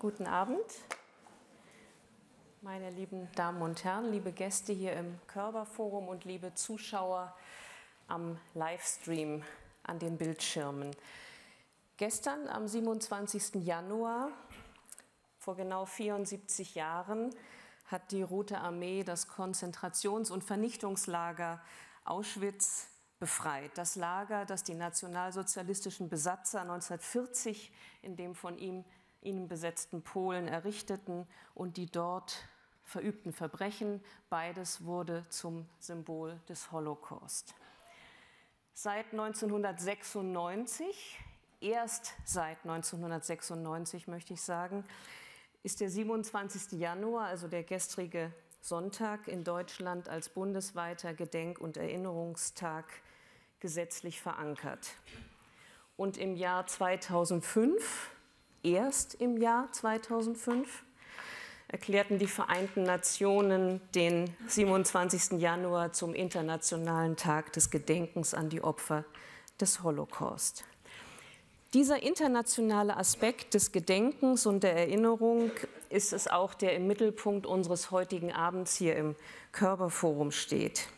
Guten Abend, meine lieben Damen und Herren, liebe Gäste hier im Körperforum und liebe Zuschauer am Livestream an den Bildschirmen. Gestern, am 27. Januar, vor genau 74 Jahren, hat die Rote Armee das Konzentrations- und Vernichtungslager Auschwitz befreit. Das Lager, das die nationalsozialistischen Besatzer 1940 in dem von ihm, ihnen besetzten Polen errichteten und die dort verübten Verbrechen, beides wurde zum Symbol des Holocaust. Seit 1996, erst seit 1996 möchte ich sagen, ist der 27. Januar, also der gestrige Sonntag in Deutschland als bundesweiter Gedenk- und Erinnerungstag gesetzlich verankert. Und im Jahr 2005, erst im Jahr 2005, erklärten die Vereinten Nationen den 27. Januar zum Internationalen Tag des Gedenkens an die Opfer des Holocaust. Dieser internationale Aspekt des Gedenkens und der Erinnerung ist es auch, der im Mittelpunkt unseres heutigen Abends hier im Körperforum steht.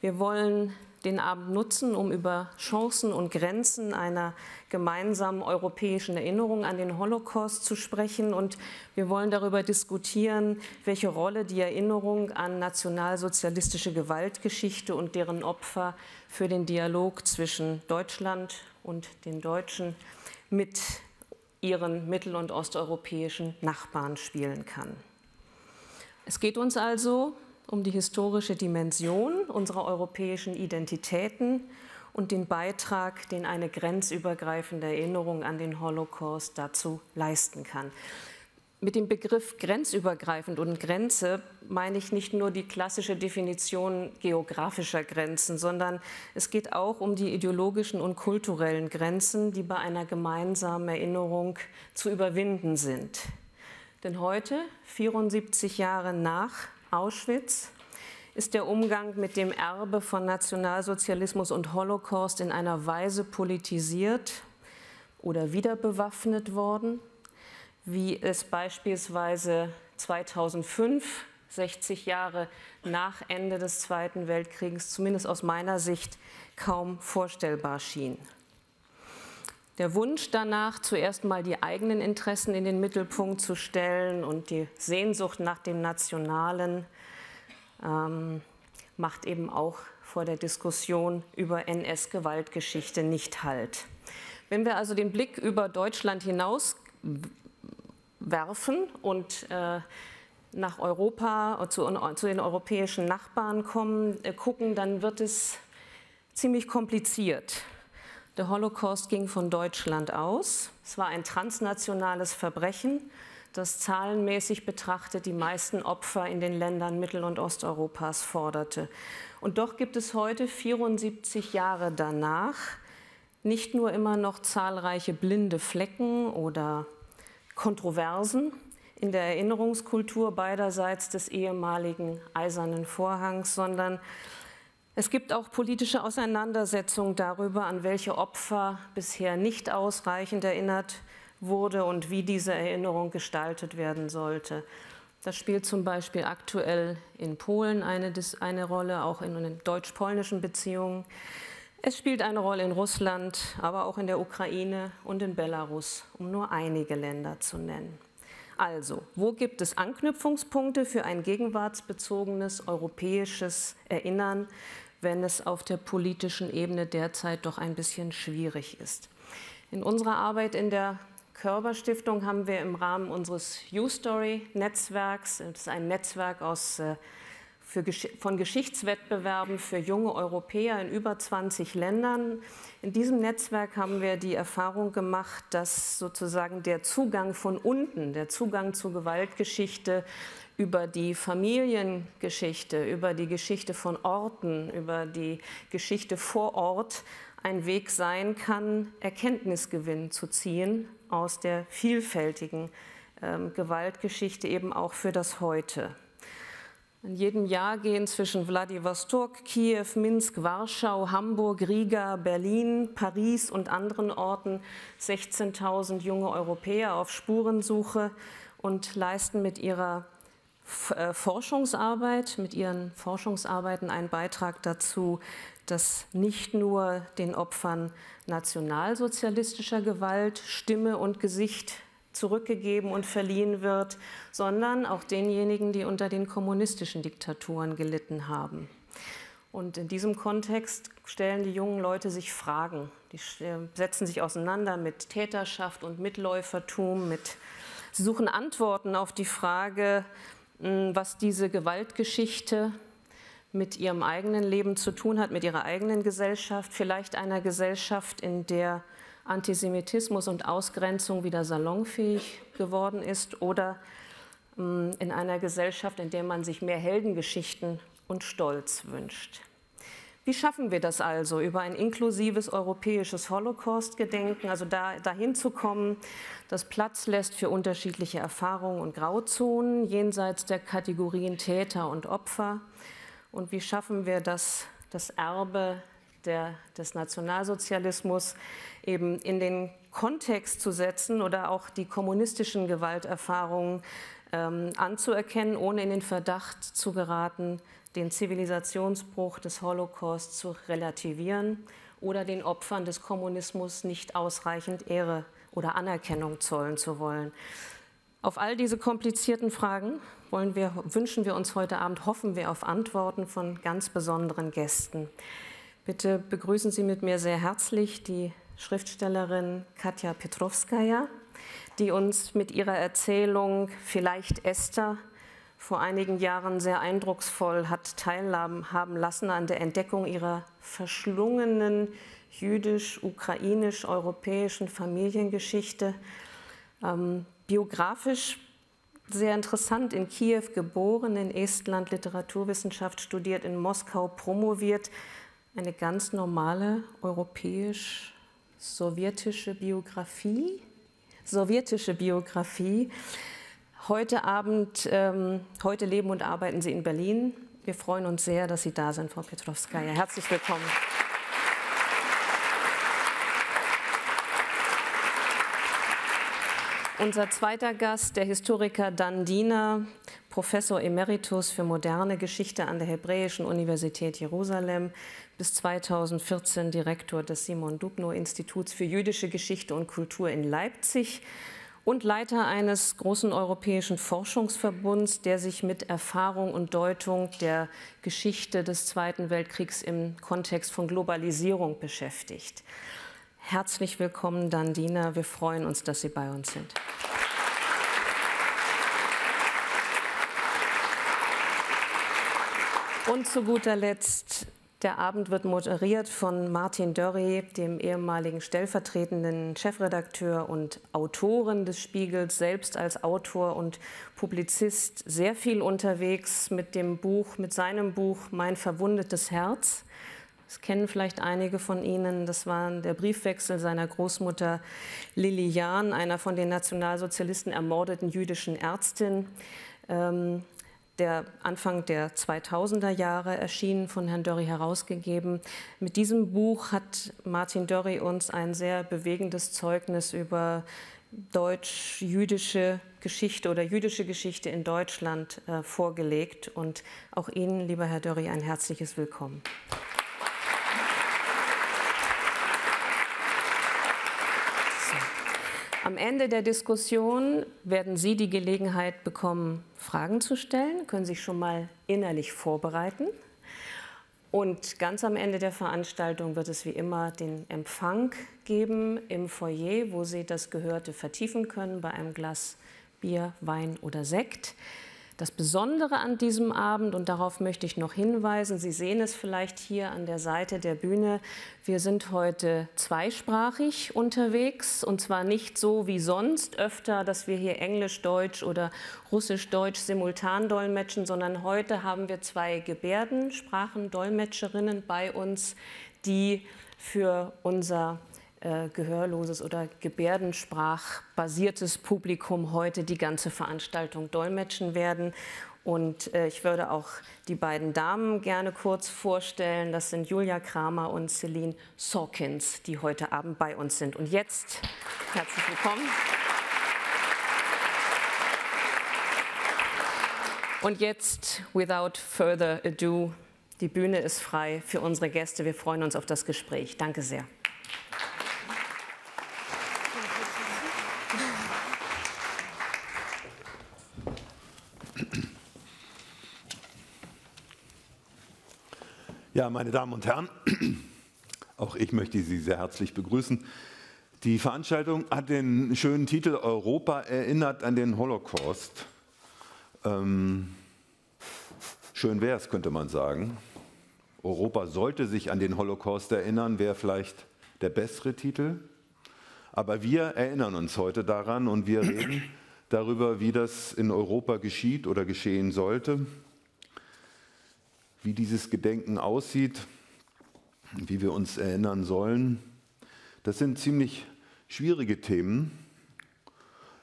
Wir wollen den Abend nutzen, um über Chancen und Grenzen einer gemeinsamen europäischen Erinnerung an den Holocaust zu sprechen. Und wir wollen darüber diskutieren, welche Rolle die Erinnerung an nationalsozialistische Gewaltgeschichte und deren Opfer für den Dialog zwischen Deutschland und den Deutschen mit ihren mittel- und osteuropäischen Nachbarn spielen kann. Es geht uns also um die historische Dimension unserer europäischen Identitäten und den Beitrag, den eine grenzübergreifende Erinnerung an den Holocaust dazu leisten kann. Mit dem Begriff grenzübergreifend und Grenze meine ich nicht nur die klassische Definition geografischer Grenzen, sondern es geht auch um die ideologischen und kulturellen Grenzen, die bei einer gemeinsamen Erinnerung zu überwinden sind. Denn heute, 74 Jahre nach Auschwitz ist der Umgang mit dem Erbe von Nationalsozialismus und Holocaust in einer Weise politisiert oder wieder bewaffnet worden, wie es beispielsweise 2005, 60 Jahre nach Ende des Zweiten Weltkrieges, zumindest aus meiner Sicht kaum vorstellbar schien. Der Wunsch danach, zuerst mal die eigenen Interessen in den Mittelpunkt zu stellen und die Sehnsucht nach dem Nationalen ähm, macht eben auch vor der Diskussion über NS-Gewaltgeschichte nicht Halt. Wenn wir also den Blick über Deutschland hinaus werfen und äh, nach Europa, zu, zu, den europäischen Nachbarn kommen, äh, gucken, dann wird es ziemlich kompliziert. Der Holocaust ging von Deutschland aus. Es war ein transnationales Verbrechen, das zahlenmäßig betrachtet die meisten Opfer in den Ländern Mittel- und Osteuropas forderte. Und doch gibt es heute, 74 Jahre danach, nicht nur immer noch zahlreiche blinde Flecken oder Kontroversen in der Erinnerungskultur beiderseits des ehemaligen Eisernen Vorhangs, sondern es gibt auch politische Auseinandersetzungen darüber, an welche Opfer bisher nicht ausreichend erinnert wurde und wie diese Erinnerung gestaltet werden sollte. Das spielt zum Beispiel aktuell in Polen eine, eine Rolle, auch in deutsch-polnischen Beziehungen. Es spielt eine Rolle in Russland, aber auch in der Ukraine und in Belarus, um nur einige Länder zu nennen. Also, wo gibt es Anknüpfungspunkte für ein gegenwartsbezogenes europäisches Erinnern, wenn es auf der politischen Ebene derzeit doch ein bisschen schwierig ist. In unserer Arbeit in der Körperstiftung haben wir im Rahmen unseres U-Story-Netzwerks, das ist ein Netzwerk aus, äh, für, von Geschichtswettbewerben für junge Europäer in über 20 Ländern. In diesem Netzwerk haben wir die Erfahrung gemacht, dass sozusagen der Zugang von unten, der Zugang zur Gewaltgeschichte über die Familiengeschichte, über die Geschichte von Orten, über die Geschichte vor Ort ein Weg sein kann, Erkenntnisgewinn zu ziehen aus der vielfältigen ähm, Gewaltgeschichte eben auch für das Heute. In jedem Jahr gehen zwischen Wladiwostok, Kiew, Minsk, Warschau, Hamburg, Riga, Berlin, Paris und anderen Orten 16.000 junge Europäer auf Spurensuche und leisten mit ihrer Forschungsarbeit, mit ihren Forschungsarbeiten einen Beitrag dazu, dass nicht nur den Opfern nationalsozialistischer Gewalt Stimme und Gesicht zurückgegeben und verliehen wird, sondern auch denjenigen, die unter den kommunistischen Diktaturen gelitten haben. Und in diesem Kontext stellen die jungen Leute sich Fragen. Die setzen sich auseinander mit Täterschaft und Mitläufertum, mit, sie suchen Antworten auf die Frage, was diese Gewaltgeschichte mit ihrem eigenen Leben zu tun hat, mit ihrer eigenen Gesellschaft, vielleicht einer Gesellschaft, in der Antisemitismus und Ausgrenzung wieder salonfähig geworden ist oder mm, in einer Gesellschaft, in der man sich mehr Heldengeschichten und Stolz wünscht. Wie schaffen wir das also, über ein inklusives europäisches Holocaust-Gedenken, also da, dahin zu kommen, das Platz lässt für unterschiedliche Erfahrungen und Grauzonen jenseits der Kategorien Täter und Opfer? Und wie schaffen wir das, das Erbe der, des Nationalsozialismus eben in den Kontext zu setzen oder auch die kommunistischen Gewalterfahrungen ähm, anzuerkennen, ohne in den Verdacht zu geraten, den Zivilisationsbruch des Holocaust zu relativieren oder den Opfern des Kommunismus nicht ausreichend Ehre oder Anerkennung zollen zu wollen. Auf all diese komplizierten Fragen wir, wünschen wir uns heute Abend, hoffen wir auf Antworten von ganz besonderen Gästen. Bitte begrüßen Sie mit mir sehr herzlich die Schriftstellerin Katja Petrovskaya, die uns mit ihrer Erzählung Vielleicht Esther vor einigen Jahren sehr eindrucksvoll hat teilhaben lassen an der Entdeckung ihrer verschlungenen jüdisch-ukrainisch-europäischen Familiengeschichte. Ähm, biografisch sehr interessant, in Kiew geboren, in Estland Literaturwissenschaft studiert, in Moskau promoviert, eine ganz normale europäisch-sowjetische Biografie. Sowjetische Biografie. Heute Abend, ähm, heute leben und arbeiten Sie in Berlin. Wir freuen uns sehr, dass Sie da sind, Frau Petrovskaya. Herzlich willkommen. Unser zweiter Gast, der Historiker Dan Diener, Professor Emeritus für moderne Geschichte an der Hebräischen Universität Jerusalem, bis 2014 Direktor des Simon Dubnow Instituts für jüdische Geschichte und Kultur in Leipzig und Leiter eines großen europäischen Forschungsverbunds, der sich mit Erfahrung und Deutung der Geschichte des Zweiten Weltkriegs im Kontext von Globalisierung beschäftigt. Herzlich willkommen, Dandina. Wir freuen uns, dass Sie bei uns sind. Und zu guter Letzt, der Abend wird moderiert von Martin Dörri, dem ehemaligen stellvertretenden Chefredakteur und Autoren des Spiegels, selbst als Autor und Publizist sehr viel unterwegs mit dem Buch, mit seinem Buch Mein verwundetes Herz das kennen vielleicht einige von Ihnen. Das war der Briefwechsel seiner Großmutter Lilian, einer von den Nationalsozialisten ermordeten jüdischen Ärztin. Ähm, der Anfang der 2000er Jahre erschienen, von Herrn Dörri herausgegeben. Mit diesem Buch hat Martin Dörri uns ein sehr bewegendes Zeugnis über deutsch-jüdische Geschichte oder jüdische Geschichte in Deutschland äh, vorgelegt. Und auch Ihnen, lieber Herr Dörri, ein herzliches Willkommen. Am Ende der Diskussion werden Sie die Gelegenheit bekommen, Fragen zu stellen, können sich schon mal innerlich vorbereiten. Und ganz am Ende der Veranstaltung wird es wie immer den Empfang geben im Foyer, wo Sie das Gehörte vertiefen können bei einem Glas Bier, Wein oder Sekt. Das Besondere an diesem Abend, und darauf möchte ich noch hinweisen, Sie sehen es vielleicht hier an der Seite der Bühne, wir sind heute zweisprachig unterwegs und zwar nicht so wie sonst öfter, dass wir hier Englisch, Deutsch oder Russisch-Deutsch simultan dolmetschen, sondern heute haben wir zwei Gebärdensprachendolmetscherinnen bei uns, die für unser gehörloses oder gebärdensprachbasiertes Publikum heute die ganze Veranstaltung dolmetschen werden. Und äh, ich würde auch die beiden Damen gerne kurz vorstellen. Das sind Julia Kramer und Celine Sawkins, die heute Abend bei uns sind. Und jetzt herzlich willkommen. Und jetzt, without further ado, die Bühne ist frei für unsere Gäste. Wir freuen uns auf das Gespräch. Danke sehr. Ja, meine Damen und Herren, auch ich möchte Sie sehr herzlich begrüßen. Die Veranstaltung hat den schönen Titel Europa erinnert an den Holocaust. Ähm, schön wäre es, könnte man sagen. Europa sollte sich an den Holocaust erinnern, wäre vielleicht der bessere Titel. Aber wir erinnern uns heute daran und wir reden darüber, wie das in Europa geschieht oder geschehen sollte, wie dieses Gedenken aussieht, wie wir uns erinnern sollen. Das sind ziemlich schwierige Themen.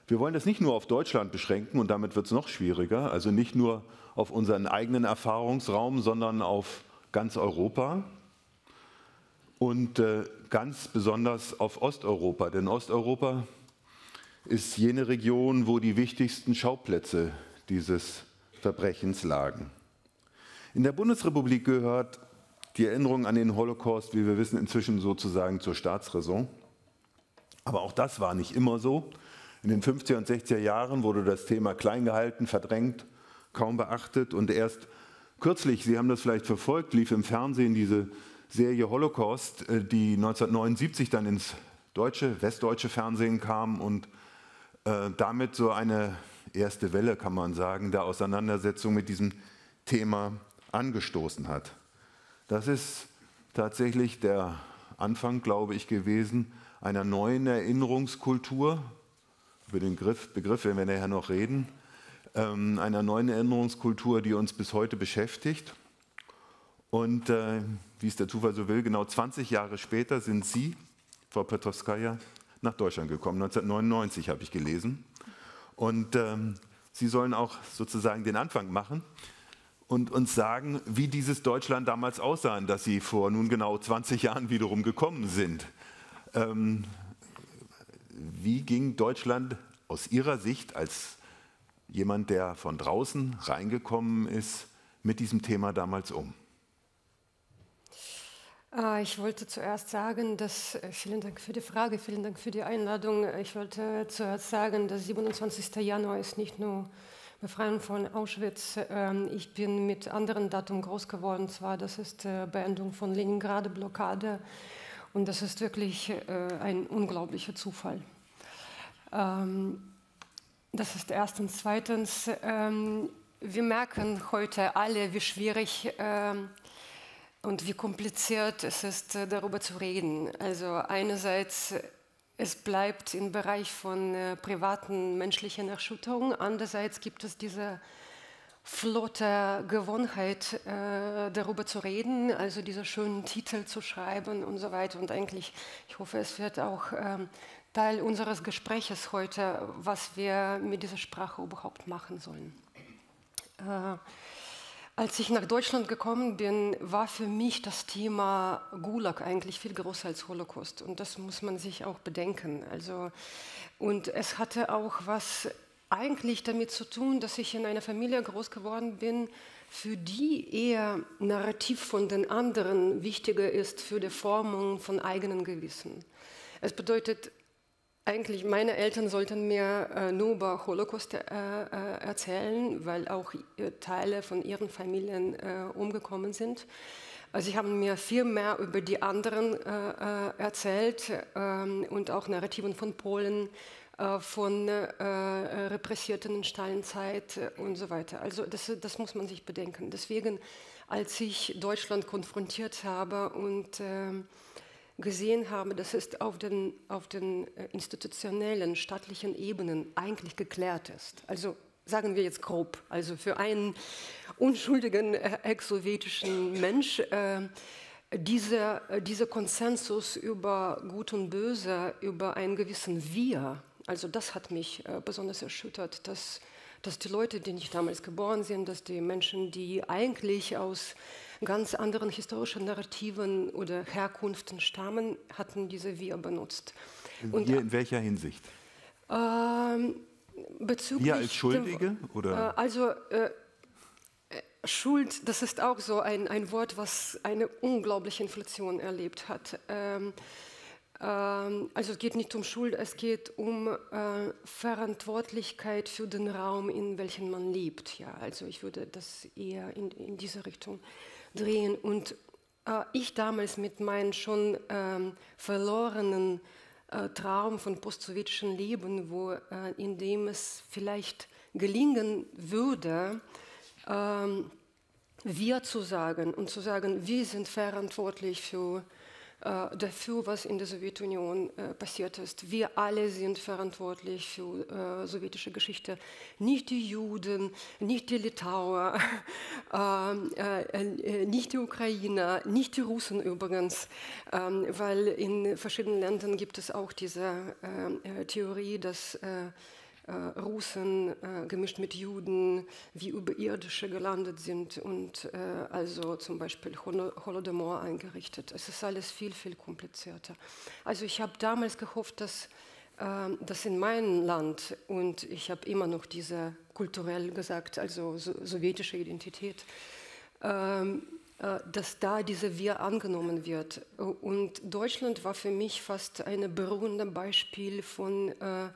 Wir wollen das nicht nur auf Deutschland beschränken und damit wird es noch schwieriger, also nicht nur auf unseren eigenen Erfahrungsraum, sondern auf ganz Europa und äh, ganz besonders auf Osteuropa. Denn Osteuropa ist jene Region, wo die wichtigsten Schauplätze dieses Verbrechens lagen. In der Bundesrepublik gehört die Erinnerung an den Holocaust, wie wir wissen, inzwischen sozusagen zur Staatsräson. Aber auch das war nicht immer so. In den 50er und 60er Jahren wurde das Thema klein gehalten, verdrängt, kaum beachtet und erst kürzlich, Sie haben das vielleicht verfolgt, lief im Fernsehen diese Serie Holocaust, äh, die 1979 dann ins deutsche, westdeutsche Fernsehen kam und äh, damit so eine erste Welle, kann man sagen, der Auseinandersetzung mit diesem Thema angestoßen hat. Das ist tatsächlich der Anfang, glaube ich, gewesen einer neuen Erinnerungskultur, über den Begriff, werden wir nachher noch reden, ähm, einer neuen Erinnerungskultur, die uns bis heute beschäftigt. Und äh, wie es der Zufall so will, genau 20 Jahre später sind Sie, Frau Petrowskaja, nach Deutschland gekommen. 1999 habe ich gelesen. Und ähm, Sie sollen auch sozusagen den Anfang machen und uns sagen, wie dieses Deutschland damals aussah, das Sie vor nun genau 20 Jahren wiederum gekommen sind. Ähm, wie ging Deutschland aus Ihrer Sicht als jemand, der von draußen reingekommen ist, mit diesem Thema damals um? Äh, ich wollte zuerst sagen, dass, äh, vielen Dank für die Frage, vielen Dank für die Einladung. Ich wollte zuerst sagen, dass 27. Januar ist nicht nur Befreiung von Auschwitz. Ähm, ich bin mit anderen Datum groß geworden, zwar das ist äh, Beendung von Leningrad-Blockade und das ist wirklich ein unglaublicher Zufall. Ähm, das ist erstens. Zweitens, ähm, wir merken heute alle, wie schwierig und wie kompliziert es ist, äh, darüber zu reden. Also einerseits, es bleibt im Bereich von äh, privaten menschlichen Erschütterungen. Andererseits gibt es diese flotte Gewohnheit, äh, darüber zu reden, also diese schönen Titel zu schreiben und so weiter. Und eigentlich, ich hoffe, es wird auch ähm, Teil unseres Gespräches heute, was wir mit dieser Sprache überhaupt machen sollen. Äh, als ich nach Deutschland gekommen bin, war für mich das Thema Gulag eigentlich viel größer als Holocaust. Und das muss man sich auch bedenken. Also, und es hatte auch was eigentlich damit zu tun, dass ich in einer Familie groß geworden bin, für die eher Narrativ von den anderen wichtiger ist für die Formung von eigenen Gewissen. Es bedeutet, eigentlich, meine Eltern sollten mir äh, nur über Holocaust äh, äh, erzählen, weil auch äh, Teile von ihren Familien äh, umgekommen sind. Also sie haben mir viel mehr über die anderen äh, erzählt ähm, und auch Narrativen von Polen, von Repressierten in Steinzeit und so weiter. Also das, das, muss man sich bedenken. Deswegen, als ich Deutschland konfrontiert habe und ähm, gesehen habe, dass es auf den, auf den äh, institutionellen, staatlichen Ebenen eigentlich geklärt ist. Also sagen wir jetzt grob, also für einen unschuldigen äh, ex-sowjetischen Mensch äh, dieser, dieser Konsensus über Gut und Böse, über einen gewissen Wir, also das hat mich besonders erschüttert, dass, dass die Leute, die nicht damals geboren sind, dass die Menschen, die eigentlich aus ganz anderen historischen Narrativen oder Herkunften stammen, hatten diese Wir benutzt. Und, in welcher Hinsicht? Ähm, bezüglich Wir als Schuldige? Dem, oder? Äh, also äh, Schuld, das ist auch so ein, ein Wort, was eine unglaubliche Inflation erlebt hat. Ähm, ähm, also es geht nicht um Schuld, es geht um äh, Verantwortlichkeit für den Raum, in welchem man lebt. Ja, also ich würde das eher in, in diese Richtung drehen. Und äh, ich damals mit meinen schon ähm, verlorenen äh, Traum von postsowjetischem Leben, wo, äh, in dem es vielleicht gelingen würde, ähm, wir zu sagen und zu sagen, wir sind verantwortlich für dafür, was in der Sowjetunion äh, passiert ist. Wir alle sind verantwortlich für äh, sowjetische Geschichte. Nicht die Juden, nicht die Litauer, ähm, nicht die Ukrainer, nicht die Russen übrigens, ähm, weil in verschiedenen Ländern gibt es auch diese Theorie, dass äh, Russen äh, gemischt mit Juden wie Überirdische gelandet sind und äh, also zum Beispiel Holodomor eingerichtet. Es ist alles viel, viel komplizierter. Also ich habe damals gehofft, dass ähm, dass in meinem Land, und ich habe immer noch diese kulturell gesagt, also so, sowjetische Identität, ähm, äh, dass da diese Wir angenommen wird. Und Deutschland war für mich fast ein berührendes Beispiel von äh,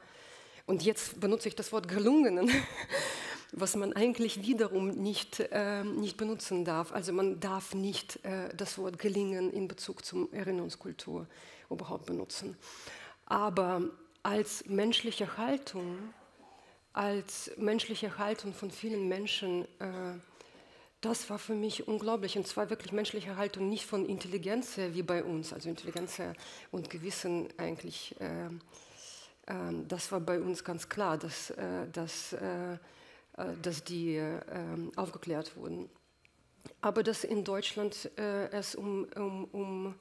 und jetzt benutze ich das Wort gelungenen, was man eigentlich wiederum nicht, äh, nicht benutzen darf. Also man darf nicht äh, das Wort gelingen in Bezug zur Erinnerungskultur überhaupt benutzen. Aber als menschliche Haltung, als menschliche Haltung von vielen Menschen, äh, das war für mich unglaublich. Und zwar wirklich menschliche Haltung, nicht von Intelligenz wie bei uns, also Intelligenz und Gewissen eigentlich äh, das war bei uns ganz klar, dass, äh, dass, äh, äh, dass die ähm, aufgeklärt wurden. Aber dass in Deutschland es um, um, um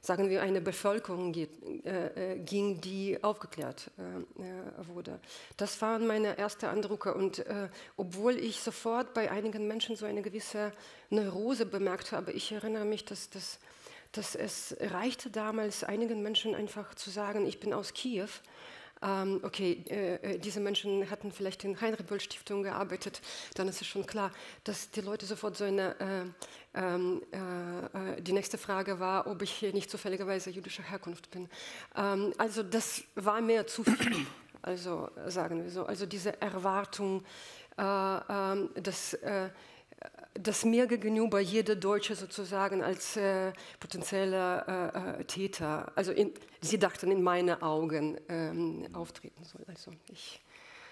sagen wir, eine Bevölkerung geht, äh, ging, die aufgeklärt äh, wurde. Das waren meine ersten Eindrücke. Und äh, obwohl ich sofort bei einigen Menschen so eine gewisse Neurose bemerkt habe, ich erinnere mich, dass, dass, dass es reichte damals einigen Menschen einfach zu sagen, ich bin aus Kiew ähm, okay, äh, äh, diese Menschen hatten vielleicht in Heinrich-Böll-Stiftung gearbeitet, dann ist es schon klar, dass die Leute sofort so eine, äh, ähm, äh, äh, die nächste Frage war, ob ich nicht zufälligerweise jüdischer Herkunft bin. Ähm, also das war mir zu viel, also sagen wir so, also diese Erwartung, äh, ähm, dass das mir gegenüber jeder Deutsche sozusagen als äh, potenzieller äh, äh, Täter, also in, sie dachten in meine Augen ähm, auftreten soll. Also ich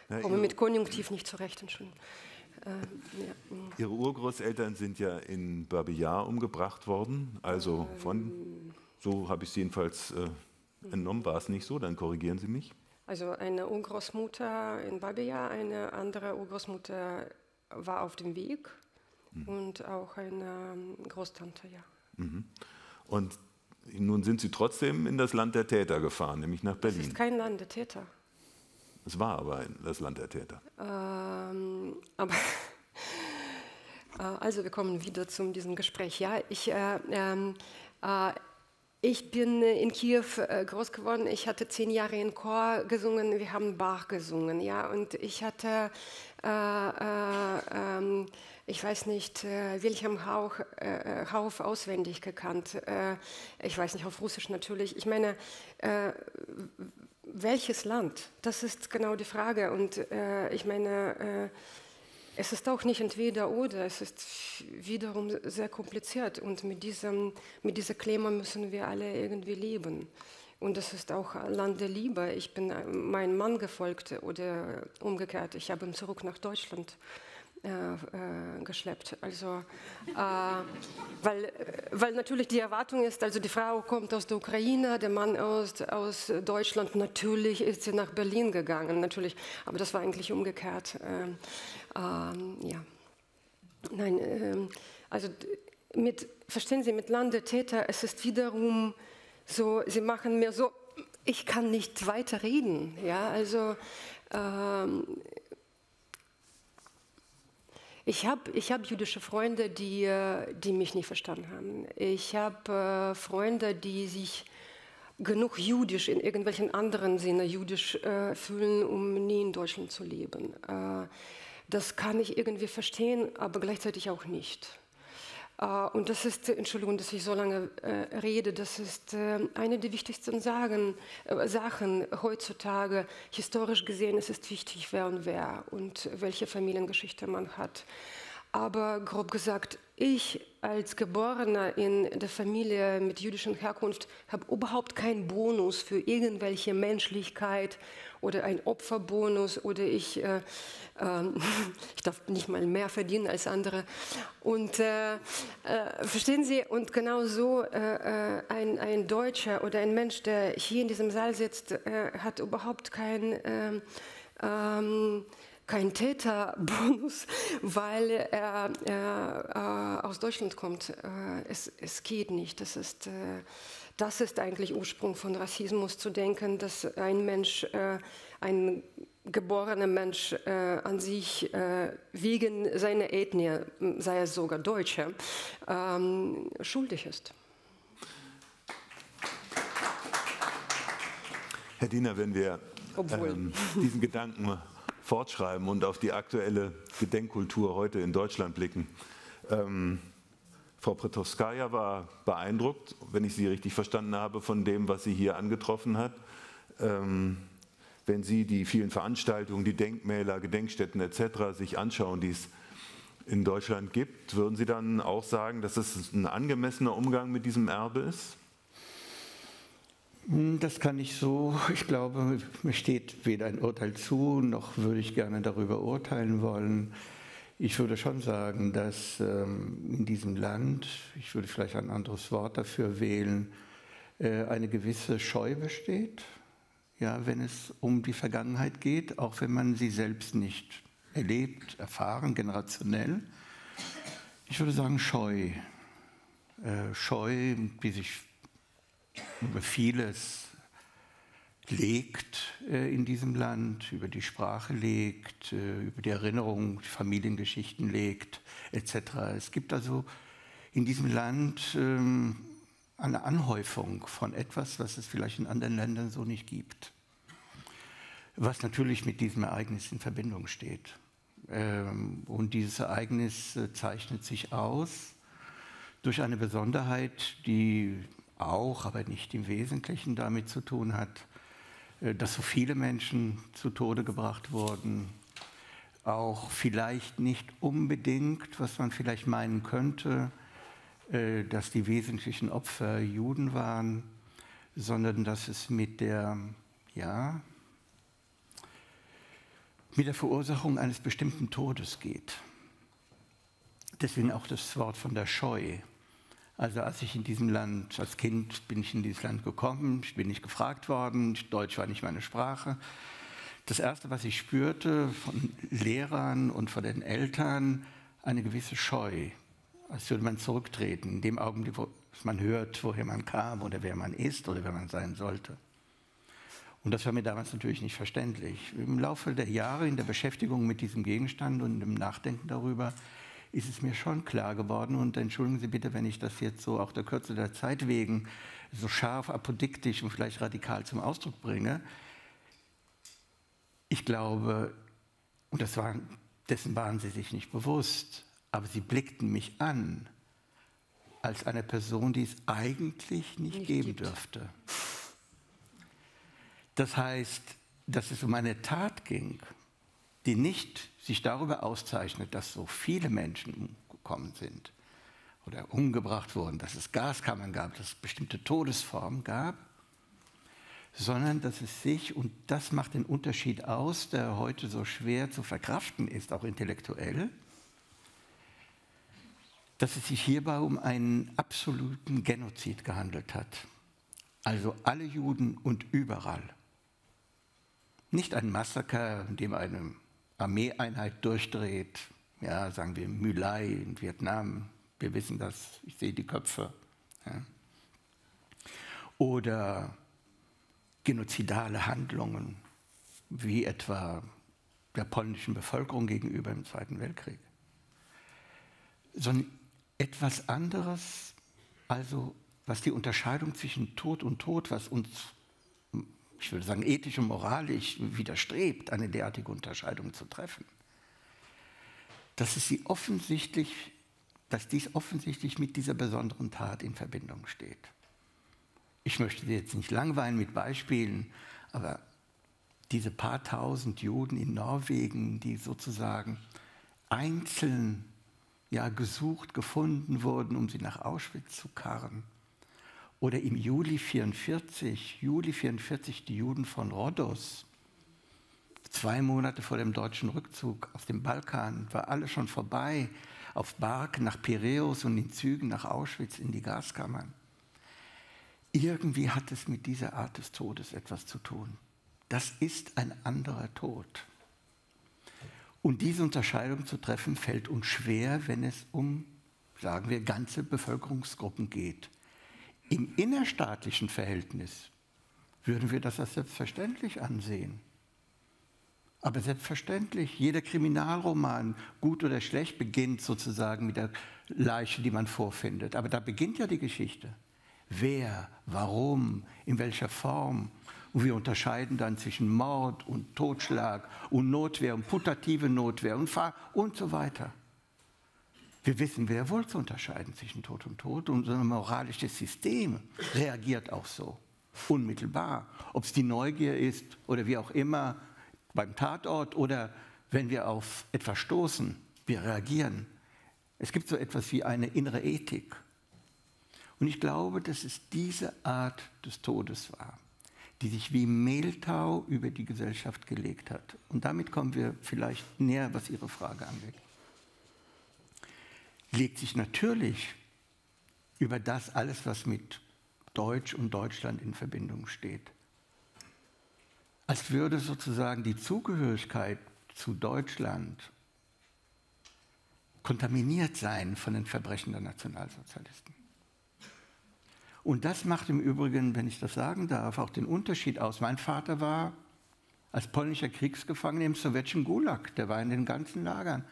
ja, komme mit Konjunktiv nicht zurecht. Entschuldigung. Ähm, ja. Mm. Ihre Urgroßeltern sind ja in Babi Yar umgebracht worden, also von, so habe ich es jedenfalls äh, entnommen, war es nicht so, dann korrigieren Sie mich. Also eine Urgroßmutter in Babi Yar, eine andere Urgroßmutter war auf dem Weg mhm. und auch eine ähm, Großtante, ja. Mhm. Und nun sind Sie trotzdem in das Land der Täter gefahren, nämlich nach Berlin. Es ist kein Land der Täter. Es war aber das Land der Täter. Ähm, aber äh, also wir kommen wieder zu diesem Gespräch. Ja, ich, äh, ähm, äh, ich bin in Kiew äh, groß geworden. Ich hatte zehn Jahre in Chor gesungen. Wir haben Bach gesungen. Ja, und ich hatte äh, äh, ähm, ich weiß nicht, äh, Wilhelm Hauch, äh, Hauff auswendig gekannt. Ich weiß nicht, auf Russisch natürlich. Ich meine, welches Land? Das ist genau die Frage. Und ich meine, es ist auch nicht entweder oder, es ist wiederum sehr kompliziert. Und mit, diesem, mit dieser Klima müssen wir alle irgendwie leben. Und das ist auch Land der Liebe. Ich bin meinem Mann gefolgt oder umgekehrt. Ich habe ihn zurück nach Deutschland äh, äh, geschleppt. Also, äh, weil, weil natürlich die Erwartung ist, also die Frau kommt aus der Ukraine, der Mann aus, aus Deutschland, natürlich ist sie nach Berlin gegangen, natürlich, aber das war eigentlich umgekehrt. Ähm, ähm, ja. Nein, ähm, also mit verstehen Sie, mit Land der Täter, es ist wiederum so, Sie machen mir so, ich kann nicht weiter reden. Ja, also ähm, ich habe ich hab jüdische Freunde, die, äh, die mich nicht verstanden haben. Ich habe äh, Freunde, die sich genug jüdisch in irgendwelchen anderen Sinne jüdisch äh, fühlen, um nie in Deutschland zu leben. Äh, das kann ich irgendwie verstehen, aber gleichzeitig auch nicht. Äh, und das ist, Entschuldigung, dass ich so lange äh, rede, das ist äh, eine der wichtigsten Sagen, äh, Sachen heutzutage. Historisch gesehen ist es wichtig, wer und wer und welche Familiengeschichte man hat. Aber grob gesagt, ich als Geborener in der Familie mit jüdischer Herkunft habe überhaupt keinen Bonus für irgendwelche Menschlichkeit oder einen Opferbonus oder ich, äh, äh, ich darf nicht mal mehr verdienen als andere. Und äh, äh verstehen Sie, und genau so äh, äh, ein, ein Deutscher oder ein Mensch, der hier in diesem Saal sitzt, hat überhaupt kein... Ähm, ähm, kein Täterbonus, weil er, er äh, aus Deutschland kommt. Es, es geht nicht. Das ist, äh, das ist eigentlich Ursprung von Rassismus, zu denken, dass ein Mensch, äh, ein geborener Mensch äh, an sich äh, wegen seiner Ethnie, sei es sogar Deutsche, ähm, schuldig ist. Herr Diener, wenn wir ähm, diesen Gedanken fortschreiben und auf die aktuelle Gedenkkultur heute in Deutschland blicken. Ähm, Frau Pretowskaja war beeindruckt, wenn ich Sie richtig verstanden habe, von dem, was sie hier angetroffen hat. Ähm, wenn Sie die vielen Veranstaltungen, die Denkmäler, Gedenkstätten etc. sich anschauen, die es in Deutschland gibt, würden Sie dann auch sagen, dass es ein angemessener Umgang mit diesem Erbe ist? Hm, das kann ich so, ich glaube, mir steht weder ein Urteil zu, noch würde ich gerne darüber urteilen wollen. Ich würde schon sagen, dass ähm, in diesem Land, ich würde vielleicht ein anderes Wort dafür wählen, äh, eine gewisse Scheu besteht, ja, wenn es um die Vergangenheit geht, auch wenn man sie selbst nicht erlebt, erfahren, generationell. Ich würde sagen Scheu. Äh, Scheu, die sich über vieles legt äh, in diesem Land, über die Sprache legt, äh, über die Erinnerung, die Familiengeschichten legt, etc. Es gibt also in diesem Land ähm, eine Anhäufung von etwas, was es vielleicht in anderen Ländern so nicht gibt, was natürlich mit diesem Ereignis in Verbindung steht. Ähm, und dieses Ereignis äh, zeichnet sich aus durch eine Besonderheit, die auch, aber nicht im Wesentlichen damit zu tun hat, dass so viele Menschen zu Tode gebracht wurden. Auch vielleicht nicht unbedingt, was man vielleicht meinen könnte, äh, dass die wesentlichen Opfer Juden waren, sondern dass es mit der, ja, mit der Verursachung eines bestimmten Todes geht. Deswegen auch das Wort von der Scheu. Also als ich in diesem Land, als Kind bin ich in dieses Land gekommen, ich bin nicht gefragt worden, Deutsch war nicht meine Sprache. Das Erste, was ich spürte von Lehrern und von den Eltern, eine gewisse Scheu, als würde man zurücktreten, in dem Augenblick, wo man hört, woher man kam oder wer man ist oder wer man sein sollte. Und das war mir damals natürlich nicht verständlich. Im Laufe der Jahre in der Beschäftigung mit diesem Gegenstand und im Nachdenken darüber ist es mir schon klar geworden, und entschuldigen Sie bitte, wenn ich das jetzt so auch der Kürze der Zeit wegen so scharf, apodiktisch und vielleicht radikal zum Ausdruck bringe. Ich glaube, und das war, dessen waren Sie sich nicht bewusst, aber Sie blickten mich an als eine Person, die es eigentlich nicht, nicht geben gibt. dürfte. Das heißt, dass es um eine Tat ging, die nicht sich darüber auszeichnet, dass so viele Menschen umgekommen sind oder umgebracht wurden, dass es Gaskammern gab, dass es bestimmte Todesformen gab, sondern dass es sich, und das macht den Unterschied aus, der heute so schwer zu verkraften ist, auch intellektuell, dass es sich hierbei um einen absoluten Genozid gehandelt hat. Also alle Juden und überall. Nicht ein Massaker, in dem eine Armeeeinheit durchdreht, ja, sagen wir My Lai in Vietnam, Wir wissen das, ich sehe die Köpfe. Ja. Oder genozidale Handlungen, wie etwa der polnischen Bevölkerung gegenüber im Zweiten Weltkrieg. Sondern etwas anderes, also was die Unterscheidung zwischen Tod und Tod, was uns, ich würde sagen, ethisch und moralisch widerstrebt, eine derartige Unterscheidung zu treffen. Dass es sie offensichtlich, dass dies offensichtlich mit dieser besonderen Tat in Verbindung steht. Ich möchte Sie jetzt nicht langweilen mit Beispielen, aber diese paar tausend Juden in Norwegen, die sozusagen einzeln ja, gesucht, gefunden wurden, um sie nach Auschwitz zu karren. Oder im Juli 44, Juli 44 die Juden von Rhodos, zwei Monate vor dem deutschen Rückzug aus dem Balkan, war alles schon vorbei, auf Bark nach Piräus und in Zügen nach Auschwitz in die Gaskammern. Irgendwie hat es mit dieser Art des Todes etwas zu tun. Das ist ein anderer Tod. Und diese Unterscheidung zu treffen, fällt uns schwer, wenn es um, sagen wir, ganze Bevölkerungsgruppen geht. Im innerstaatlichen Verhältnis würden wir das als selbstverständlich ansehen. Aber selbstverständlich, jeder Kriminalroman, gut oder schlecht, beginnt sozusagen mit der Leiche, die man vorfindet. Aber da beginnt ja die Geschichte. Wer, warum, in welcher Form. Und wir unterscheiden dann zwischen Mord und Totschlag und Notwehr und putative Notwehr und, Fahr und so weiter. Wir wissen sehr wohl zu unterscheiden zwischen Tod und Tod. Unser moralisches System reagiert auch so, unmittelbar. Ob es die Neugier ist oder wie auch immer, beim Tatort oder wenn wir auf etwas stoßen, wir reagieren. Es gibt so etwas wie eine innere Ethik. Und ich glaube, dass es diese Art des Todes war, die sich wie Mehltau über die Gesellschaft gelegt hat. Und damit kommen wir vielleicht näher, was Ihre Frage angeht. Legt sich natürlich über das alles, was mit Deutsch und Deutschland in Verbindung steht. Als würde sozusagen die Zugehörigkeit zu Deutschland kontaminiert sein von den Verbrechen der Nationalsozialisten. Und das macht im Übrigen, wenn ich das sagen darf, auch den Unterschied aus. Mein Vater war als polnischer Kriegsgefangener im sowjetischen Gulag, der war in den ganzen Lagern.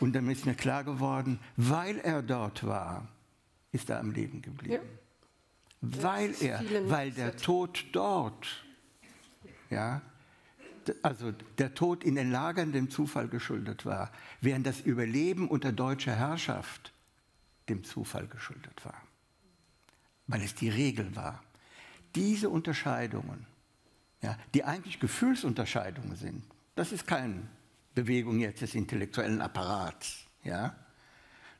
Und dann ist mir klar geworden, weil er dort war, ist er am Leben geblieben. Ja. Weil er, weil der Tod dort, ja, also der Tod in den Lagern dem Zufall geschuldet war, während das Überleben unter deutscher Herrschaft dem Zufall geschuldet war weil es die Regel war. Diese Unterscheidungen, ja, die eigentlich Gefühlsunterscheidungen sind, das ist keine Bewegung jetzt des intellektuellen Apparats, ja,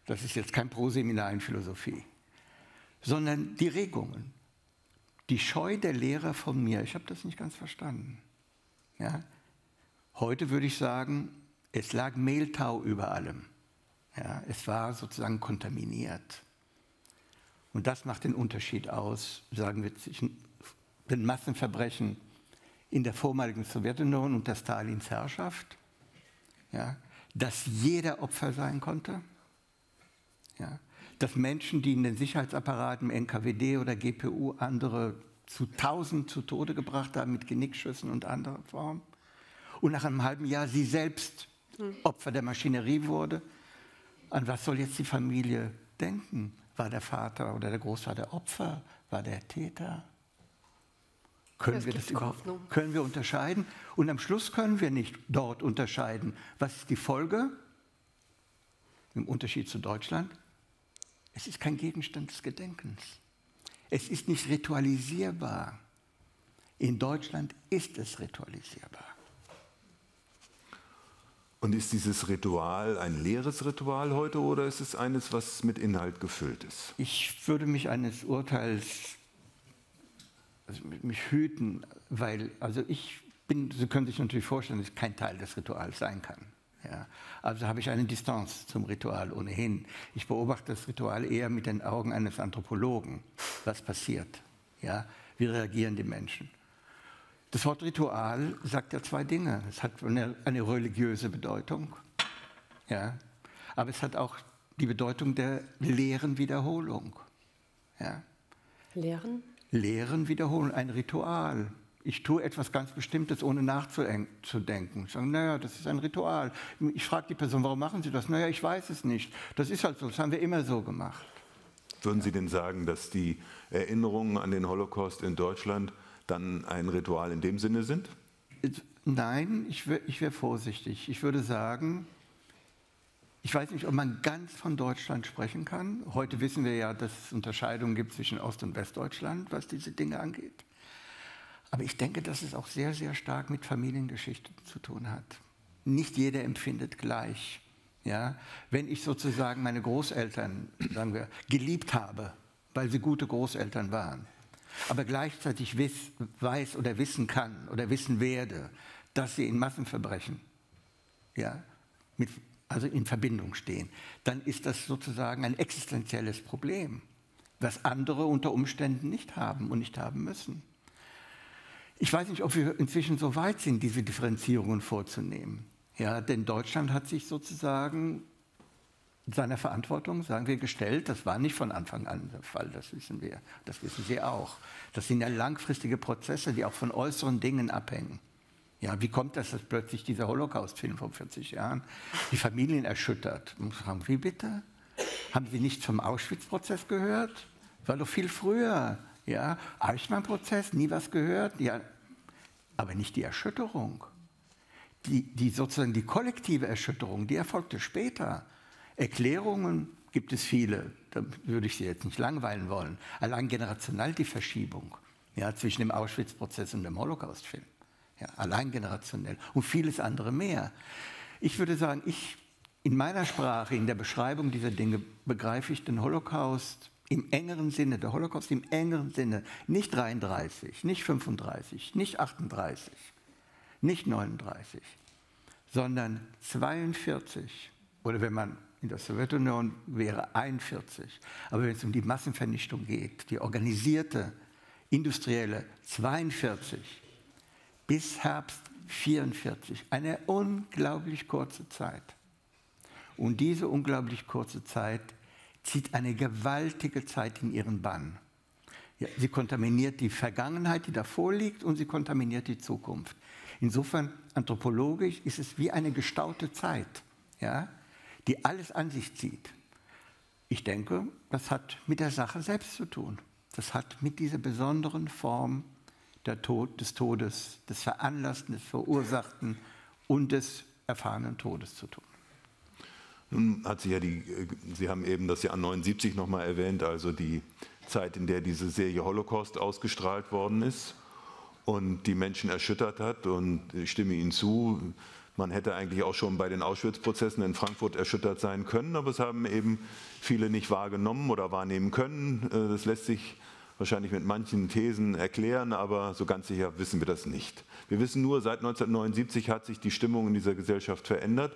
das ist jetzt kein Proseminar in Philosophie, sondern die Regungen, die Scheu der Lehrer von mir, ich habe das nicht ganz verstanden. Ja. Heute würde ich sagen, es lag Mehltau über allem. Ja, es war sozusagen kontaminiert. Und das macht den Unterschied aus, sagen wir, zwischen den Massenverbrechen in der vormaligen Sowjetunion unter Stalins Herrschaft, ja, dass jeder Opfer sein konnte, ja, dass Menschen, die in den Sicherheitsapparaten, NKWD oder GPU andere zu tausend zu Tode gebracht haben mit Genickschüssen und anderer Form, und nach einem halben Jahr sie selbst hm. Opfer der Maschinerie wurde, an was soll jetzt die Familie denken? War der Vater oder der Großvater Opfer? War der Täter? Können wir das überhaupt können wir unterscheiden? Und am Schluss können wir nicht dort unterscheiden. Was ist die Folge? Im Unterschied zu Deutschland? Es ist kein Gegenstand des Gedenkens. Es ist nicht ritualisierbar. In Deutschland ist es ritualisierbar. Und ist dieses Ritual ein leeres Ritual heute oder ist es eines, was mit Inhalt gefüllt ist? Ich würde mich eines Urteils mich hüten, weil also ich bin, Sie können sich natürlich vorstellen, dass ich kein Teil des Rituals sein kann. Ja. Also habe ich eine Distanz zum Ritual ohnehin. Ich beobachte das Ritual eher mit den Augen eines Anthropologen. Was passiert? Ja. Wie reagieren die Menschen? Das Wort Ritual sagt ja zwei Dinge. Es hat eine, eine religiöse Bedeutung, ja, aber es hat auch die Bedeutung der leeren Wiederholung. Ja. Lehren? Lehren wiederholen, ein Ritual. Ich tue etwas ganz Bestimmtes, ohne nachzudenken. Ich sage, naja, das ist ein Ritual. Ich frage die Person, warum machen Sie das? Naja, ich weiß es nicht. Das ist halt so, das haben wir immer so gemacht. Würden Sie denn sagen, dass die Erinnerungen an den Holocaust in Deutschland dann ein Ritual in dem Sinne sind? Nein, ich wäre wär vorsichtig. Ich würde sagen, ich weiß nicht, ob man ganz von Deutschland sprechen kann. Heute wissen wir ja, dass es Unterscheidungen gibt zwischen Ost- und Westdeutschland, was diese Dinge angeht. Aber ich denke, dass es auch sehr, sehr stark mit Familiengeschichte zu tun hat. Nicht jeder empfindet gleich. Ja? Wenn ich sozusagen meine Großeltern, sagen wir, geliebt habe, weil sie gute Großeltern waren, aber gleichzeitig wiss, weiß oder wissen kann oder wissen werde, dass sie in Massenverbrechen, ja, mit, also in Verbindung stehen, dann ist das sozusagen ein existenzielles Problem, was andere unter Umständen nicht haben und nicht haben müssen. Ich weiß nicht, ob wir inzwischen so weit sind, diese Differenzierungen vorzunehmen. Ja, denn Deutschland hat sich sozusagen seiner Verantwortung, sagen wir, gestellt. Das war nicht von Anfang an der Fall, das wissen wir. Das wissen Sie auch. Das sind ja langfristige Prozesse, die auch von äußeren Dingen abhängen. Ja, wie kommt das, dass plötzlich dieser Holocaust-Film vor 40 Jahren die Familien erschüttert? Und fragen, wie bitte? Haben Sie nichts vom Auschwitz-Prozess gehört? War doch viel früher. Ja, Eichmann-Prozess, nie was gehört. Ja, aber nicht die Erschütterung. Die, die sozusagen die kollektive Erschütterung, die erfolgte später. Erklärungen gibt es viele, da würde ich Sie jetzt nicht langweilen wollen. Allein generational die Verschiebung ja, zwischen dem Auschwitz-Prozess und dem Holocaust-Film. Ja, allein generationell und vieles andere mehr. Ich würde sagen, ich in meiner Sprache, in der Beschreibung dieser Dinge begreife ich den Holocaust im engeren Sinne, der Holocaust im engeren Sinne, nicht 33, nicht 35, nicht 38, nicht 39, sondern 42 oder wenn man in der Sowjetunion wäre 41. Aber wenn es um die Massenvernichtung geht, die organisierte, industrielle 42 bis Herbst 44, eine unglaublich kurze Zeit. Und diese unglaublich kurze Zeit zieht eine gewaltige Zeit in ihren Bann. Ja, sie kontaminiert die Vergangenheit, die davor liegt, und sie kontaminiert die Zukunft. Insofern, anthropologisch ist es wie eine gestaute Zeit. Ja? die alles an sich zieht. Ich denke, das hat mit der Sache selbst zu tun. Das hat mit dieser besonderen Form Tod, des Todes, des Veranlassten, des Verursachten und des erfahrenen Todes zu tun. Nun hat sie ja die, Sie haben eben das Jahr 79 nochmal erwähnt, also die Zeit, in der diese Serie Holocaust ausgestrahlt worden ist und die Menschen erschüttert hat. Und ich stimme Ihnen zu, man hätte eigentlich auch schon bei den Auschwitz-Prozessen in Frankfurt erschüttert sein können, aber es haben eben viele nicht wahrgenommen oder wahrnehmen können. Äh, das lässt sich wahrscheinlich mit manchen Thesen erklären, aber so ganz sicher wissen wir das nicht. Wir wissen nur, seit 1979 hat sich die Stimmung in dieser Gesellschaft verändert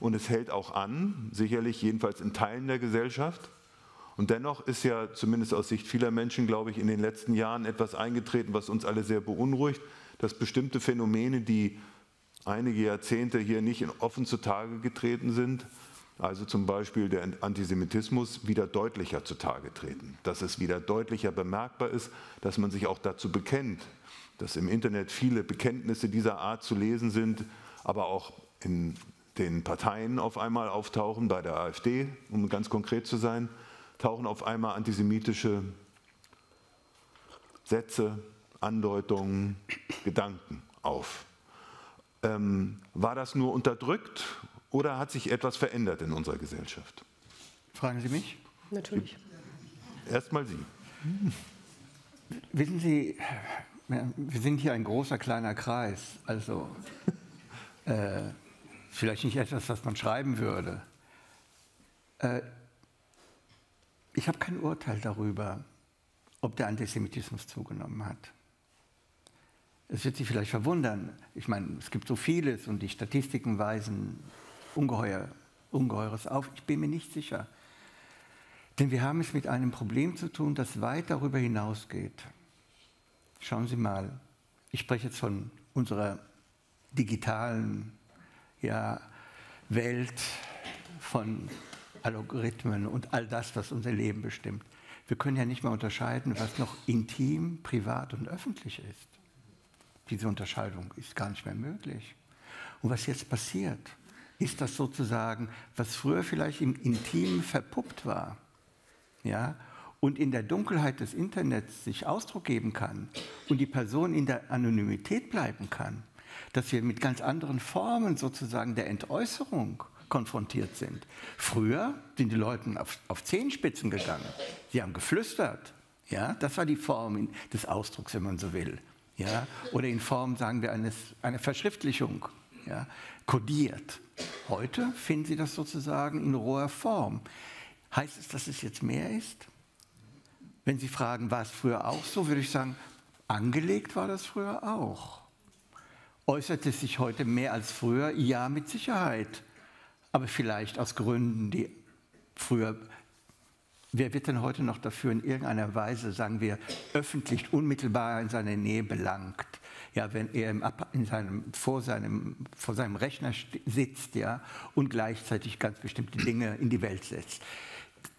und es hält auch an, sicherlich jedenfalls in Teilen der Gesellschaft. Und dennoch ist ja zumindest aus Sicht vieler Menschen, glaube ich, in den letzten Jahren etwas eingetreten, was uns alle sehr beunruhigt, dass bestimmte Phänomene, die einige Jahrzehnte hier nicht offen zutage getreten sind, also zum Beispiel der Antisemitismus, wieder deutlicher zutage treten. Dass es wieder deutlicher bemerkbar ist, dass man sich auch dazu bekennt, dass im Internet viele Bekenntnisse dieser Art zu lesen sind, aber auch in den Parteien auf einmal auftauchen, bei der AfD, um ganz konkret zu sein, tauchen auf einmal antisemitische Sätze, Andeutungen, Gedanken auf. Ähm, war das nur unterdrückt oder hat sich etwas verändert in unserer Gesellschaft? Fragen Sie mich? Natürlich. Erstmal Sie. Wissen Sie, wir sind hier ein großer kleiner Kreis, also äh, vielleicht nicht etwas, was man schreiben würde. Äh, ich habe kein Urteil darüber, ob der Antisemitismus zugenommen hat. Es wird Sie vielleicht verwundern. Ich meine, es gibt so vieles und die Statistiken weisen ungeheuer, Ungeheures auf. Ich bin mir nicht sicher. Denn wir haben es mit einem Problem zu tun, das weit darüber hinausgeht. Schauen Sie mal, ich spreche jetzt von unserer digitalen ja, Welt, von Algorithmen und all das, was unser Leben bestimmt. Wir können ja nicht mehr unterscheiden, was noch intim, privat und öffentlich ist. Diese Unterscheidung ist gar nicht mehr möglich. Und was jetzt passiert, ist das sozusagen, was früher vielleicht im Intimen verpuppt war, ja, und in der Dunkelheit des Internets sich Ausdruck geben kann und die Person in der Anonymität bleiben kann, dass wir mit ganz anderen Formen sozusagen der Entäußerung konfrontiert sind. Früher sind die Leute auf, auf Zehenspitzen gegangen. Sie haben geflüstert. Ja, das war die Form des Ausdrucks, wenn man so will. Ja, oder in Form, sagen wir, eines, einer Verschriftlichung, ja, kodiert. Heute finden Sie das sozusagen in roher Form. Heißt es, dass es jetzt mehr ist? Wenn Sie fragen, war es früher auch so, würde ich sagen, angelegt war das früher auch. Äußert es sich heute mehr als früher? Ja, mit Sicherheit. Aber vielleicht aus Gründen, die früher. Wer wird denn heute noch dafür in irgendeiner Weise, sagen wir, öffentlich unmittelbar in seiner Nähe belangt? Ja, wenn er in seinem, vor, seinem, vor seinem Rechner sitzt ja, und gleichzeitig ganz bestimmte Dinge in die Welt setzt.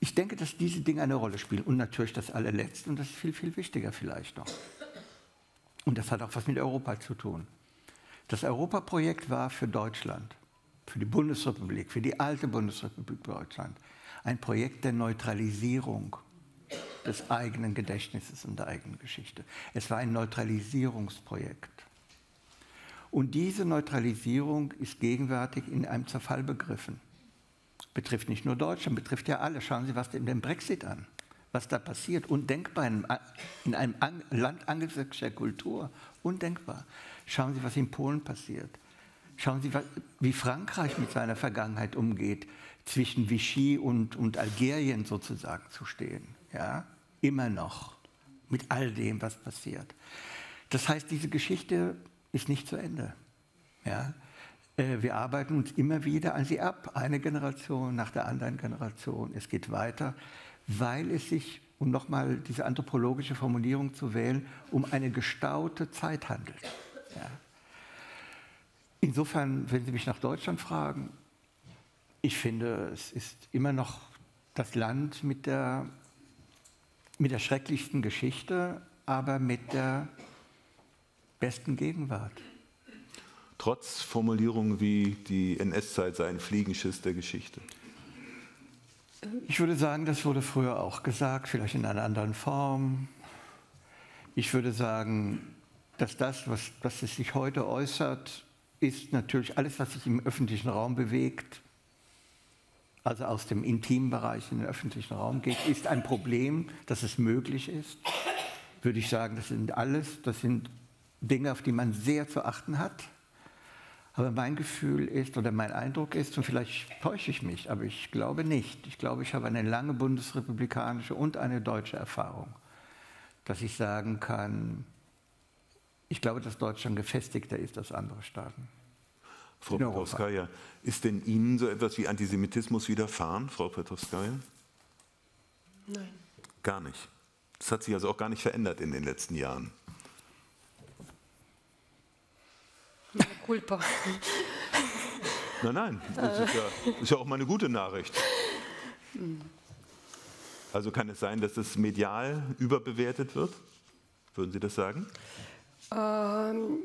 Ich denke, dass diese Dinge eine Rolle spielen. Und natürlich das allerletzte, und das ist viel, viel wichtiger vielleicht noch. Und das hat auch was mit Europa zu tun. Das Europaprojekt war für Deutschland, für die Bundesrepublik, für die alte Bundesrepublik Deutschland ein Projekt der Neutralisierung des eigenen Gedächtnisses und der eigenen Geschichte. Es war ein Neutralisierungsprojekt. Und diese Neutralisierung ist gegenwärtig in einem Zerfall begriffen. Betrifft nicht nur Deutschland, betrifft ja alle. Schauen Sie was in dem Brexit an, was da passiert. Undenkbar in einem Land angelsächsischer Kultur. Undenkbar. Schauen Sie, was in Polen passiert. Schauen Sie, wie Frankreich mit seiner Vergangenheit umgeht, zwischen Vichy und, und Algerien sozusagen zu stehen. Ja? Immer noch. Mit all dem, was passiert. Das heißt, diese Geschichte ist nicht zu Ende. Ja? Äh, wir arbeiten uns immer wieder an sie ab, eine Generation nach der anderen Generation. Es geht weiter, weil es sich um nochmal diese anthropologische Formulierung zu wählen, um eine gestaute Zeit handelt. Ja. Insofern, wenn Sie mich nach Deutschland fragen, ich finde, es ist immer noch das Land mit der, mit der schrecklichsten Geschichte, aber mit der besten Gegenwart. Trotz Formulierungen wie die NS-Zeit sei ein Fliegenschiss der Geschichte. Ich würde sagen, das wurde früher auch gesagt, vielleicht in einer anderen Form. Ich würde sagen, dass das, was, was es sich heute äußert, ist natürlich alles, was sich im öffentlichen Raum bewegt, also aus dem intimen Bereich in den öffentlichen Raum geht, ist ein Problem, dass es möglich ist. Würde ich sagen, das sind alles, das sind Dinge, auf die man sehr zu achten hat. Aber mein Gefühl ist oder mein Eindruck ist, und vielleicht täusche ich mich, aber ich glaube nicht. Ich glaube, ich habe eine lange bundesrepublikanische und eine deutsche Erfahrung, dass ich sagen kann, ich glaube, dass Deutschland gefestigter ist als andere Staaten. Frau Petowskaja, ist denn Ihnen so etwas wie Antisemitismus widerfahren, Frau Petowskaja? Nein. Gar nicht. Das hat sich also auch gar nicht verändert in den letzten Jahren. Culpa. Nein, nein, das ist ja, ist ja auch mal eine gute Nachricht. Also kann es sein, dass es medial überbewertet wird? Würden Sie das sagen? Ähm,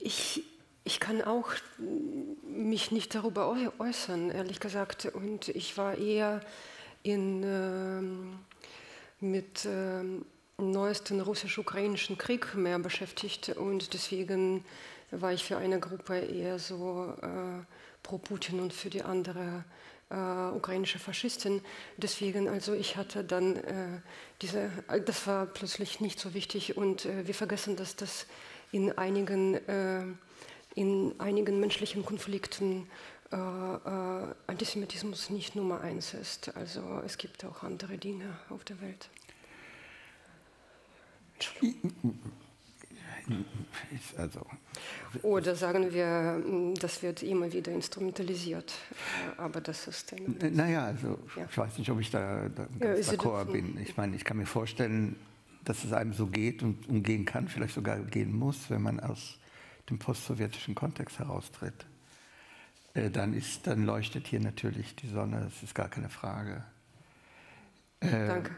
ich, ich kann auch mich nicht darüber äußern, ehrlich gesagt. Und ich war eher in, ähm, mit ähm, neuesten russisch-ukrainischen Krieg mehr beschäftigt und deswegen war ich für eine Gruppe eher so äh, pro Putin und für die andere äh, ukrainische Faschistin. Deswegen, also ich hatte dann äh, diese, das war plötzlich nicht so wichtig und äh, wir vergessen, dass das in einigen, äh, in einigen menschlichen Konflikten äh, äh, Antisemitismus nicht Nummer eins ist. Also es gibt auch andere Dinge auf der Welt. Also, Oder sagen wir, das wird immer wieder instrumentalisiert, aber das ist eine. Naja, also ja. ich weiß nicht, ob ich da, da ganz ja, d'accord bin. Ich meine, ich kann mir vorstellen, dass es einem so geht und umgehen kann, vielleicht sogar gehen muss, wenn man aus dem postsowjetischen Kontext heraustritt. äh, dann, ist, dann leuchtet hier natürlich die Sonne, das ist gar keine Frage. Äh, Danke.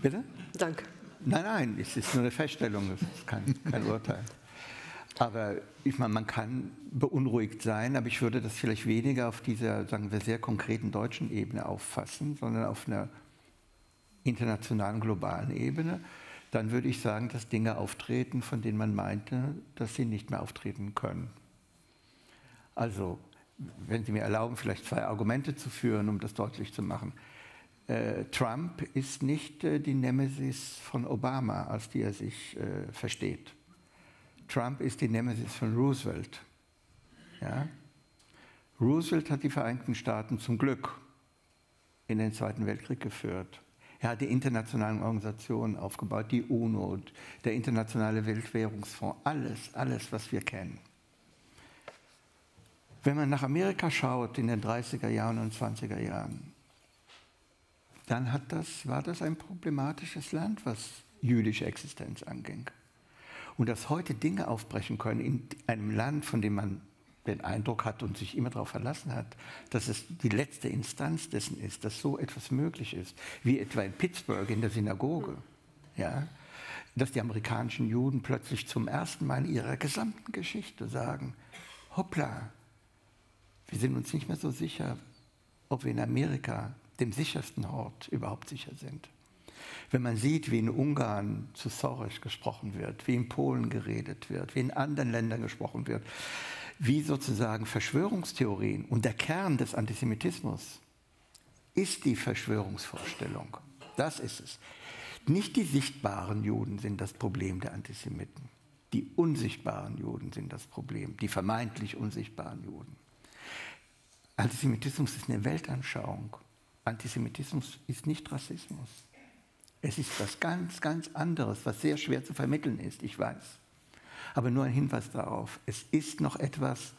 Bitte? Danke. Nein, nein, es ist nur eine Feststellung, es ist kein, kein Urteil. Aber ich meine, man kann beunruhigt sein, aber ich würde das vielleicht weniger auf dieser, sagen wir, sehr konkreten deutschen Ebene auffassen, sondern auf einer internationalen, globalen Ebene. Dann würde ich sagen, dass Dinge auftreten, von denen man meinte, dass sie nicht mehr auftreten können. Also, wenn Sie mir erlauben, vielleicht zwei Argumente zu führen, um das deutlich zu machen. Äh, Trump ist nicht äh, die Nemesis von Obama, als die er sich äh, versteht. Trump ist die Nemesis von Roosevelt. Ja? Roosevelt hat die Vereinigten Staaten zum Glück in den Zweiten Weltkrieg geführt. Er hat die internationalen Organisationen aufgebaut, die UNO, der Internationale Weltwährungsfonds, alles, alles, was wir kennen. Wenn man nach Amerika schaut in den 30er Jahren und 20er Jahren, dann das, war das ein problematisches Land, was jüdische Existenz anging. Und dass heute Dinge aufbrechen können in einem Land, von dem man den Eindruck hat und sich immer darauf verlassen hat, dass es die letzte Instanz dessen ist, dass so etwas möglich ist, wie etwa in Pittsburgh in der Synagoge, ja, dass die amerikanischen Juden plötzlich zum ersten Mal in ihrer gesamten Geschichte sagen, hoppla, wir sind uns nicht mehr so sicher, ob wir in Amerika dem sichersten Ort überhaupt sicher sind. Wenn man sieht, wie in Ungarn zu Soros gesprochen wird, wie in Polen geredet wird, wie in anderen Ländern gesprochen wird, wie sozusagen Verschwörungstheorien und der Kern des Antisemitismus ist die Verschwörungsvorstellung. Das ist es. Nicht die sichtbaren Juden sind das Problem der Antisemiten. Die unsichtbaren Juden sind das Problem, die vermeintlich unsichtbaren Juden. Antisemitismus ist eine Weltanschauung. Antisemitismus ist nicht Rassismus. Es ist was ganz, ganz anderes, was sehr schwer zu vermitteln ist, ich weiß. Aber nur ein Hinweis darauf, es ist noch etwas,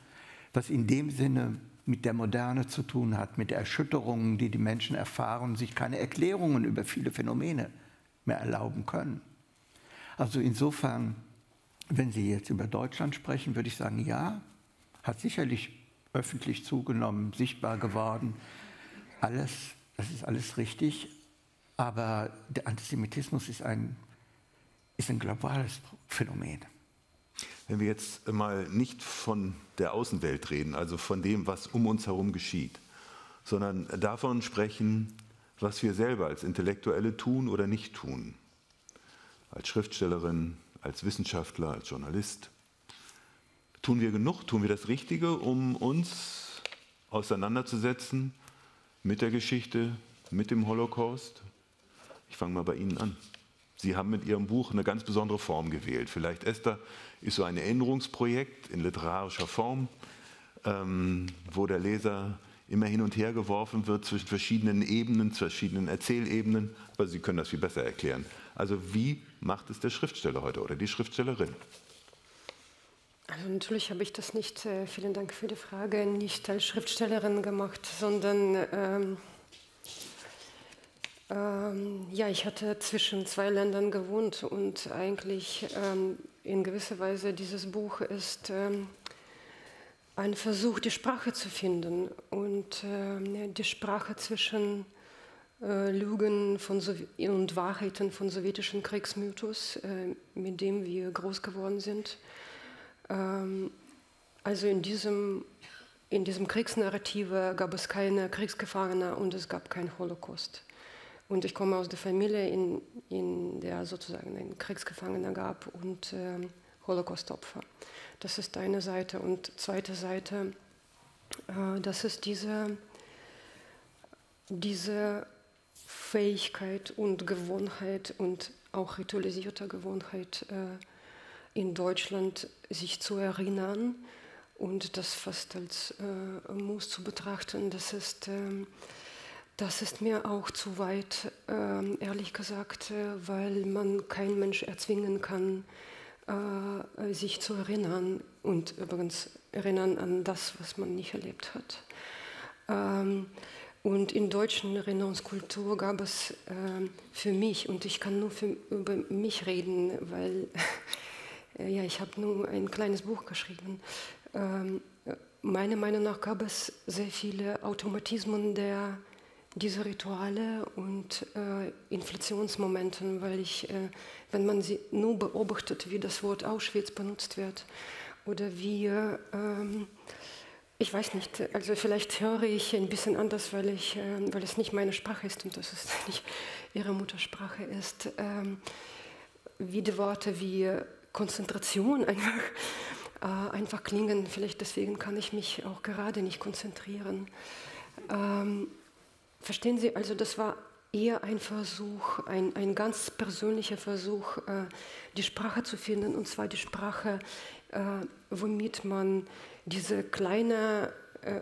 was in dem Sinne mit der Moderne zu tun hat, mit der Erschütterungen, die die Menschen erfahren, sich keine Erklärungen über viele Phänomene mehr erlauben können. Also insofern, wenn Sie jetzt über Deutschland sprechen, würde ich sagen, ja, hat sicherlich öffentlich zugenommen, sichtbar geworden. Alles, das ist alles richtig. Aber der Antisemitismus ist ein, ist ein globales Phänomen. Wenn wir jetzt mal nicht von der Außenwelt reden, also von dem, was um uns herum geschieht, sondern davon sprechen, was wir selber als Intellektuelle tun oder nicht tun, als Schriftstellerin, als Wissenschaftler, als Journalist. Tun wir genug, tun wir das Richtige, um uns auseinanderzusetzen mit der Geschichte, mit dem Holocaust, ich fange mal bei Ihnen an. Sie haben mit Ihrem Buch eine ganz besondere Form gewählt. Vielleicht Esther ist so ein Erinnerungsprojekt in literarischer Form, ähm, wo der Leser immer hin und her geworfen wird zwischen verschiedenen Ebenen, verschiedenen Erzählebenen. Aber Sie können das viel besser erklären. Also wie macht es der Schriftsteller heute oder die Schriftstellerin? Also natürlich habe ich das nicht, äh, vielen Dank für die Frage, nicht als Schriftstellerin gemacht, sondern ähm, ähm, ja, ich hatte zwischen zwei Ländern gewohnt und eigentlich ähm, in gewisser Weise dieses Buch ist ähm, ein Versuch, die Sprache zu finden und äh, die Sprache zwischen äh, Lügen von und Wahrheiten von sowjetischen Kriegsmythos, äh, mit dem wir groß geworden sind. Ähm, also in diesem, in diesem Kriegsnarrative gab es keine Kriegsgefangene und es gab keinen Holocaust. Und ich komme aus der Familie, in, in der sozusagen ein Kriegsgefangener gab und äh, Holocaust-Opfer. Das ist eine Seite. Und zweite Seite, äh, das ist diese, diese Fähigkeit und Gewohnheit und auch ritualisierte Gewohnheit äh, in Deutschland, sich zu erinnern und das fast als äh, Muss zu betrachten. Das ist ähm, das ist mir auch zu weit, äh, ehrlich gesagt, äh, weil man kein Mensch erzwingen kann, äh, sich zu erinnern und übrigens erinnern an das, was man nicht erlebt hat. Ähm, und in deutschen Erinnerungskultur gab es ähm, für mich, und ich kann nur für, über mich reden, weil ja, ich habe nur ein kleines Buch geschrieben, ähm, meiner Meinung nach gab es sehr viele Automatismen der diese Rituale und äh, Inflationsmomenten, weil ich, äh, wenn man sie nur beobachtet, wie das Wort Auschwitz benutzt wird oder wie, ähm, ich weiß nicht, also vielleicht höre ich ein bisschen anders, weil, ich, äh, weil es nicht meine Sprache ist und das ist nicht ihre Muttersprache ist, ähm, wie die Worte wie Konzentration einfach, äh, einfach klingen. Vielleicht deswegen kann ich mich auch gerade nicht konzentrieren. Ähm, Verstehen Sie, also das war eher ein Versuch, ein, ein ganz persönlicher Versuch, äh, die Sprache zu finden, und zwar die Sprache, äh, womit man diese kleine, äh,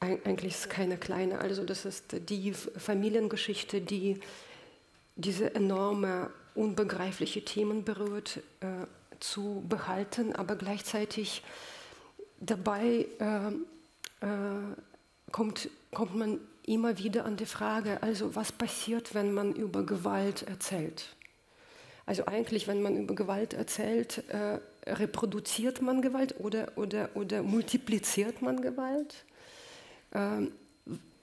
eigentlich ist es keine kleine, also das ist die Familiengeschichte, die diese enorme, unbegreifliche Themen berührt, äh, zu behalten, aber gleichzeitig dabei äh, äh, kommt, kommt man immer wieder an die Frage, also was passiert, wenn man über Gewalt erzählt? Also eigentlich, wenn man über Gewalt erzählt, äh, reproduziert man Gewalt oder, oder, oder multipliziert man Gewalt? Ähm,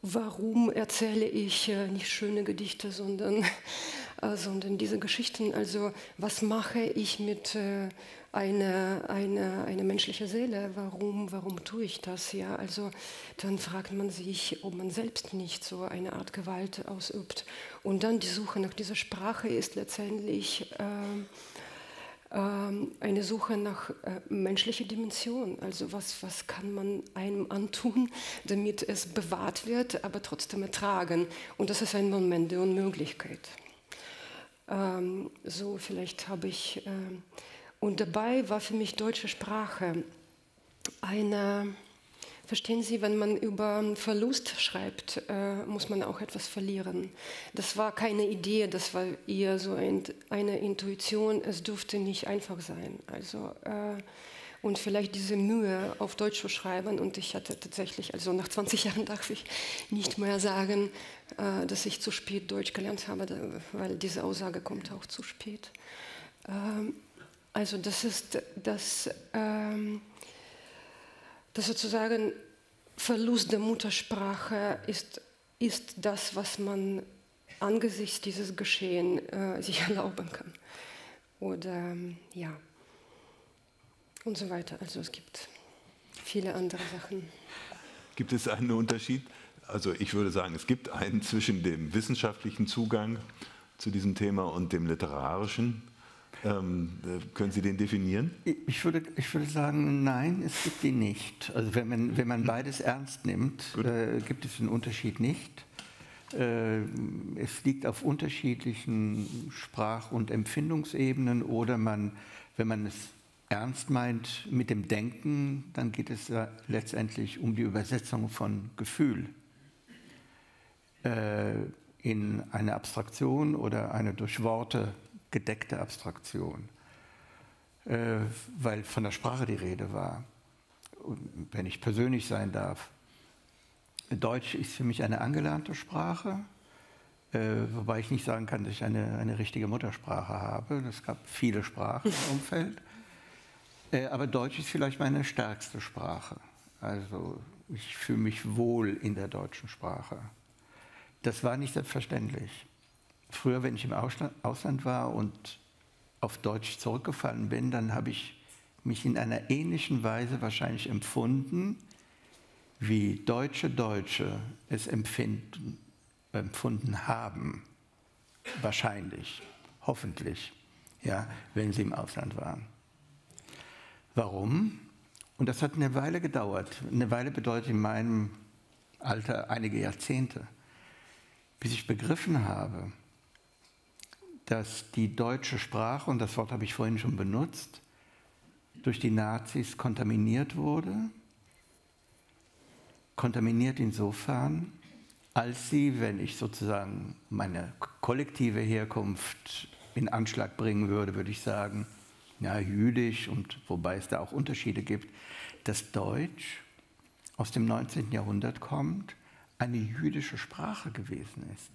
warum erzähle ich äh, nicht schöne Gedichte, sondern, äh, sondern diese Geschichten? Also was mache ich mit äh, eine, eine, eine menschliche Seele. Warum, warum tue ich das? Ja, also dann fragt man sich, ob man selbst nicht so eine Art Gewalt ausübt. Und dann die Suche nach dieser Sprache ist letztendlich äh, äh, eine Suche nach äh, menschlicher Dimension. Also was, was kann man einem antun, damit es bewahrt wird, aber trotzdem ertragen. Und das ist ein Moment der Unmöglichkeit. Ähm, so vielleicht habe ich ähm, und dabei war für mich deutsche Sprache eine, verstehen Sie, wenn man über Verlust schreibt, äh, muss man auch etwas verlieren. Das war keine Idee, das war eher so ein, eine Intuition, es durfte nicht einfach sein. Also, äh, und vielleicht diese Mühe auf Deutsch zu schreiben. Und ich hatte tatsächlich, also nach 20 Jahren darf ich nicht mehr sagen, äh, dass ich zu spät Deutsch gelernt habe, weil diese Aussage kommt auch zu spät. Ähm, also das ist das, ähm, das sozusagen Verlust der Muttersprache ist, ist das, was man angesichts dieses Geschehens äh, sich erlauben kann. Oder ähm, ja, und so weiter. Also es gibt viele andere Sachen. Gibt es einen Unterschied? Also ich würde sagen, es gibt einen zwischen dem wissenschaftlichen Zugang zu diesem Thema und dem literarischen. Ähm, können Sie den definieren? Ich würde, ich würde sagen, nein, es gibt ihn nicht. Also wenn man, wenn man beides ernst nimmt, äh, gibt es einen Unterschied nicht. Äh, es liegt auf unterschiedlichen Sprach- und Empfindungsebenen oder man, wenn man es ernst meint mit dem Denken, dann geht es ja letztendlich um die Übersetzung von Gefühl äh, in eine Abstraktion oder eine durch Worte gedeckte Abstraktion, äh, weil von der Sprache die Rede war. Und wenn ich persönlich sein darf, Deutsch ist für mich eine angelernte Sprache, äh, wobei ich nicht sagen kann, dass ich eine, eine richtige Muttersprache habe. Es gab viele Sprachen im Umfeld. Äh, aber Deutsch ist vielleicht meine stärkste Sprache. Also ich fühle mich wohl in der deutschen Sprache. Das war nicht selbstverständlich. Früher, wenn ich im Ausland war und auf Deutsch zurückgefallen bin, dann habe ich mich in einer ähnlichen Weise wahrscheinlich empfunden, wie deutsche Deutsche es empfinden, empfunden haben. Wahrscheinlich, hoffentlich, ja, wenn sie im Ausland waren. Warum? Und das hat eine Weile gedauert. Eine Weile bedeutet in meinem Alter einige Jahrzehnte, bis ich begriffen habe, dass die deutsche Sprache, und das Wort habe ich vorhin schon benutzt, durch die Nazis kontaminiert wurde. Kontaminiert insofern, als sie, wenn ich sozusagen meine kollektive Herkunft in Anschlag bringen würde, würde ich sagen, ja, jüdisch und wobei es da auch Unterschiede gibt, dass Deutsch aus dem 19. Jahrhundert kommt, eine jüdische Sprache gewesen ist,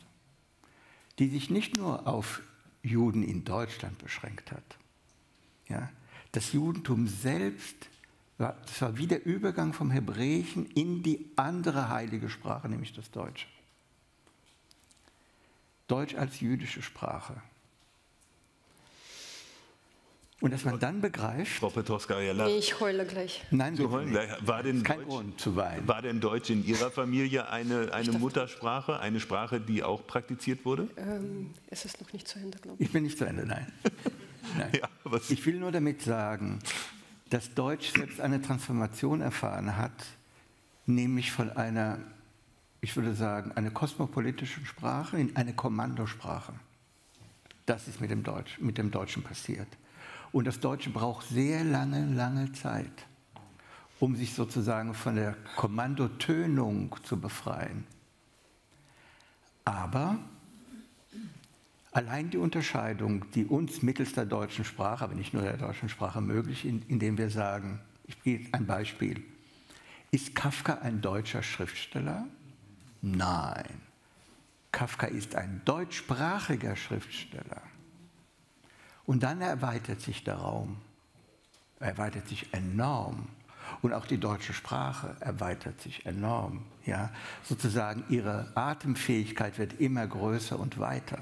die sich nicht nur auf Juden in Deutschland beschränkt hat. Ja? Das Judentum selbst Das war wie der Übergang vom Hebräischen in die andere heilige Sprache, nämlich das Deutsche. Deutsch als jüdische Sprache. Und dass man dann begreift. Frau Petrowska, ja, ich heule gleich. Nein, Sie heulen gleich. War denn, Kein Deutsch, Grund zu weinen. war denn Deutsch in Ihrer Familie eine, eine Muttersprache, eine Sprache, die auch praktiziert wurde? Ähm, es ist noch nicht zu Ende, glaube ich. Ich bin nicht zu Ende, nein. nein. Ja, ich will nur damit sagen, dass Deutsch selbst eine Transformation erfahren hat, nämlich von einer, ich würde sagen, einer kosmopolitischen Sprache in eine Kommandosprache. Das ist mit dem, Deutsch, mit dem Deutschen passiert. Und das Deutsche braucht sehr lange, lange Zeit, um sich sozusagen von der Kommandotönung zu befreien. Aber allein die Unterscheidung, die uns mittels der deutschen Sprache, aber nicht nur der deutschen Sprache möglich, indem wir sagen, ich gebe ein Beispiel, ist Kafka ein deutscher Schriftsteller? Nein. Kafka ist ein deutschsprachiger Schriftsteller. Und dann erweitert sich der Raum, erweitert sich enorm. Und auch die deutsche Sprache erweitert sich enorm. Ja? Sozusagen ihre Atemfähigkeit wird immer größer und weiter.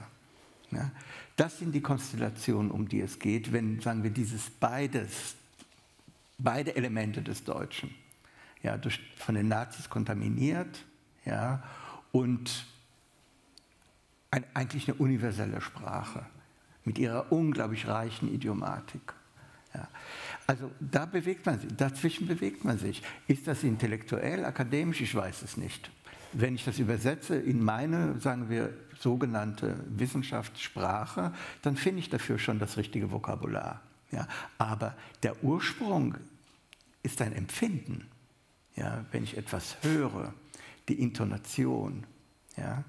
Ja? Das sind die Konstellationen, um die es geht, wenn, sagen wir, dieses beides, beide Elemente des Deutschen ja, durch, von den Nazis kontaminiert ja, und ein, eigentlich eine universelle Sprache mit ihrer unglaublich reichen Idiomatik. Ja. Also da bewegt man sich, dazwischen bewegt man sich. Ist das intellektuell, akademisch? Ich weiß es nicht. Wenn ich das übersetze in meine, sagen wir, sogenannte Wissenschaftssprache, dann finde ich dafür schon das richtige Vokabular. Ja. Aber der Ursprung ist ein Empfinden. Ja. Wenn ich etwas höre, die Intonation, ja,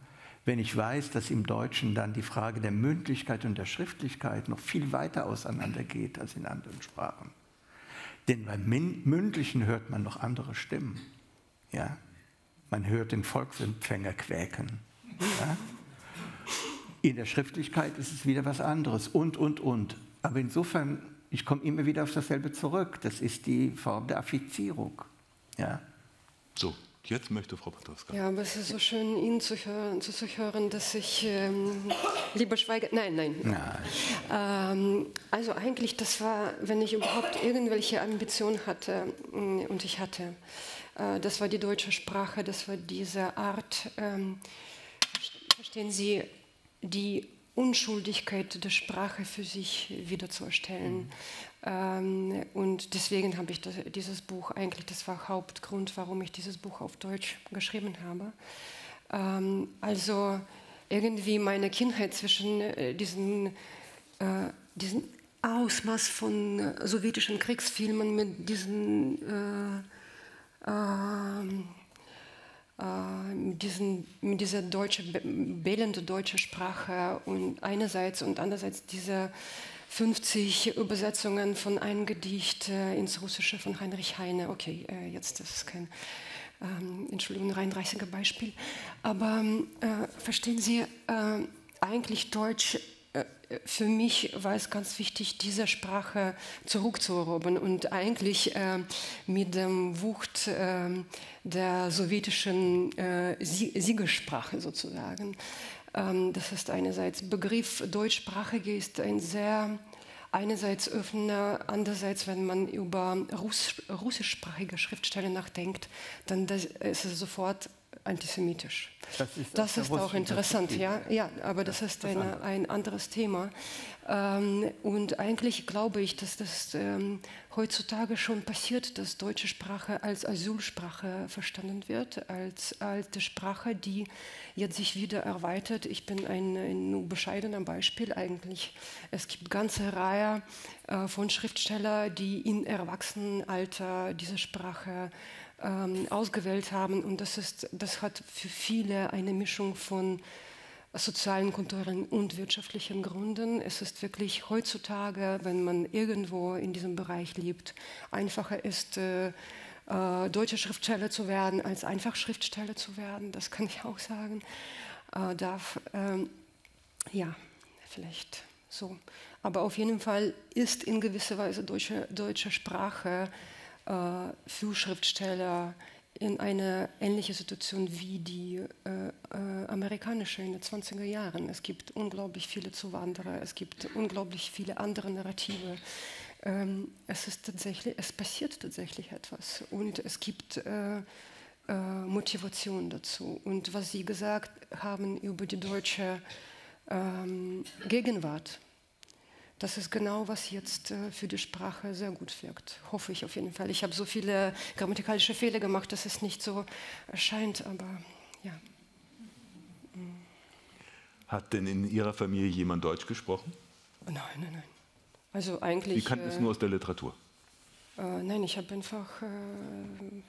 wenn ich weiß, dass im Deutschen dann die Frage der Mündlichkeit und der Schriftlichkeit noch viel weiter auseinandergeht als in anderen Sprachen. Denn beim Mündlichen hört man noch andere Stimmen. Ja? Man hört den Volksempfänger quäken. Ja? In der Schriftlichkeit ist es wieder was anderes und, und, und. Aber insofern, ich komme immer wieder auf dasselbe zurück. Das ist die Form der Affizierung. Ja? So, Jetzt möchte Frau Patrowska. Ja, aber es ist so schön, Ihnen zu hören, zu, zu hören dass ich ähm, lieber schweige. Nein, nein. nein. Ähm, also eigentlich, das war, wenn ich überhaupt irgendwelche Ambitionen hatte, mm, und ich hatte, äh, das war die deutsche Sprache, das war diese Art, ähm, verstehen Sie, die Unschuldigkeit der Sprache für sich wiederzuerstellen. Ähm, und deswegen habe ich das, dieses Buch eigentlich, das war Hauptgrund, warum ich dieses Buch auf Deutsch geschrieben habe. Ähm, also irgendwie meine Kindheit zwischen äh, diesen, äh, diesen Ausmaß von äh, sowjetischen Kriegsfilmen mit diesen äh, ähm, äh, mit, diesen, mit dieser deutsche, bellende deutsche Sprache und einerseits und andererseits diese 50 Übersetzungen von einem Gedicht äh, ins Russische von Heinrich Heine. Okay, äh, jetzt ist es kein, ähm, Entschuldigung, 33er Beispiel. Aber äh, verstehen Sie, äh, eigentlich Deutsch, äh, für mich war es ganz wichtig, diese Sprache zurückzuerobern und eigentlich äh, mit dem Wucht der sowjetischen Siegersprache sozusagen ähm, das ist einerseits Begriff deutschsprachige ist ein sehr einerseits öffner, andererseits, wenn man über Russ, russischsprachige Schriftsteller nachdenkt, dann das, ist es sofort antisemitisch. Das ist, das ist auch interessant, ja, ja, aber das ist eine, ein anderes Thema. Ähm, und eigentlich glaube ich, dass das ähm, heutzutage schon passiert, dass deutsche Sprache als Asylsprache verstanden wird, als alte Sprache, die jetzt sich wieder erweitert. Ich bin ein, ein nur bescheidener Beispiel eigentlich. Es gibt ganze Reihe äh, von Schriftstellern, die in Erwachsenenalter diese Sprache ähm, ausgewählt haben. Und das, ist, das hat für viele eine Mischung von sozialen, kulturellen und wirtschaftlichen Gründen. Es ist wirklich heutzutage, wenn man irgendwo in diesem Bereich lebt, einfacher ist, äh, äh, deutsche Schriftsteller zu werden, als einfach Schriftsteller zu werden. Das kann ich auch sagen. Äh, darf, ähm, ja, vielleicht so. Aber auf jeden Fall ist in gewisser Weise deutsche, deutsche Sprache äh, für Schriftsteller in eine ähnliche Situation wie die äh, äh, amerikanische in den 20er Jahren. Es gibt unglaublich viele Zuwanderer, es gibt unglaublich viele andere Narrative. Ähm, es, ist tatsächlich, es passiert tatsächlich etwas und es gibt äh, äh, Motivation dazu. Und was Sie gesagt haben über die deutsche ähm, Gegenwart, das ist genau, was jetzt äh, für die Sprache sehr gut wirkt. Hoffe ich auf jeden Fall. Ich habe so viele grammatikalische Fehler gemacht, dass es nicht so erscheint, aber ja. Hat denn in Ihrer Familie jemand Deutsch gesprochen? Nein, nein, nein. Also eigentlich. Sie kannten äh, es nur aus der Literatur? Äh, nein, ich habe einfach äh,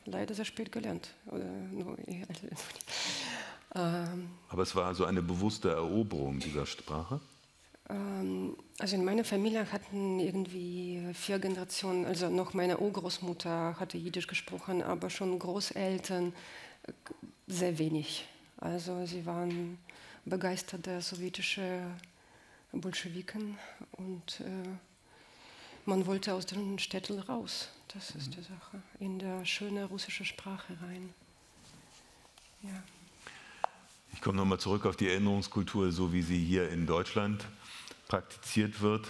leider sehr spät gelernt. Oder nur, ähm, Aber es war so eine bewusste Eroberung dieser Sprache? Ähm, also in meiner Familie hatten irgendwie vier Generationen, also noch meine Urgroßmutter hatte Jiddisch gesprochen, aber schon Großeltern äh, sehr wenig. Also sie waren begeisterte sowjetische Bolschewiken und äh, man wollte aus den Städten raus. Das ist die Sache. In der schöne russische Sprache rein. Ja. Ich komme nochmal zurück auf die Erinnerungskultur, so wie sie hier in Deutschland praktiziert wird.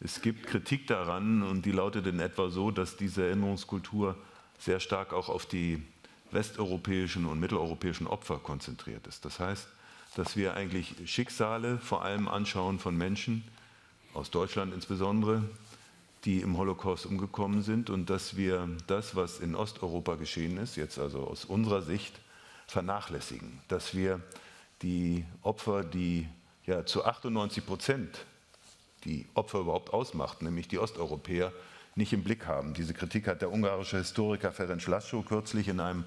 Es gibt Kritik daran und die lautet in etwa so, dass diese Erinnerungskultur sehr stark auch auf die westeuropäischen und mitteleuropäischen Opfer konzentriert ist. Das heißt, dass wir eigentlich Schicksale vor allem anschauen von Menschen, aus Deutschland insbesondere, die im Holocaust umgekommen sind und dass wir das, was in Osteuropa geschehen ist, jetzt also aus unserer Sicht vernachlässigen, dass wir die Opfer, die ja zu 98 Prozent die Opfer überhaupt ausmachten, nämlich die Osteuropäer, nicht im Blick haben. Diese Kritik hat der ungarische Historiker Ferenc Laszlo kürzlich in einem,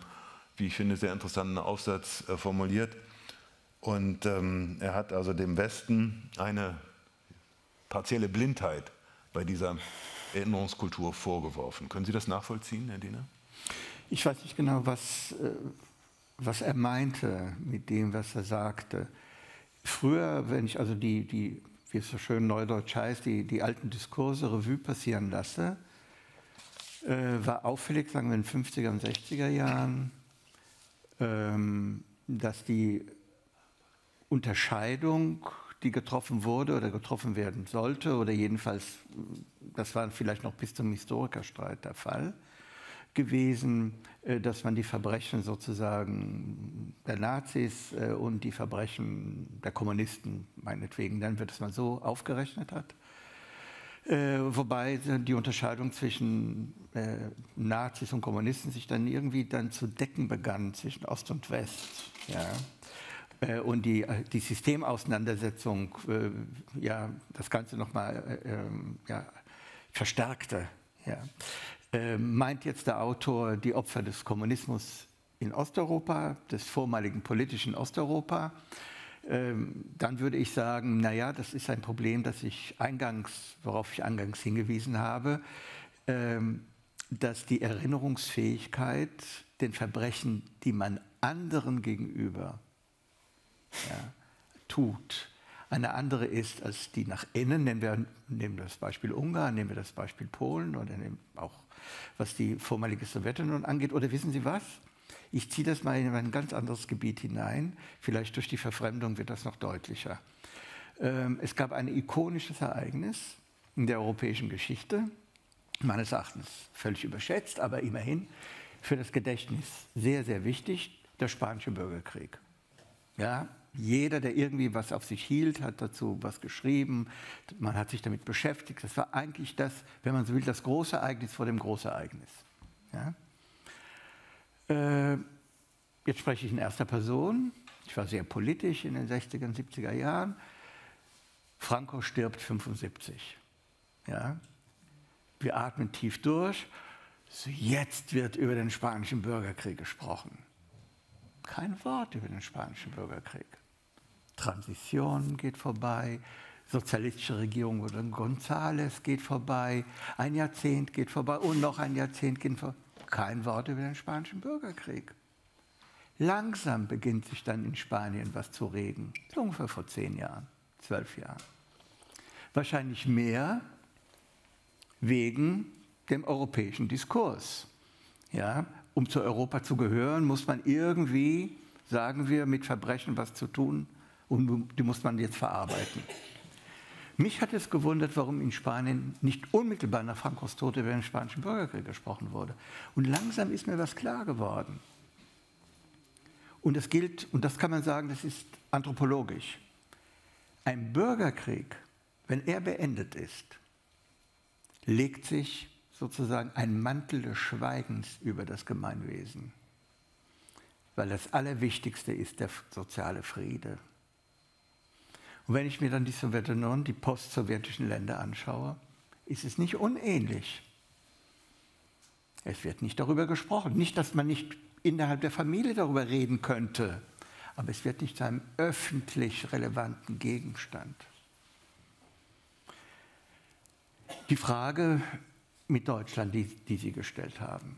wie ich finde, sehr interessanten Aufsatz äh, formuliert. Und ähm, er hat also dem Westen eine partielle Blindheit bei dieser Erinnerungskultur vorgeworfen. Können Sie das nachvollziehen, Herr Diener? Ich weiß nicht genau, was, äh, was er meinte mit dem, was er sagte. Früher, wenn ich also die, die wie es so schön neudeutsch heißt, die, die alten Diskurse Revue passieren lasse, äh, war auffällig, sagen wir in den 50er und 60er Jahren, ähm, dass die Unterscheidung, die getroffen wurde oder getroffen werden sollte, oder jedenfalls, das war vielleicht noch bis zum Historikerstreit der Fall, gewesen, äh, dass man die Verbrechen sozusagen der Nazis äh, und die Verbrechen der Kommunisten, meinetwegen, dann wird es mal so aufgerechnet hat. Äh, wobei die Unterscheidung zwischen äh, Nazis und Kommunisten sich dann irgendwie dann zu decken begann zwischen Ost und West. Ja. Äh, und die, die Systemauseinandersetzung ja, das Ganze nochmal ähm, ja, verstärkte. Ja. Äh, meint jetzt der Autor die Opfer des Kommunismus in Osteuropa, des vormaligen politischen Osteuropa, ähm, dann würde ich sagen, naja, das ist ein Problem, das ich eingangs, worauf ich eingangs hingewiesen habe, ähm, dass die Erinnerungsfähigkeit den Verbrechen, die man anderen gegenüber ja, tut, eine andere ist als die nach innen. Nehmen wir, nehmen das Beispiel Ungarn, nehmen wir das Beispiel Polen oder nehmen auch was die vormalige Sowjetunion angeht. Oder wissen Sie was? Ich ziehe das mal in ein ganz anderes Gebiet hinein. Vielleicht durch die Verfremdung wird das noch deutlicher. Ähm, es gab ein ikonisches Ereignis in der europäischen Geschichte, meines Erachtens völlig überschätzt, aber immerhin für das Gedächtnis sehr, sehr wichtig, der spanische Bürgerkrieg. Ja, jeder, der irgendwie was auf sich hielt, hat dazu was geschrieben. Man hat sich damit beschäftigt. Das war eigentlich das, wenn man so will, das große Ereignis vor dem Großereignis. Ja? Äh, jetzt spreche ich in erster Person. Ich war sehr politisch in den 60er und 70er Jahren. Franco stirbt 75. Ja? Wir atmen tief durch. So, jetzt wird über den spanischen Bürgerkrieg gesprochen. Kein Wort über den spanischen Bürgerkrieg. Transition geht vorbei, sozialistische Regierung oder González geht vorbei, ein Jahrzehnt geht vorbei und noch ein Jahrzehnt geht vorbei. Kein Wort über den spanischen Bürgerkrieg. Langsam beginnt sich dann in Spanien was zu reden. Ungefähr vor zehn Jahren, zwölf Jahren. Wahrscheinlich mehr wegen dem europäischen Diskurs. Ja, um zu Europa zu gehören, muss man irgendwie, sagen wir, mit Verbrechen was zu tun und die muss man jetzt verarbeiten. Mich hat es gewundert, warum in Spanien nicht unmittelbar nach Frankos Tod über den Spanischen Bürgerkrieg gesprochen wurde. Und langsam ist mir was klar geworden. Und das gilt, und das kann man sagen, das ist anthropologisch. Ein Bürgerkrieg, wenn er beendet ist, legt sich sozusagen ein Mantel des Schweigens über das Gemeinwesen. Weil das Allerwichtigste ist der soziale Friede. Und wenn ich mir dann die Sowjetunion, die postsowjetischen Länder anschaue, ist es nicht unähnlich. Es wird nicht darüber gesprochen. Nicht, dass man nicht innerhalb der Familie darüber reden könnte, aber es wird nicht zu einem öffentlich relevanten Gegenstand. Die Frage mit Deutschland, die, die Sie gestellt haben.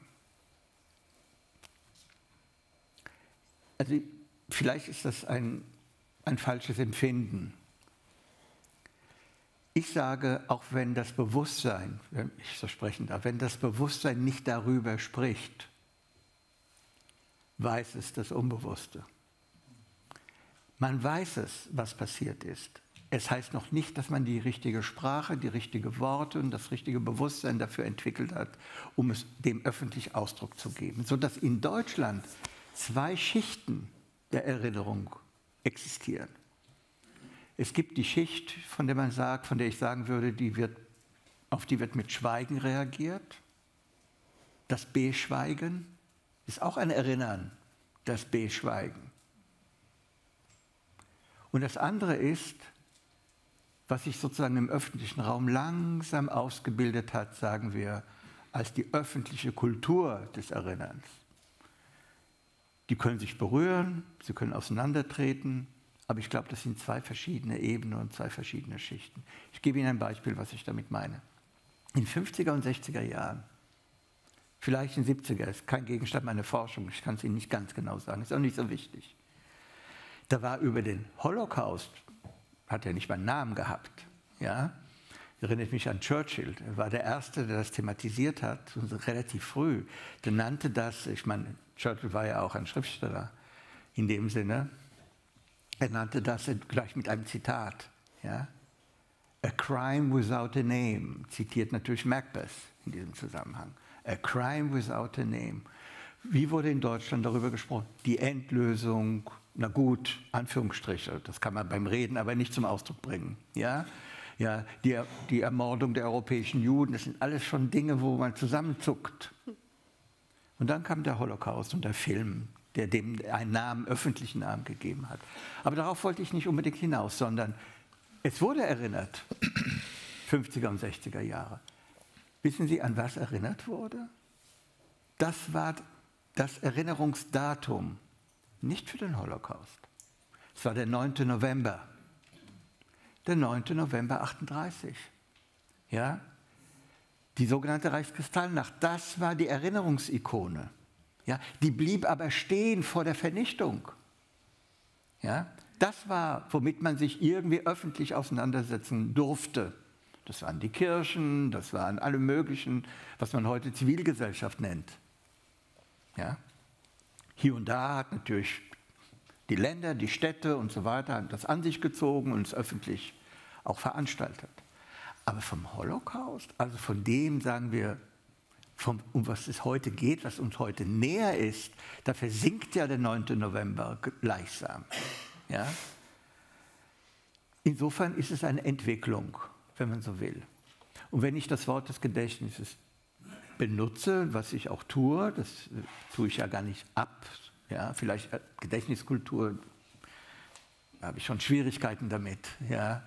Also vielleicht ist das ein, ein falsches Empfinden. Ich sage, auch wenn das Bewusstsein, wenn ich so sprechen darf, wenn das Bewusstsein nicht darüber spricht, weiß es das Unbewusste. Man weiß es, was passiert ist. Es heißt noch nicht, dass man die richtige Sprache, die richtigen Worte und das richtige Bewusstsein dafür entwickelt hat, um es dem öffentlich Ausdruck zu geben. Sodass in Deutschland zwei Schichten der Erinnerung existieren. Es gibt die Schicht, von der man sagt, von der ich sagen würde, die wird, auf die wird mit Schweigen reagiert. Das B-Schweigen ist auch ein Erinnern, das B-Schweigen. Und das andere ist, was sich sozusagen im öffentlichen Raum langsam ausgebildet hat, sagen wir, als die öffentliche Kultur des Erinnerns. Die können sich berühren, sie können auseinandertreten, aber ich glaube, das sind zwei verschiedene Ebenen und zwei verschiedene Schichten. Ich gebe Ihnen ein Beispiel, was ich damit meine. In 50er und 60er Jahren, vielleicht in 70er, ist kein Gegenstand meiner Forschung, ich kann es Ihnen nicht ganz genau sagen, ist auch nicht so wichtig. Da war über den Holocaust, hat er nicht mal einen Namen gehabt, ja, erinnert mich an Churchill, er war der Erste, der das thematisiert hat, relativ früh. Der nannte das, ich meine, Churchill war ja auch ein Schriftsteller in dem Sinne, er nannte das gleich mit einem Zitat. Ja? A crime without a name, zitiert natürlich Macbeth in diesem Zusammenhang. A crime without a name. Wie wurde in Deutschland darüber gesprochen? Die Endlösung, na gut, Anführungsstriche, das kann man beim Reden aber nicht zum Ausdruck bringen. Ja? Ja, die, die Ermordung der europäischen Juden, das sind alles schon Dinge, wo man zusammenzuckt. Und dann kam der Holocaust und der Film, der dem einen Namen, öffentlichen Namen gegeben hat. Aber darauf wollte ich nicht unbedingt hinaus, sondern es wurde erinnert, 50er und 60er Jahre. Wissen Sie, an was erinnert wurde? Das war das Erinnerungsdatum, nicht für den Holocaust. Es war der 9. November. Der 9. November 38. Ja? Die sogenannte Reichskristallnacht, das war die Erinnerungsikone. Ja, die blieb aber stehen vor der Vernichtung. Ja, das war, womit man sich irgendwie öffentlich auseinandersetzen durfte. Das waren die Kirchen, das waren alle möglichen, was man heute Zivilgesellschaft nennt. Ja? Hier und da hat natürlich die Länder, die Städte und so weiter das an sich gezogen und es öffentlich auch veranstaltet. Aber vom Holocaust, also von dem, sagen wir, vom, um was es heute geht, was uns heute näher ist, da versinkt ja der 9. November gleichsam. Ja? Insofern ist es eine Entwicklung, wenn man so will. Und wenn ich das Wort des Gedächtnisses benutze, was ich auch tue, das äh, tue ich ja gar nicht ab, ja, vielleicht äh, Gedächtniskultur, da habe ich schon Schwierigkeiten damit, ja,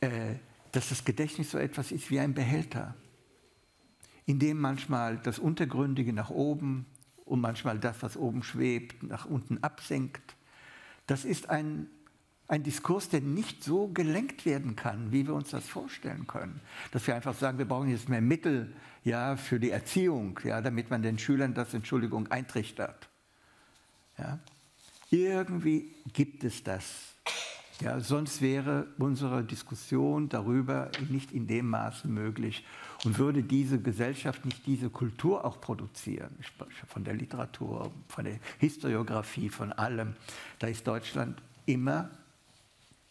äh, dass das Gedächtnis so etwas ist wie ein Behälter in dem manchmal das Untergründige nach oben und manchmal das, was oben schwebt, nach unten absenkt. Das ist ein, ein Diskurs, der nicht so gelenkt werden kann, wie wir uns das vorstellen können. Dass wir einfach sagen, wir brauchen jetzt mehr Mittel ja, für die Erziehung, ja, damit man den Schülern das, Entschuldigung, eintrichtert. Ja. Irgendwie gibt es das. Ja, sonst wäre unsere Diskussion darüber nicht in dem Maße möglich. Und würde diese Gesellschaft nicht diese Kultur auch produzieren, von der Literatur, von der Historiografie, von allem, da ist Deutschland immer,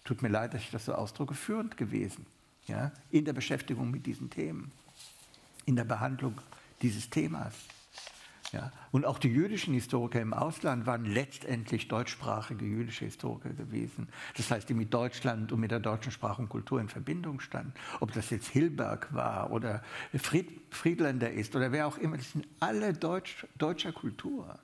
tut mir leid, dass ich das so ausdrücke, führend gewesen ja, in der Beschäftigung mit diesen Themen, in der Behandlung dieses Themas. Ja. Und auch die jüdischen Historiker im Ausland waren letztendlich deutschsprachige jüdische Historiker gewesen. Das heißt, die mit Deutschland und mit der deutschen Sprache und Kultur in Verbindung standen. Ob das jetzt Hilberg war oder Fried, Friedländer ist oder wer auch immer, das sind alle Deutsch, deutscher Kultur.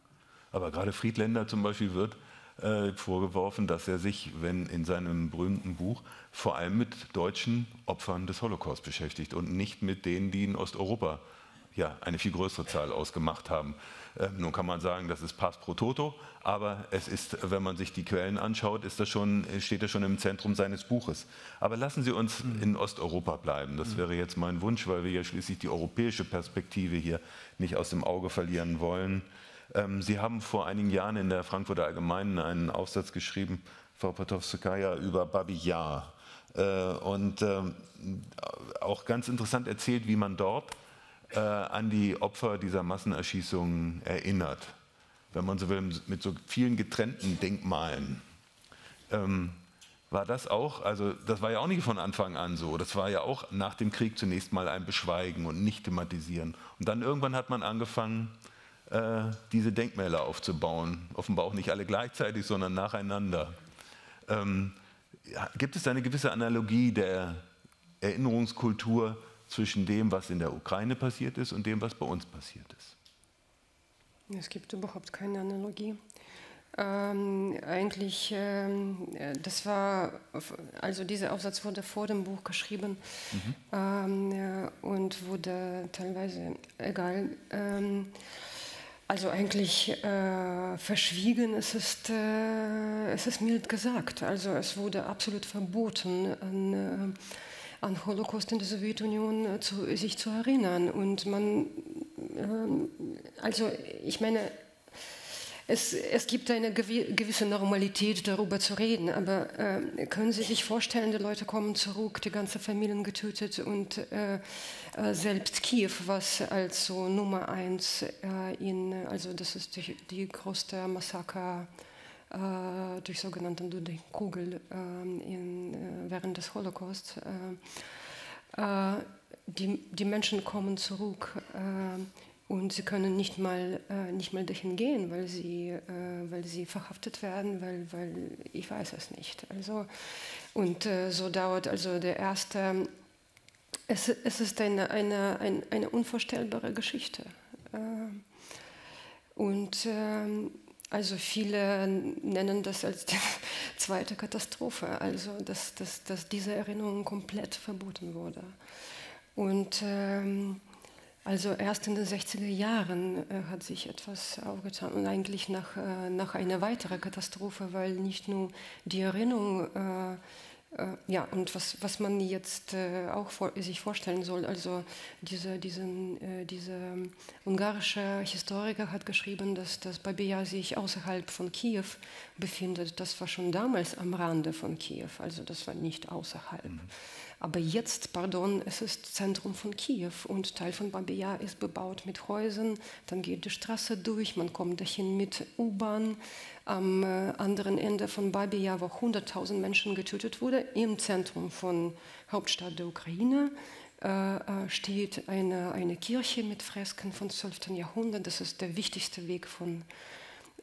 Aber gerade Friedländer zum Beispiel wird äh, vorgeworfen, dass er sich, wenn in seinem berühmten Buch, vor allem mit deutschen Opfern des Holocaust beschäftigt und nicht mit denen, die in Osteuropa äh, ja, eine viel größere Zahl ausgemacht haben. Ähm, nun kann man sagen, das ist Pass pro Toto, aber es ist, wenn man sich die Quellen anschaut, ist das schon, steht das schon im Zentrum seines Buches. Aber lassen Sie uns mhm. in Osteuropa bleiben. Das mhm. wäre jetzt mein Wunsch, weil wir ja schließlich die europäische Perspektive hier nicht aus dem Auge verlieren wollen. Ähm, Sie haben vor einigen Jahren in der Frankfurter Allgemeinen einen Aufsatz geschrieben, Frau Potowskaja, über Babi Yar. Äh, und ähm, auch ganz interessant erzählt, wie man dort äh, an die Opfer dieser Massenerschießungen erinnert. Wenn man so will, mit so vielen getrennten Denkmalen. Ähm, war das auch, also das war ja auch nicht von Anfang an so, das war ja auch nach dem Krieg zunächst mal ein Beschweigen und nicht thematisieren. Und dann irgendwann hat man angefangen, äh, diese Denkmäler aufzubauen. Offenbar auch nicht alle gleichzeitig, sondern nacheinander. Ähm, gibt es eine gewisse Analogie der Erinnerungskultur zwischen dem, was in der Ukraine passiert ist und dem, was bei uns passiert ist? Es gibt überhaupt keine Analogie. Ähm, eigentlich, ähm, das war, also dieser Aufsatz wurde vor dem Buch geschrieben mhm. ähm, ja, und wurde teilweise, egal, ähm, also eigentlich äh, verschwiegen, es ist, äh, es ist mild gesagt. Also es wurde absolut verboten, an, äh, an Holocaust in der Sowjetunion äh, zu, sich zu erinnern. Und man, ähm, also ich meine, es, es, gibt eine gewisse Normalität, darüber zu reden, aber äh, können Sie sich vorstellen, die Leute kommen zurück, die ganze Familien getötet und äh, äh, selbst Kiew, was als so Nummer eins äh, in, also das ist die, die größte Massaker äh, durch sogenannten Kugel ähm, äh, während des Holocaust. Äh, äh, die, die Menschen kommen zurück und sie können nicht mal, nicht mal dahin gehen, weil sie, weil sie verhaftet werden, weil, weil ich weiß es nicht. Also, und so dauert also der erste, es, es ist eine, eine, eine, eine unvorstellbare Geschichte. Und ähm, also viele nennen das als die zweite Katastrophe, also dass, dass, dass diese Erinnerung komplett verboten wurde. Und ähm, also erst in den 60er Jahren äh, hat sich etwas aufgetan und eigentlich nach, äh, nach einer weiteren Katastrophe, weil nicht nur die Erinnerung äh, ja, und was, was man jetzt äh, auch vor, sich vorstellen soll, also diese, diesen, äh, dieser ungarische Historiker hat geschrieben, dass das Babia sich außerhalb von Kiew befindet. Das war schon damals am Rande von Kiew, also das war nicht außerhalb. Mhm. Aber jetzt, pardon, es ist Zentrum von Kiew und Teil von Babia ist bebaut mit Häusern, dann geht die Straße durch, man kommt dahin mit U-Bahn. Am äh, anderen Ende von Babia, wo 100.000 Menschen getötet wurden, im Zentrum von Hauptstadt der Ukraine, äh, äh, steht eine, eine Kirche mit Fresken von 12. Jahrhundert. Das ist der wichtigste Weg von,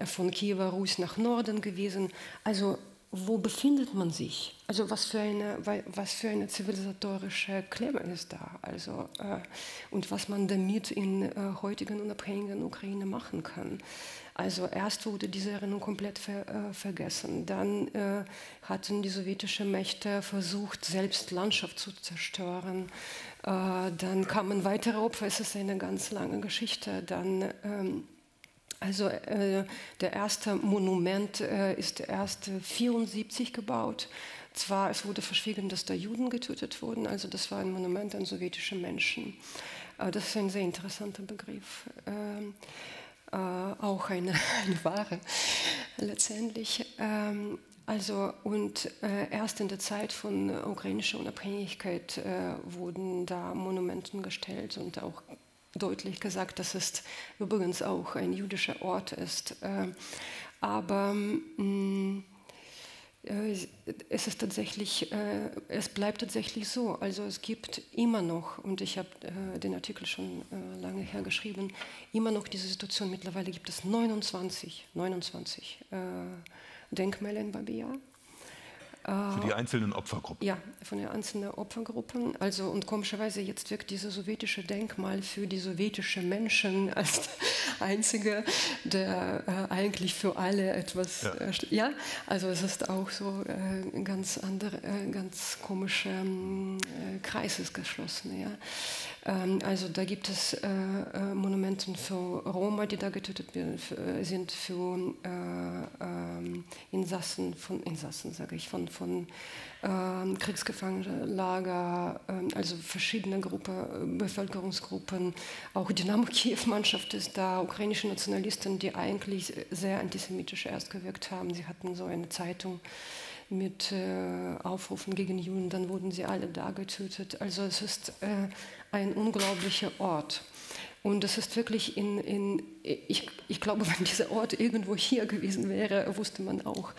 von Kiewer Rus nach Norden gewesen. Also wo befindet man sich? Also was für eine, was für eine zivilisatorische Klemme ist da? Also, äh, und was man damit in äh, heutigen unabhängigen Ukraine machen kann. Also erst wurde diese Erinnerung komplett ver, äh, vergessen. Dann äh, hatten die sowjetischen Mächte versucht, selbst Landschaft zu zerstören. Äh, dann kamen weitere Opfer. Es ist eine ganz lange Geschichte. Dann ähm, also äh, der erste Monument äh, ist erst 1974 gebaut. Zwar, es wurde verschwiegen, dass da Juden getötet wurden, also das war ein Monument an sowjetische Menschen. Äh, das ist ein sehr interessanter Begriff. Ähm, äh, auch eine, eine Ware letztendlich. Ähm, also und äh, erst in der Zeit von ukrainischer Unabhängigkeit äh, wurden da Monumenten gestellt und auch deutlich gesagt, dass es übrigens auch ein jüdischer Ort ist. Äh, aber mm, äh, es ist tatsächlich, äh, es bleibt tatsächlich so. Also es gibt immer noch, und ich habe äh, den Artikel schon lange her geschrieben, immer noch diese Situation. Mittlerweile gibt es 29, 29 Denkmäler in Babia. Für die einzelnen Opfergruppen? Ja, von den einzelnen Opfergruppen. Also, und komischerweise jetzt wirkt dieses sowjetische Denkmal für die sowjetischen Menschen als einzige, der äh, eigentlich für alle etwas. Ja. Äh, ja. also es ist auch so äh, ein ganz andere, äh, ganz komischer ähm, äh, Kreis ist geschlossen. Ja. Ähm, also da gibt es äh, Monumente für Roma, die da getötet sind, für ähm, Insassen von Insassen, sage ich, von von ähm, Kriegsgefangenenlager, ähm, also verschiedene Gruppen, Bevölkerungsgruppen. Auch Dynamo Kiew-Mannschaft ist da, ukrainische Nationalisten, die eigentlich sehr antisemitisch erst gewirkt haben. Sie hatten so eine Zeitung mit äh, Aufrufen gegen Juden, dann wurden sie alle da getötet. Also es ist äh, ein unglaublicher Ort. Und das ist wirklich in, in ich, ich glaube, wenn dieser Ort irgendwo hier gewesen wäre, wusste man auch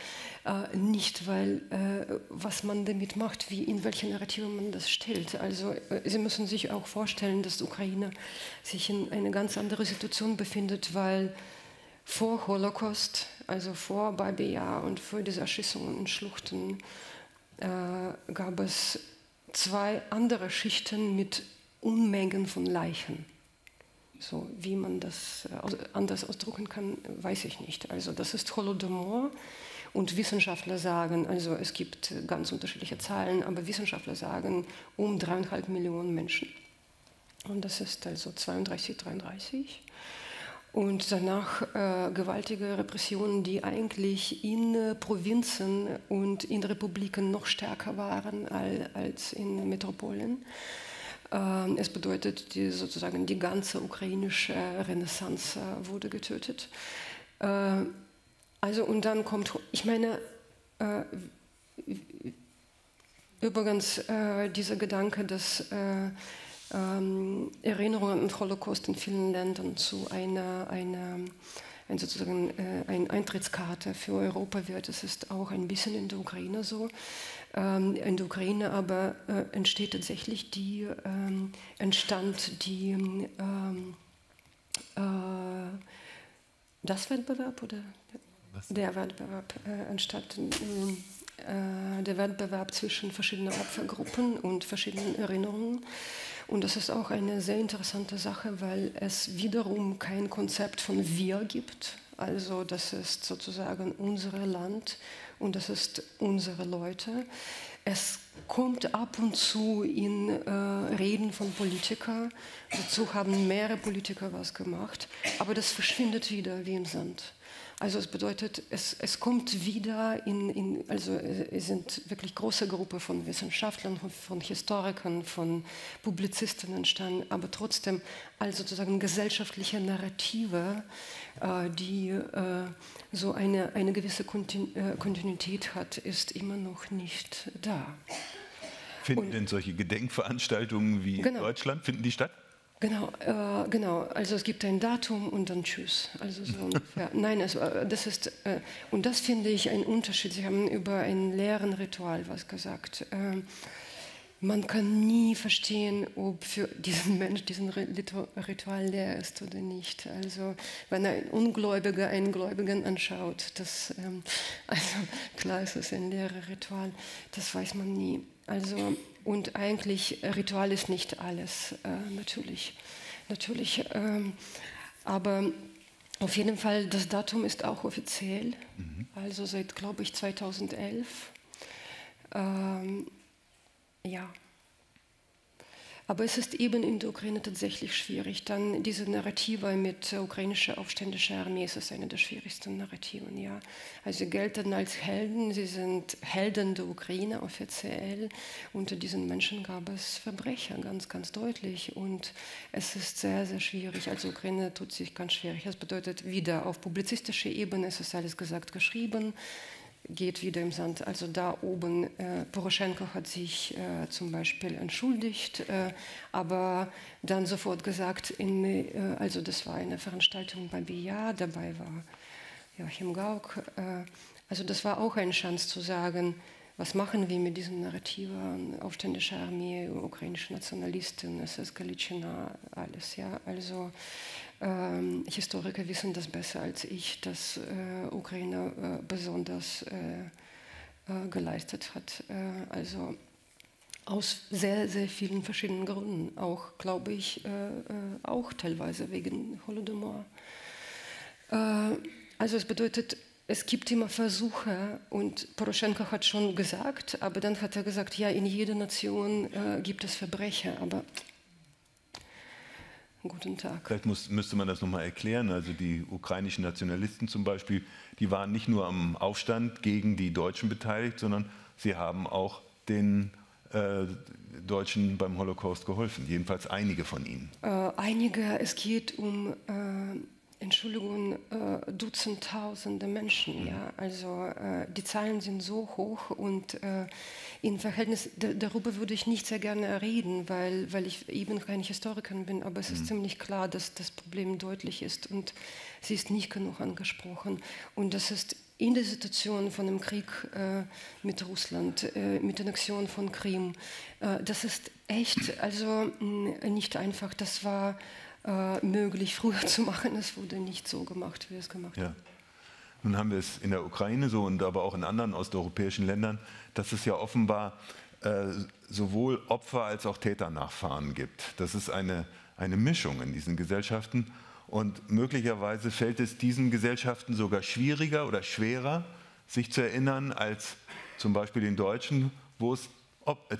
äh, nicht, weil äh, was man damit macht, wie in welche Narrative man das stellt. Also äh, Sie müssen sich auch vorstellen, dass Ukraine sich in eine ganz andere Situation befindet, weil vor Holocaust, also vor Babia und vor diese Erschießungen in Schluchten, äh, gab es zwei andere Schichten mit Unmengen von Leichen. So, wie man das äh, anders ausdrücken kann, weiß ich nicht. Also das ist Holodomor und Wissenschaftler sagen, also es gibt ganz unterschiedliche Zahlen, aber Wissenschaftler sagen um dreieinhalb Millionen Menschen. Und das ist also 32, 33. Und danach äh, gewaltige Repressionen, die eigentlich in äh, Provinzen und in Republiken noch stärker waren als, als in Metropolen. Ähm, es bedeutet, die, sozusagen die ganze ukrainische Renaissance äh, wurde getötet. Äh, also und dann kommt, ich meine, äh, übrigens dieser Gedanke, dass ähm, Erinnerungen an den Holocaust in vielen Ländern zu einer, einer ein, sozusagen äh, eine Eintrittskarte für Europa wird. Das ist auch ein bisschen in der Ukraine so. Ähm, in der Ukraine aber äh, entsteht tatsächlich die, ähm, entstand die, ähm, äh, das Wettbewerb oder Was? der Wettbewerb äh, entstand äh, der Wettbewerb zwischen verschiedenen Opfergruppen und verschiedenen Erinnerungen. Und das ist auch eine sehr interessante Sache, weil es wiederum kein Konzept von wir gibt. Also das ist sozusagen unser Land und das ist unsere Leute. Es kommt ab und zu in äh, Reden von Politikern. Dazu haben mehrere Politiker was gemacht, aber das verschwindet wieder wie im Sand. Also es bedeutet, es, es kommt wieder in, in, also es sind wirklich große Gruppen von Wissenschaftlern, von Historikern, von Publizisten entstanden, aber trotzdem als sozusagen gesellschaftliche Narrative, äh, die äh, so eine, eine gewisse äh, Kontinuität hat, ist immer noch nicht da. Finden Und, denn solche Gedenkveranstaltungen wie genau. in Deutschland, finden die statt? Genau, äh, genau. Also es gibt ein Datum und dann Tschüss. Also so ungefähr. Nein, also äh, das ist äh, und das finde ich ein Unterschied. Sie haben über ein leeren Ritual was gesagt. Ähm, man kann nie verstehen, ob für diesen Mensch diesen Ritual leer ist oder nicht. Also wenn ein Ungläubiger einen Gläubigen anschaut, das ähm, also klar ist es ein leeres Ritual. Das weiß man nie. Also und eigentlich, äh, Ritual ist nicht alles, äh, natürlich. natürlich ähm, aber auf jeden Fall, das Datum ist auch offiziell, mhm. also seit, glaube ich, 2011. Ähm, ja. Aber es ist eben in der Ukraine tatsächlich schwierig. Dann diese Narrative mit ukrainischer aufständischer Armee ist eine der schwierigsten Narrativen. Ja. Also sie gelten als Helden, sie sind Helden der Ukraine offiziell. Unter diesen Menschen gab es Verbrecher, ganz, ganz deutlich. Und es ist sehr, sehr schwierig. Also Ukraine tut sich ganz schwierig. Das bedeutet wieder auf publizistischer Ebene ist es alles gesagt, geschrieben geht wieder im Sand. Also da oben, äh, Poroschenko hat sich äh, zum Beispiel entschuldigt, äh, aber dann sofort gesagt, in, äh, also das war eine Veranstaltung bei BIA, dabei war Joachim Gauck. Äh, also das war auch eine Chance zu sagen, was machen wir mit diesen Narrativen, aufständische Armee, ukrainische Nationalisten, SS Galiciana, alles. Ja? Also ähm, Historiker wissen das besser als ich, dass äh, Ukraine äh, besonders äh, äh geleistet hat. Äh, also aus sehr, sehr vielen verschiedenen Gründen, auch, glaube ich, äh, auch teilweise wegen Holodomor. also es bedeutet, es gibt immer Versuche und Poroschenko hat schon gesagt, aber dann hat er gesagt, ja, in jeder Nation gibt es Verbrecher, aber guten Tag. Vielleicht muss, müsste man das nochmal erklären. Also die ukrainischen Nationalisten zum Beispiel, die waren nicht nur am Aufstand gegen die Deutschen beteiligt, sondern sie haben auch den äh, Deutschen beim Holocaust geholfen, jedenfalls einige von ihnen. Äh, einige, es geht um äh, Entschuldigung, äh, Dutzendtausende Menschen. Mhm. Ja? Also äh, die Zahlen sind so hoch und äh, im Verhältnis, darüber würde ich nicht sehr gerne reden, weil, weil ich eben keine Historikerin bin, aber es mhm. ist ziemlich klar, dass das Problem deutlich ist und sie ist nicht genug angesprochen. Und das ist in der Situation von dem Krieg äh, mit Russland, äh, mit der Annexion von Krim, äh, das ist echt, also mh, nicht einfach, das war äh, möglich, früher zu machen. Es wurde nicht so gemacht, wie es gemacht ja. Nun haben wir es in der Ukraine so und aber auch in anderen osteuropäischen Ländern, dass es ja offenbar äh, sowohl Opfer als auch Täternachfahren gibt. Das ist eine, eine Mischung in diesen Gesellschaften. Und möglicherweise fällt es diesen Gesellschaften sogar schwieriger oder schwerer, sich zu erinnern, als zum Beispiel den Deutschen, wo es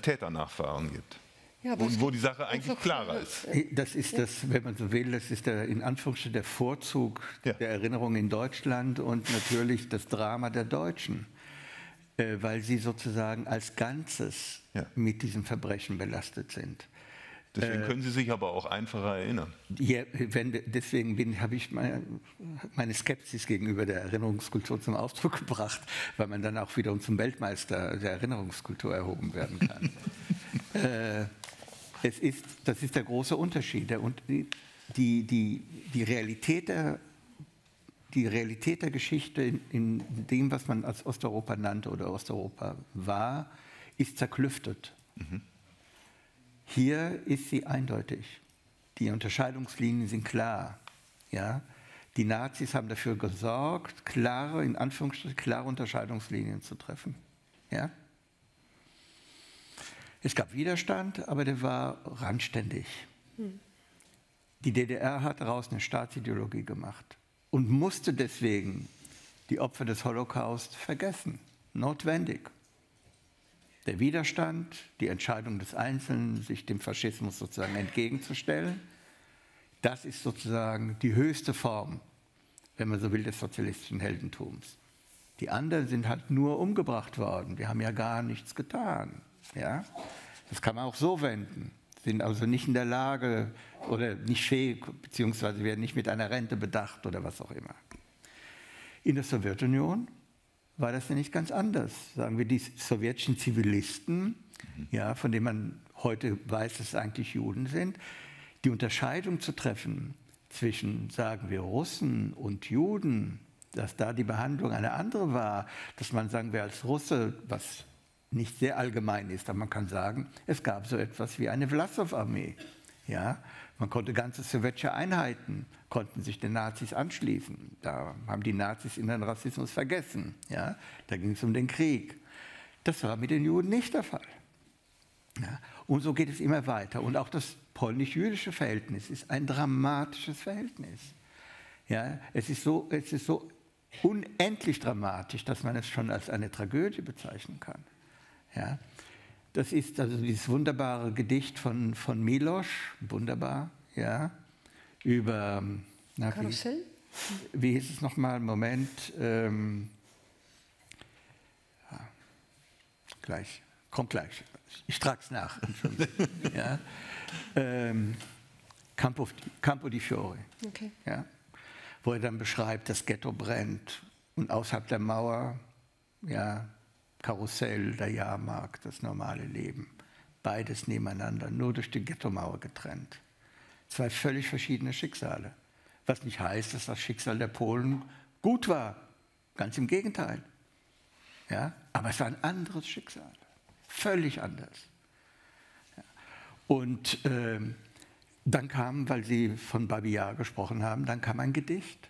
Täternachfahren gibt. Ja, wo, wo, die Sache eigentlich klarer ist. Das ist das, wenn man so will, das ist der, in Anführungsstrichen der Vorzug ja. der Erinnerung in Deutschland und natürlich das Drama der Deutschen, äh, weil sie sozusagen als Ganzes ja. mit diesem Verbrechen belastet sind. Deswegen äh, können Sie sich aber auch einfacher erinnern. Ja, wenn, deswegen habe ich meine, meine, Skepsis gegenüber der Erinnerungskultur zum Ausdruck gebracht, weil man dann auch wiederum zum Weltmeister der Erinnerungskultur erhoben werden kann. äh, es ist, das ist der große Unterschied. Und die, die, die, Realität, der, die Realität der Geschichte in, in dem, was man als Osteuropa nannte oder Osteuropa war, ist zerklüftet. Mhm. Hier ist sie eindeutig. Die Unterscheidungslinien sind klar. Ja? Die Nazis haben dafür gesorgt, klare, in Anführungsstrichen, klare Unterscheidungslinien zu treffen. Ja? Es gab Widerstand, aber der war randständig. Hm. Die DDR hat daraus eine Staatsideologie gemacht und musste deswegen die Opfer des Holocaust vergessen. Notwendig. Der Widerstand, die Entscheidung des Einzelnen, sich dem Faschismus sozusagen entgegenzustellen, das ist sozusagen die höchste Form, wenn man so will, des sozialistischen Heldentums. Die anderen sind halt nur umgebracht worden. Die haben ja gar nichts getan. Ja? Das kann man auch so wenden. Sind also nicht in der Lage oder nicht fähig, beziehungsweise werden nicht mit einer Rente bedacht oder was auch immer. In der Sowjetunion war das ja nicht ganz anders. Sagen wir, die sowjetischen Zivilisten, ja, von denen man heute weiß, dass es eigentlich Juden sind, die Unterscheidung zu treffen zwischen, sagen wir, Russen und Juden, dass da die Behandlung eine andere war, dass man, sagen wir, als Russe, was nicht sehr allgemein ist, aber man kann sagen, es gab so etwas wie eine Vlasov-Armee. Ja, man konnte ganze sowjetische Einheiten konnten sich den Nazis anschließen. Da haben die Nazis in den Rassismus vergessen. Ja, da ging es um den Krieg. Das war mit den Juden nicht der Fall. Ja, und so geht es immer weiter. Und auch das polnisch-jüdische Verhältnis ist ein dramatisches Verhältnis. Ja, es, ist so, es ist so unendlich dramatisch, dass man es schon als eine Tragödie bezeichnen kann. Ja? Das ist also dieses wunderbare Gedicht von, von Miloš, wunderbar, ja, über na, Karussell? Wie, wie hieß es nochmal? Moment. Ähm, ja, gleich, kommt gleich. Ich trage es nach. ja. ähm, Campo, Campo di Fiore. Okay. Ja, wo er dann beschreibt, das Ghetto brennt und außerhalb der Mauer ja, Karussell, der Jahrmarkt, das normale Leben. Beides nebeneinander, nur durch die Ghettomauer getrennt. Zwei völlig verschiedene Schicksale. Was nicht heißt, dass das Schicksal der Polen gut war. Ganz im Gegenteil. Ja? Aber es war ein anderes Schicksal. Völlig anders. Ja. Und äh, dann kam, weil Sie von Babi Yar gesprochen haben, dann kam ein Gedicht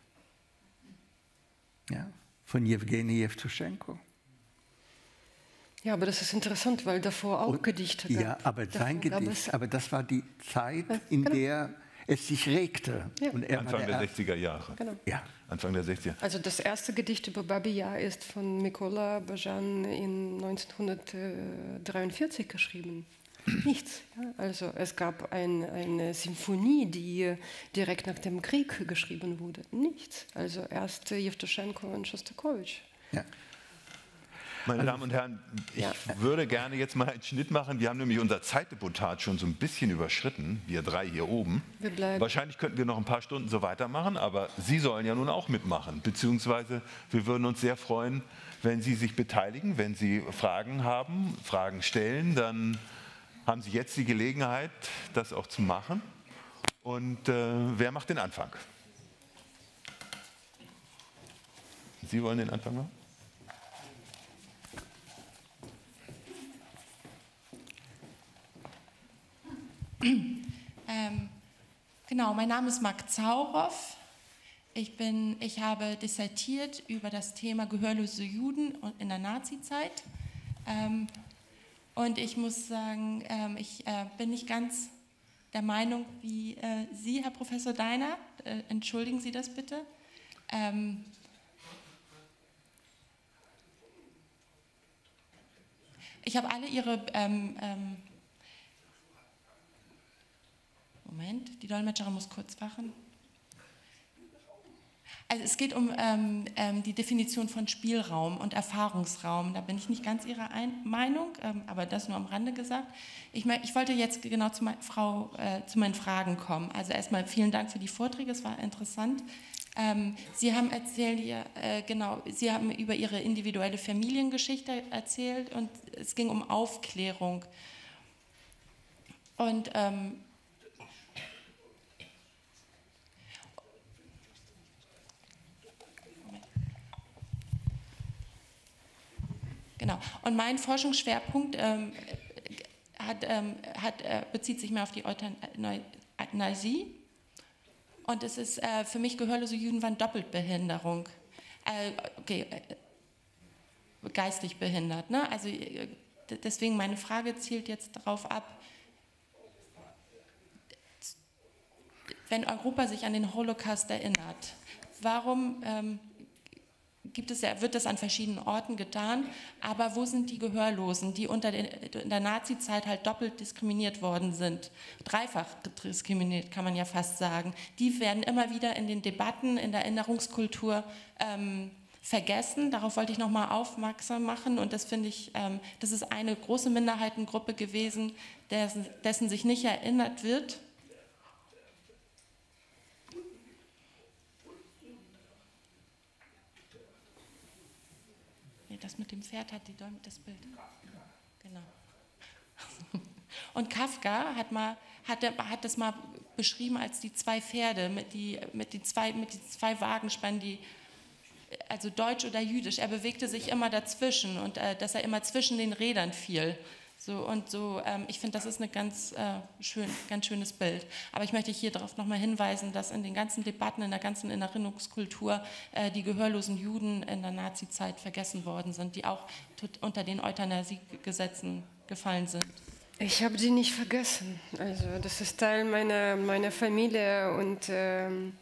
ja, von Jewgeni Jewtuschenko. Ja, aber das ist interessant, weil davor auch Und, Gedichte gab. Ja, aber sein Gedicht, aber das war die Zeit, in genau. der es sich regte. Ja. Anfang der, der 60er Jahre. Genau. Ja. Anfang der 60er. Also das erste Gedicht über Babi Yar ist von Mikola Bajan in 1943 geschrieben. Nichts. Ja? Also es gab ein, eine Symphonie, die direkt nach dem Krieg geschrieben wurde. Nichts. Also erst Jewtuschenko und Schostakowitsch. Ja. Meine Damen und Herren, ich ja. würde gerne jetzt mal einen Schnitt machen. Wir haben nämlich unser Zeitdeputat schon so ein bisschen überschritten, wir drei hier oben. Wahrscheinlich könnten wir noch ein paar Stunden so weitermachen, aber Sie sollen ja nun auch mitmachen. Beziehungsweise wir würden uns sehr freuen, wenn Sie sich beteiligen, wenn Sie Fragen haben, Fragen stellen, dann haben Sie jetzt die Gelegenheit, das auch zu machen. Und äh, wer macht den Anfang? Sie wollen den Anfang machen? Ähm, genau, mein Name ist Marc Zauroff. Ich, bin, ich habe dissertiert über das Thema gehörlose Juden in der Nazizeit. Ähm, und ich muss sagen, ähm, ich äh, bin nicht ganz der Meinung wie äh, Sie, Herr Professor Deiner. Äh, entschuldigen Sie das bitte. Ähm, ich habe alle Ihre ähm, ähm Moment, die Dolmetscherin muss kurz wachen. Also es geht um ähm, ähm, die Definition von Spielraum und Erfahrungsraum. Da bin ich nicht ganz Ihrer Ein Meinung, ähm, aber das nur am Rande gesagt. Ich, ich wollte jetzt genau zu, mein, Frau, äh, zu meinen Fragen kommen. Also erstmal vielen Dank für die Vorträge, es war interessant. Ähm, Sie haben erzählt, äh, genau, Sie haben über Ihre individuelle Familiengeschichte erzählt und es ging um Aufklärung. Und ähm, Genau. Und mein Forschungsschwerpunkt ähm, hat, ähm, hat, äh, bezieht sich mehr auf die Euthanasie. Und es ist äh, für mich gehörlose Juden waren Doppelbehinderung. Äh, okay, äh, geistig behindert. Ne? Also äh, deswegen meine Frage zielt jetzt darauf ab, wenn Europa sich an den Holocaust erinnert, warum ähm, gibt es ja, wird das an verschiedenen Orten getan, aber wo sind die Gehörlosen, die unter den, in der Nazizeit halt doppelt diskriminiert worden sind, dreifach diskriminiert, kann man ja fast sagen. Die werden immer wieder in den Debatten, in der Erinnerungskultur ähm, vergessen. Darauf wollte ich nochmal aufmerksam machen und das finde ich, ähm, das ist eine große Minderheitengruppe gewesen, dessen, dessen sich nicht erinnert wird das mit dem Pferd hat die das Bild. Genau. Und Kafka hat, mal, hat, hat das mal beschrieben als die zwei Pferde mit, die, mit, die zwei, mit die zwei Wagenspannen, die, also deutsch oder jüdisch. Er bewegte sich immer dazwischen und äh, dass er immer zwischen den Rädern fiel. So, und so, ähm, ich finde, das ist ein ganz, äh, schön, ganz schönes Bild. Aber ich möchte hier darauf nochmal hinweisen, dass in den ganzen Debatten, in der ganzen Erinnerungskultur äh, die gehörlosen Juden in der Nazizeit vergessen worden sind, die auch unter den Euthanasiegesetzen gefallen sind. Ich habe die nicht vergessen. Also das ist Teil meiner, meiner Familie und ähm,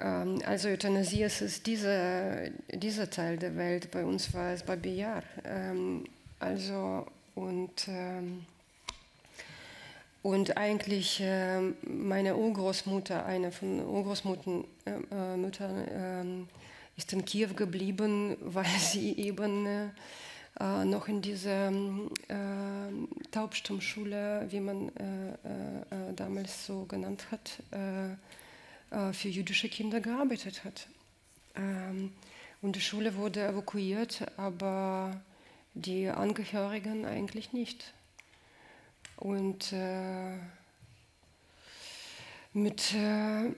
ähm, also Euthanasie ist dieser, dieser Teil der Welt. Bei uns war es Babi Yar. Ähm, also und, ähm, und eigentlich äh, meine Urgroßmutter, eine von Urgroßmüttern, äh, äh, ist in Kiew geblieben, weil sie eben äh, noch in dieser äh, Taubstummschule, wie man äh, äh, damals so genannt hat, für jüdische Kinder gearbeitet hat. Ähm, Und die Schule wurde evakuiert, aber die Angehörigen eigentlich nicht. Und äh, mit, äh,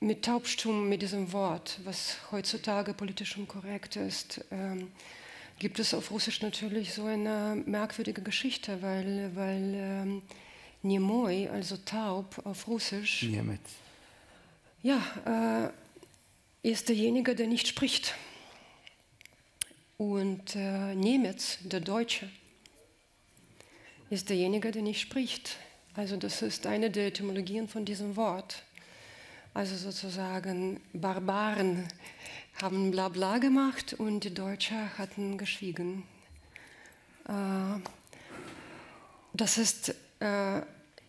mit Taubstum, mit diesem Wort, was heutzutage politisch unkorrekt ist, äh, gibt es auf Russisch natürlich so eine merkwürdige Geschichte, weil, weil ähm, Niemoy, also taub auf Russisch, Niemetz. ja, äh, ist derjenige, der nicht spricht. Und äh, Niemetz, der Deutsche, ist derjenige, der nicht spricht. Also das ist eine der Etymologien von diesem Wort. Also sozusagen Barbaren haben Blabla gemacht und die Deutschen hatten geschwiegen. Äh, das ist äh,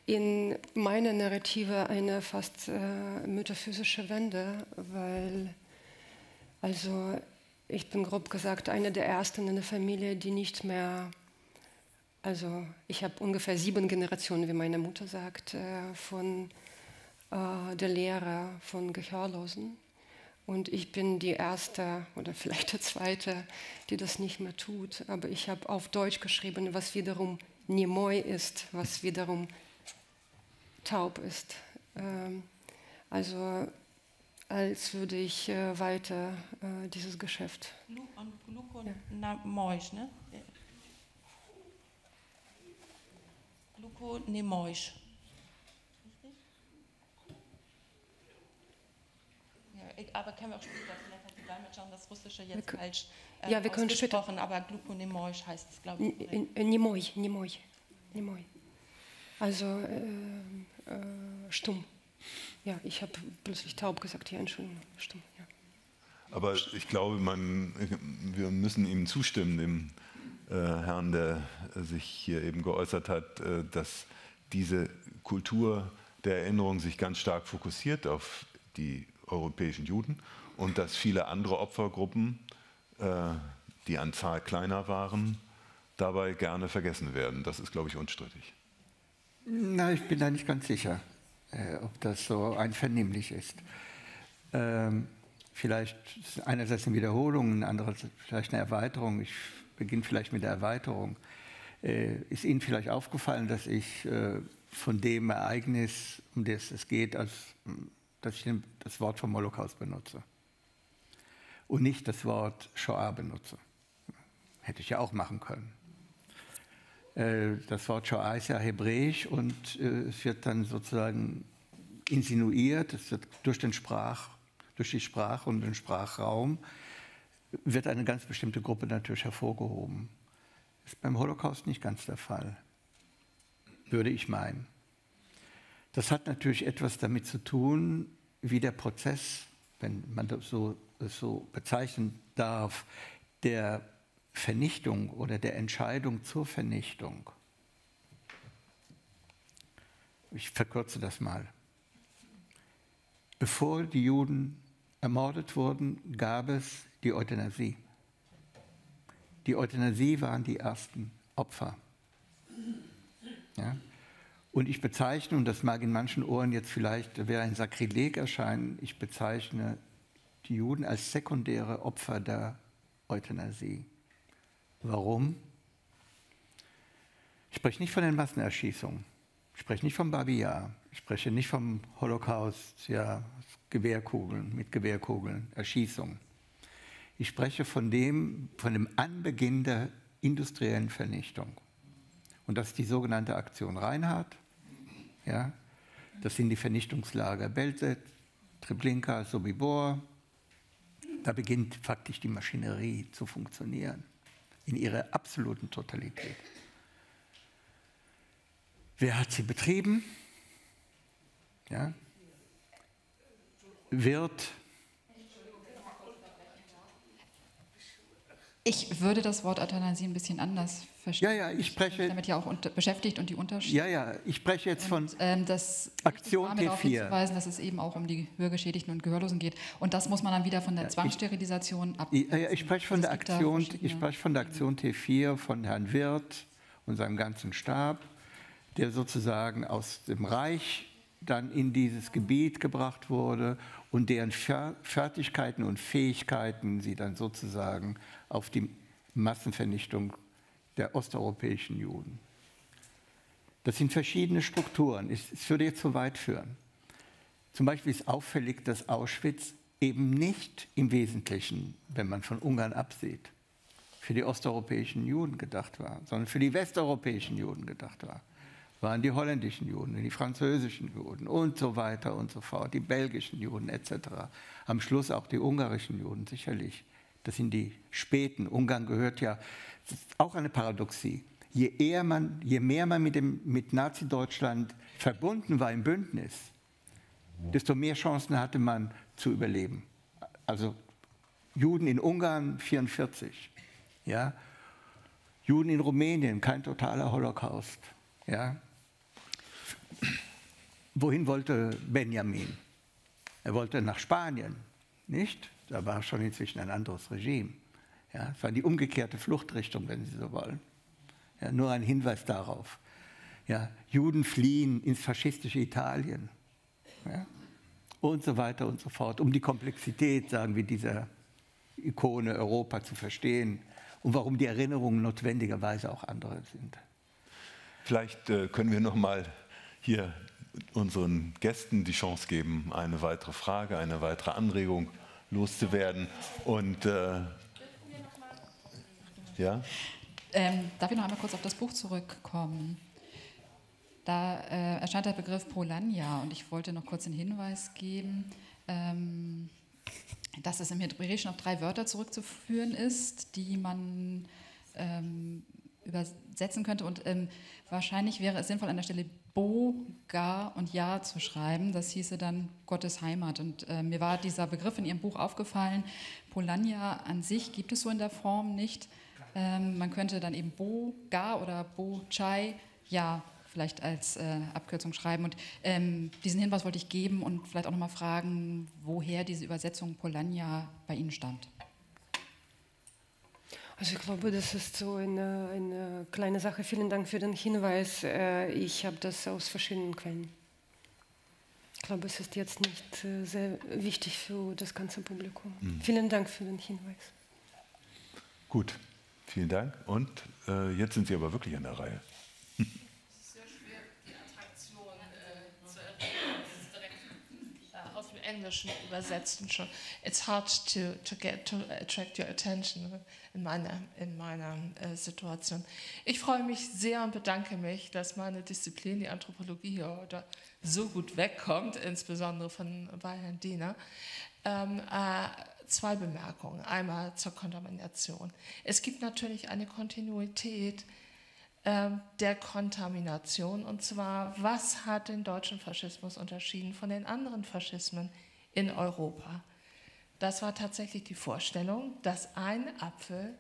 in meiner Narrative eine fast äh, metaphysische Wende, weil also ich bin grob gesagt eine der ersten in der Familie, die nicht mehr, also ich habe ungefähr sieben Generationen, wie meine Mutter sagt, von der Lehre von Gehörlosen. Und ich bin die erste oder vielleicht die zweite, die das nicht mehr tut. Aber ich habe auf Deutsch geschrieben, was wiederum Nimoy ist, was wiederum taub ist. Ähm, also als würde ich äh, weiter äh, dieses Geschäft. Gluconemoisch, ne? Gluconemoisch. aber können wir auch später, vielleicht hat die Dame schon das Russische jetzt wir falsch äh, ja, wir können später. aber Gluconemoisch heißt es, glaube ich. Nimoy, Nimoy, Nimoy. Also äh, äh, stumm. Ja, ich habe plötzlich taub gesagt, ja, Entschuldigung, stumm. Ja. Aber ich glaube, man, wir müssen ihm zustimmen, dem äh, Herrn, der sich hier eben geäußert hat, äh, dass diese Kultur der Erinnerung sich ganz stark fokussiert auf die europäischen Juden und dass viele andere Opfergruppen, äh, die an Zahl kleiner waren, dabei gerne vergessen werden. Das ist, glaube ich, unstrittig. Na, ich bin da nicht ganz sicher, ob das so einvernehmlich ist. Ähm, vielleicht einerseits eine Wiederholung, andererseits vielleicht eine Erweiterung. Ich beginne vielleicht mit der Erweiterung. Äh, ist Ihnen vielleicht aufgefallen, dass ich äh, von dem Ereignis, um das es geht, als dass ich das Wort vom Holocaust benutze und nicht das Wort Shoah benutze. Hätte ich ja auch machen können. Äh, das Wort Shoah ist ja hebräisch und äh, es wird dann sozusagen insinuiert, es wird durch, den Sprach, durch die Sprache und den Sprachraum wird eine ganz bestimmte Gruppe natürlich hervorgehoben. Ist beim Holocaust nicht ganz der Fall, würde ich meinen. Das hat natürlich etwas damit zu tun, wie der Prozess, wenn man das so, so bezeichnen darf, der Vernichtung oder der Entscheidung zur Vernichtung. Ich verkürze das mal. Bevor die Juden ermordet wurden, gab es die Euthanasie. Die Euthanasie waren die ersten Opfer. Ja? Und ich bezeichne, und das mag in manchen Ohren jetzt vielleicht wäre ein Sakrileg erscheinen, ich bezeichne die Juden als sekundäre Opfer der Euthanasie. Warum? Ich spreche nicht von den Massenerschießungen. Ich spreche nicht vom Babi Yar. Ich spreche nicht vom Holocaust, ja, Gewehrkugeln, mit Gewehrkugeln, Erschießungen. Ich spreche von dem, von dem Anbeginn der industriellen Vernichtung. Und das ist die sogenannte Aktion Reinhardt. Ja? Das sind die Vernichtungslager Belzet, Treblinka, Sobibor. Da beginnt faktisch die Maschinerie zu funktionieren, in ihrer absoluten Totalität. Wer hat sie betrieben? Ja? Wird Ich würde das Wort Euthanasie ein bisschen anders verstehen. Ja, ja, ich spreche. Damit ja auch beschäftigt und die Unterschiede. Ja, ja, ich spreche jetzt von und, ähm, das Aktion T4. Darauf hinzuweisen, dass es eben auch um die Hörgeschädigten und Gehörlosen geht. Und das muss man dann wieder von der ja, Zwangssterilisation ab. Ja, ja, ich spreche von der Aktion, ich spreche von der Aktion T4 von Herrn Wirth und seinem ganzen Stab, der sozusagen aus dem Reich dann in dieses Gebiet gebracht wurde und deren Fertigkeiten und Fähigkeiten sie dann sozusagen auf die Massenvernichtung der osteuropäischen Juden. Das sind verschiedene Strukturen. Es würde jetzt zu weit führen. Zum Beispiel ist auffällig, dass Auschwitz eben nicht im Wesentlichen, wenn man von Ungarn absieht, für die osteuropäischen Juden gedacht war, sondern für die westeuropäischen Juden gedacht war. Waren die holländischen Juden, die französischen Juden und so weiter und so fort, die belgischen Juden etc. Am Schluss auch die ungarischen Juden sicherlich. Das sind die späten. Ungarn gehört ja, auch eine Paradoxie. Je, eher man, je mehr man mit, mit Nazi-Deutschland verbunden war im Bündnis, desto mehr Chancen hatte man zu überleben. Also Juden in Ungarn 44, ja? Juden in Rumänien, kein totaler Holocaust. Ja? Wohin wollte Benjamin? Er wollte nach Spanien, nicht? Da war schon inzwischen ein anderes Regime. Ja, es war die umgekehrte Fluchtrichtung, wenn Sie so wollen. Ja, nur ein Hinweis darauf. Ja, Juden fliehen ins faschistische Italien. Ja, und so weiter und so fort, um die Komplexität, sagen wir, dieser Ikone Europa zu verstehen und warum die Erinnerungen notwendigerweise auch andere sind. Vielleicht äh, können wir noch mal hier unseren Gästen die Chance geben, eine weitere Frage, eine weitere Anregung loszuwerden. Und äh, ja? Ähm, darf ich noch einmal kurz auf das Buch zurückkommen? Da äh, erscheint der Begriff Polania und ich wollte noch kurz den Hinweis geben, ähm, dass es im Hebräischen auf drei Wörter zurückzuführen ist, die man ähm, übersetzen könnte. Und ähm, wahrscheinlich wäre es sinnvoll, an der Stelle Bo, Gar und Ja zu schreiben. Das hieße dann Gottes Heimat. Und äh, mir war dieser Begriff in Ihrem Buch aufgefallen. Polania an sich gibt es so in der Form nicht. Ähm, man könnte dann eben Bo, Gar oder Bo, Chai, Ja vielleicht als äh, Abkürzung schreiben. Und ähm, diesen Hinweis wollte ich geben und vielleicht auch nochmal fragen, woher diese Übersetzung Polania bei Ihnen stammt. Also ich glaube, das ist so eine, eine kleine Sache. Vielen Dank für den Hinweis. Äh, ich habe das aus verschiedenen Quellen. Ich glaube, es ist jetzt nicht äh, sehr wichtig für das ganze Publikum. Mhm. Vielen Dank für den Hinweis. Gut, vielen Dank. Und äh, jetzt sind Sie aber wirklich an der Reihe. Englischen übersetzen schon. It's hard to, to get to attract your attention in meiner, in meiner äh, Situation. Ich freue mich sehr und bedanke mich, dass meine Disziplin, die Anthropologie, hier heute so gut wegkommt, insbesondere von bei Herrn Diener. Ähm, äh, zwei Bemerkungen. Einmal zur Kontamination. Es gibt natürlich eine Kontinuität ähm, der Kontamination. Und zwar, was hat den deutschen Faschismus unterschieden von den anderen Faschismen in Europa? Das war tatsächlich die Vorstellung, dass ein Apfel,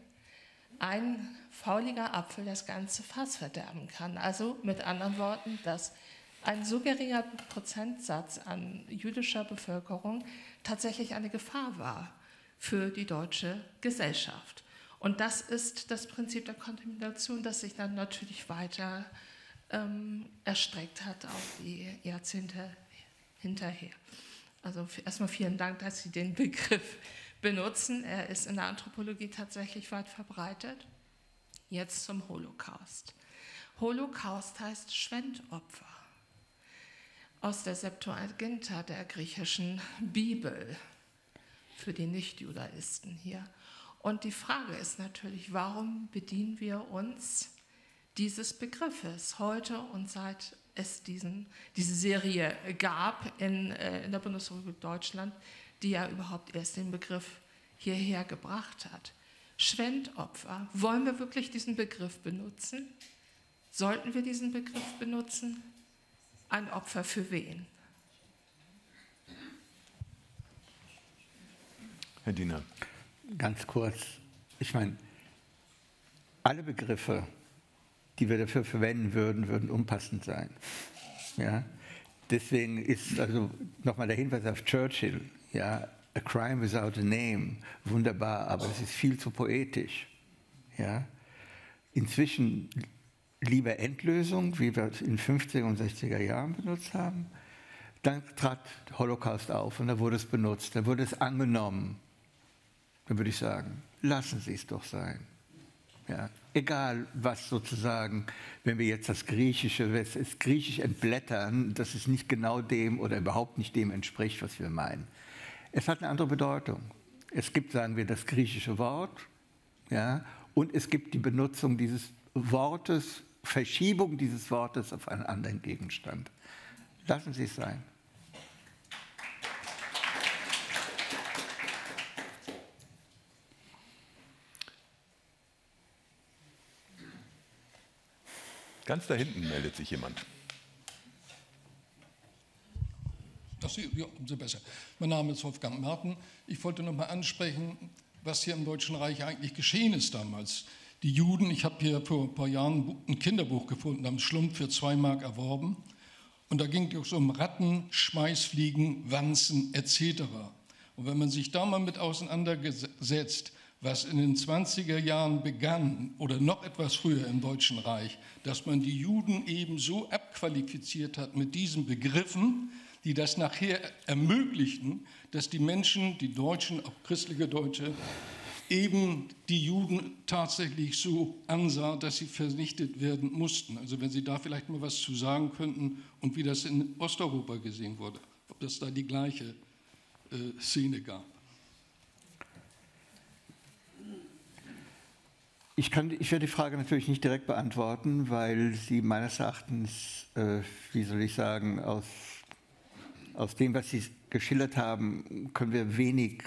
ein fauliger Apfel das ganze Fass verderben kann. Also mit anderen Worten, dass ein so geringer Prozentsatz an jüdischer Bevölkerung tatsächlich eine Gefahr war für die deutsche Gesellschaft. Und das ist das Prinzip der Kontamination, das sich dann natürlich weiter ähm, erstreckt hat auf die Jahrzehnte hinterher. Also erstmal vielen Dank, dass Sie den Begriff benutzen. Er ist in der Anthropologie tatsächlich weit verbreitet. Jetzt zum Holocaust. Holocaust heißt Schwendopfer. Aus der Septuaginta der griechischen Bibel für die Nichtjudaisten hier. Und die Frage ist natürlich, warum bedienen wir uns dieses Begriffes heute und seit es diesen, diese Serie gab in, äh, in der Bundesrepublik Deutschland, die ja überhaupt erst den Begriff hierher gebracht hat. Schwendopfer, wollen wir wirklich diesen Begriff benutzen? Sollten wir diesen Begriff benutzen? Ein Opfer für wen? Herr Diener ganz kurz. Ich meine, alle Begriffe, die wir dafür verwenden würden, würden unpassend sein. Ja? Deswegen ist also nochmal der Hinweis auf Churchill, ja, A Crime Without a Name, wunderbar, aber es ist viel zu poetisch. Ja? Inzwischen lieber Endlösung, wie wir es in 50er und 60er Jahren benutzt haben. Dann trat Holocaust auf und da wurde es benutzt, da wurde es angenommen. Dann würde ich sagen, lassen Sie es doch sein. Ja, egal was sozusagen, wenn wir jetzt das Griechische, das Griechisch entblättern, dass es nicht genau dem oder überhaupt nicht dem entspricht, was wir meinen. Es hat eine andere Bedeutung. Es gibt, sagen wir, das griechische Wort, ja, und es gibt die Benutzung dieses Wortes, Verschiebung dieses Wortes auf einen anderen Gegenstand. Lassen Sie es sein. Ganz da hinten meldet sich jemand. Das, ja, umso besser. Mein Name ist Wolfgang Merten. Ich wollte noch mal ansprechen, was hier im Deutschen Reich eigentlich geschehen ist damals. Die Juden, ich habe hier vor ein paar Jahren ein Kinderbuch gefunden, haben Schlumpf für zwei Mark erworben. Und da ging es um Ratten, Schmeißfliegen, Wanzen etc. Und wenn man sich da mal mit auseinandergesetzt, was in den 20er Jahren begann oder noch etwas früher im Deutschen Reich, dass man die Juden eben so abqualifiziert hat mit diesen Begriffen, die das nachher ermöglichten, dass die Menschen, die Deutschen, auch christliche Deutsche, eben die Juden tatsächlich so ansah, dass sie vernichtet werden mussten. Also wenn Sie da vielleicht mal was zu sagen könnten und wie das in Osteuropa gesehen wurde, ob das da die gleiche äh, Szene gab. Ich, kann, ich werde die Frage natürlich nicht direkt beantworten, weil sie meines Erachtens, äh, wie soll ich sagen, aus, aus dem, was Sie geschildert haben, können wir wenig,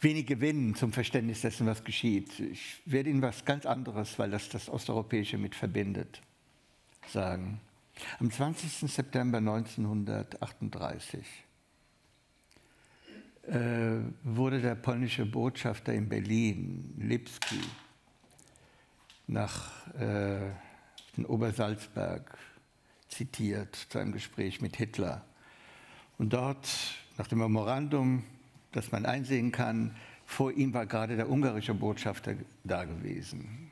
wenig gewinnen zum Verständnis dessen, was geschieht. Ich werde Ihnen was ganz anderes, weil das das Osteuropäische mit verbindet, sagen. Am 20. September 1938 äh, wurde der polnische Botschafter in Berlin, Lipski, nach äh, den Obersalzberg zitiert zu einem Gespräch mit Hitler. Und dort, nach dem Memorandum, das man einsehen kann, vor ihm war gerade der ungarische Botschafter da gewesen.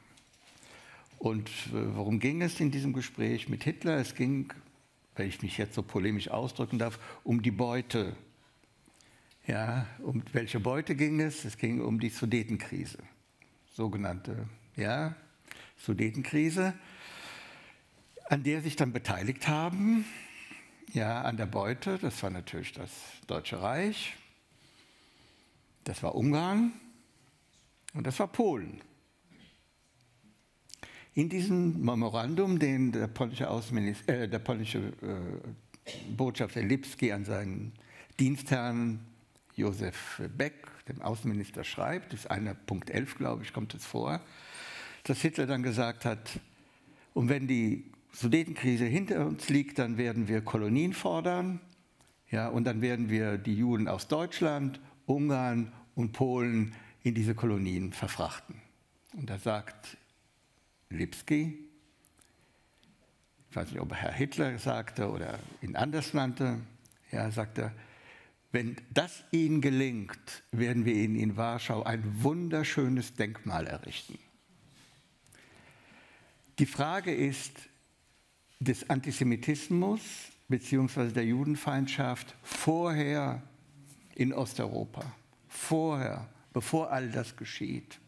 Und äh, worum ging es in diesem Gespräch mit Hitler? Es ging, wenn ich mich jetzt so polemisch ausdrücken darf, um die Beute ja, um welche Beute ging es? Es ging um die Sudetenkrise, sogenannte ja, Sudetenkrise, an der sich dann beteiligt haben, ja, an der Beute. Das war natürlich das Deutsche Reich, das war Ungarn und das war Polen. In diesem Memorandum, den der polnische, äh, der polnische äh, Botschafter Lipski an seinen Dienstherrn Josef Beck, dem Außenminister, schreibt, ist einer Punkt 11, glaube ich, kommt es vor, dass Hitler dann gesagt hat, und wenn die Sudetenkrise hinter uns liegt, dann werden wir Kolonien fordern, ja, und dann werden wir die Juden aus Deutschland, Ungarn und Polen in diese Kolonien verfrachten. Und da sagt Lipski, ich weiß nicht, ob Herr Hitler sagte oder ihn anders nannte, ja, sagte, wenn das ihnen gelingt, werden wir ihnen in Warschau ein wunderschönes Denkmal errichten. Die Frage ist des Antisemitismus bzw. der Judenfeindschaft vorher in Osteuropa, vorher, bevor all das geschieht.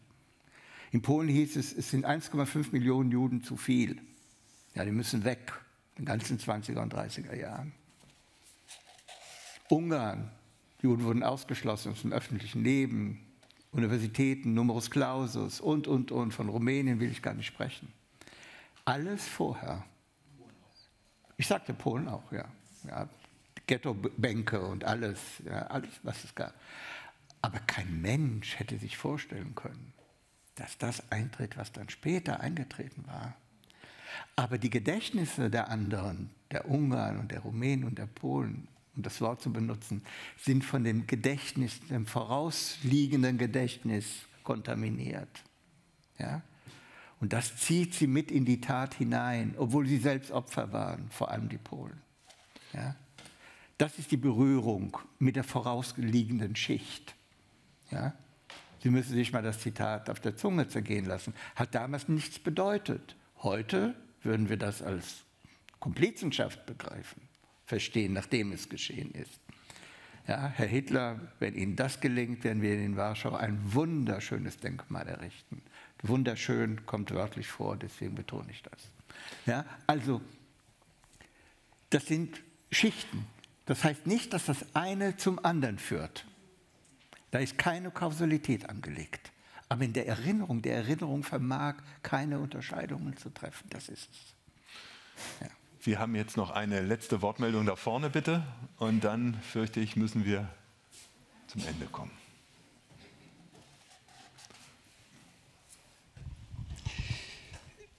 In Polen hieß es, es sind 1,5 Millionen Juden zu viel. Ja, die müssen weg, in den ganzen 20er und 30er Jahren. Ungarn, Juden wurden ausgeschlossen aus dem öffentlichen Leben, Universitäten, Numerus Clausus und, und, und. Von Rumänien will ich gar nicht sprechen. Alles vorher. Ich sagte Polen auch, ja. ja Ghettobänke und alles, ja, alles, was es gab. Aber kein Mensch hätte sich vorstellen können, dass das eintritt, was dann später eingetreten war. Aber die Gedächtnisse der anderen, der Ungarn und der Rumänen und der Polen, um das Wort zu benutzen, sind von dem Gedächtnis, dem vorausliegenden Gedächtnis kontaminiert. Ja? Und das zieht sie mit in die Tat hinein, obwohl sie selbst Opfer waren, vor allem die Polen. Ja? Das ist die Berührung mit der vorausliegenden Schicht. Ja? Sie müssen sich mal das Zitat auf der Zunge zergehen lassen. Hat damals nichts bedeutet. Heute würden wir das als Komplizenschaft begreifen, verstehen, nachdem es geschehen ist. Ja, Herr Hitler, wenn Ihnen das gelingt, werden wir in Warschau ein wunderschönes Denkmal errichten. Wunderschön kommt wörtlich vor, deswegen betone ich das. Ja, also, das sind Schichten. Das heißt nicht, dass das eine zum anderen führt. Da ist keine Kausalität angelegt. Aber in der Erinnerung, der Erinnerung vermag keine Unterscheidungen zu treffen. Das ist es. Ja. Wir haben jetzt noch eine letzte Wortmeldung da vorne, bitte. Und dann, fürchte ich, müssen wir zum Ende kommen.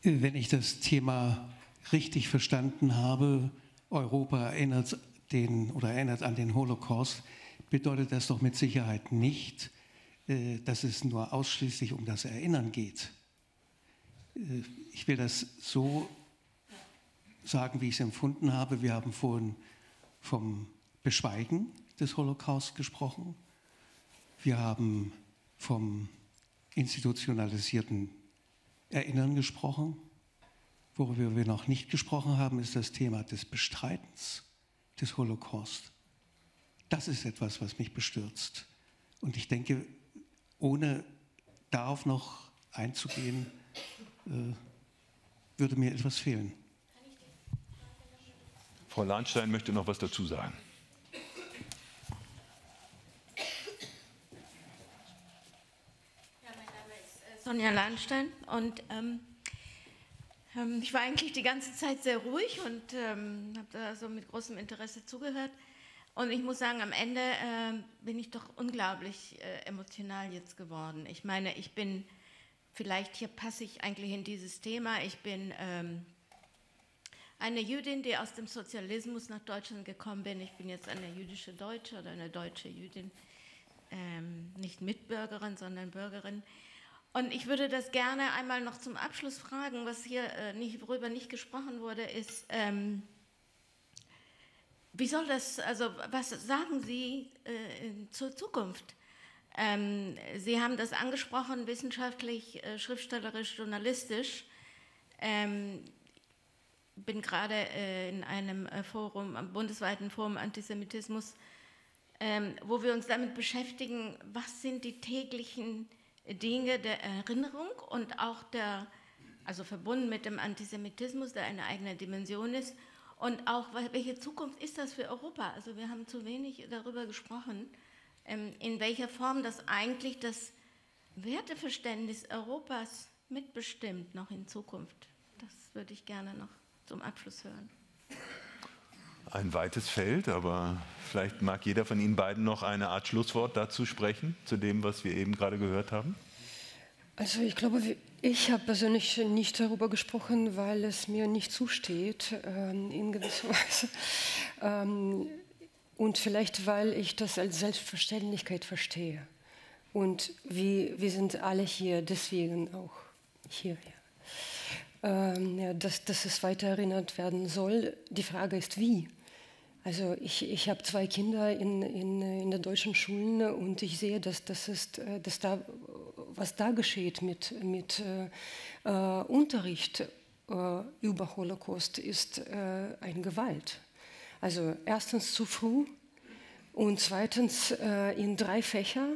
Wenn ich das Thema richtig verstanden habe, Europa erinnert, den, oder erinnert an den Holocaust, bedeutet das doch mit Sicherheit nicht, äh, dass es nur ausschließlich um das Erinnern geht. Äh, ich will das so sagen, wie ich es empfunden habe. Wir haben vorhin vom Beschweigen des Holocaust gesprochen. Wir haben vom institutionalisierten Erinnern gesprochen. Worüber wir noch nicht gesprochen haben, ist das Thema des Bestreitens des Holocaust. Das ist etwas, was mich bestürzt. Und ich denke, ohne darauf noch einzugehen, äh, würde mir etwas fehlen. Frau Lahnstein möchte noch was dazu sagen. Ja, mein Name ist äh, Sonja Lahnstein und ähm, ähm, ich war eigentlich die ganze Zeit sehr ruhig und ähm, habe da so mit großem Interesse zugehört. Und ich muss sagen, am Ende äh, bin ich doch unglaublich äh, emotional jetzt geworden. Ich meine, ich bin, vielleicht hier passe ich eigentlich in dieses Thema, ich bin ähm, eine Jüdin, die aus dem Sozialismus nach Deutschland gekommen bin. Ich bin jetzt eine jüdische Deutsche oder eine deutsche Jüdin, ähm, nicht Mitbürgerin, sondern Bürgerin. Und ich würde das gerne einmal noch zum Abschluss fragen, was hier äh, nicht, worüber nicht gesprochen wurde, ist, ähm, wie soll das, also was sagen Sie äh, zur Zukunft? Ähm, Sie haben das angesprochen, wissenschaftlich, äh, schriftstellerisch, journalistisch. Ähm, bin gerade äh, in einem äh, Forum, am bundesweiten Forum Antisemitismus, ähm, wo wir uns damit beschäftigen, was sind die täglichen Dinge der Erinnerung und auch der, also verbunden mit dem Antisemitismus, der eine eigene Dimension ist, und auch, welche Zukunft ist das für Europa? Also wir haben zu wenig darüber gesprochen, ähm, in welcher Form das eigentlich das Werteverständnis Europas mitbestimmt noch in Zukunft. Das würde ich gerne noch zum Abschluss hören. Ein weites Feld, aber vielleicht mag jeder von Ihnen beiden noch eine Art Schlusswort dazu sprechen, zu dem, was wir eben gerade gehört haben. Also ich glaube, ich habe persönlich nicht darüber gesprochen, weil es mir nicht zusteht, ähm, in gewisser Weise. Ähm, und vielleicht, weil ich das als Selbstverständlichkeit verstehe. Und wir, wir sind alle hier deswegen auch hier. Ja ähm, ja, dass, dass es weiter erinnert werden soll. Die Frage ist, wie. Also ich, ich habe zwei Kinder in, in, in den deutschen Schulen und ich sehe, dass, das ist, äh, dass da, was da geschieht mit, mit äh, äh Unterricht äh, über Holocaust, ist äh, eine Gewalt. Also erstens zu früh und zweitens äh, in drei Fächer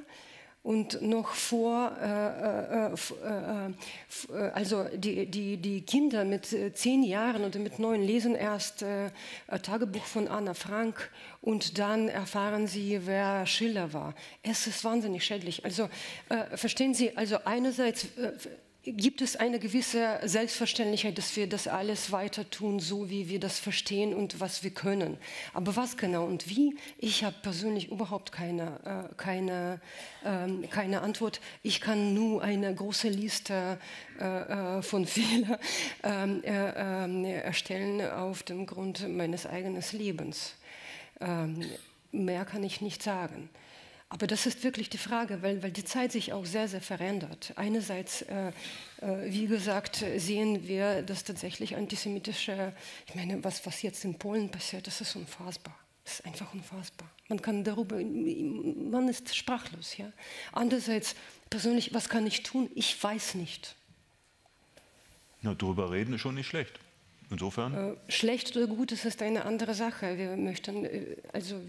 und noch vor, äh, äh, äh, also die, die, die Kinder mit zehn Jahren oder mit neun lesen erst Tagebuch von Anna Frank und dann erfahren sie, wer Schiller war. Es ist wahnsinnig schädlich. Also verstehen Sie, also einerseits gibt es eine gewisse Selbstverständlichkeit, dass wir das alles weiter tun, so wie wir das verstehen und was wir können. Aber was genau und wie? Ich habe persönlich überhaupt keine, äh, keine, ähm, keine Antwort. Ich kann nur eine große Liste äh, äh von Fehlern ähm, äh, ähm, erstellen auf dem Grund meines eigenen Lebens. Ähm, mehr kann ich nicht sagen. Aber das ist wirklich die Frage, weil, weil die Zeit sich auch sehr, sehr verändert. Einerseits, äh, äh, wie gesagt, sehen wir, dass tatsächlich antisemitische, ich meine, was, was jetzt in Polen passiert, das ist unfassbar. Das ist einfach unfassbar. Man kann darüber, man ist sprachlos. Ja? Andererseits, persönlich, was kann ich tun? Ich weiß nicht. Na, darüber reden ist schon nicht schlecht. Insofern? Äh, schlecht oder gut, das ist eine andere Sache. Wir möchten, äh, also,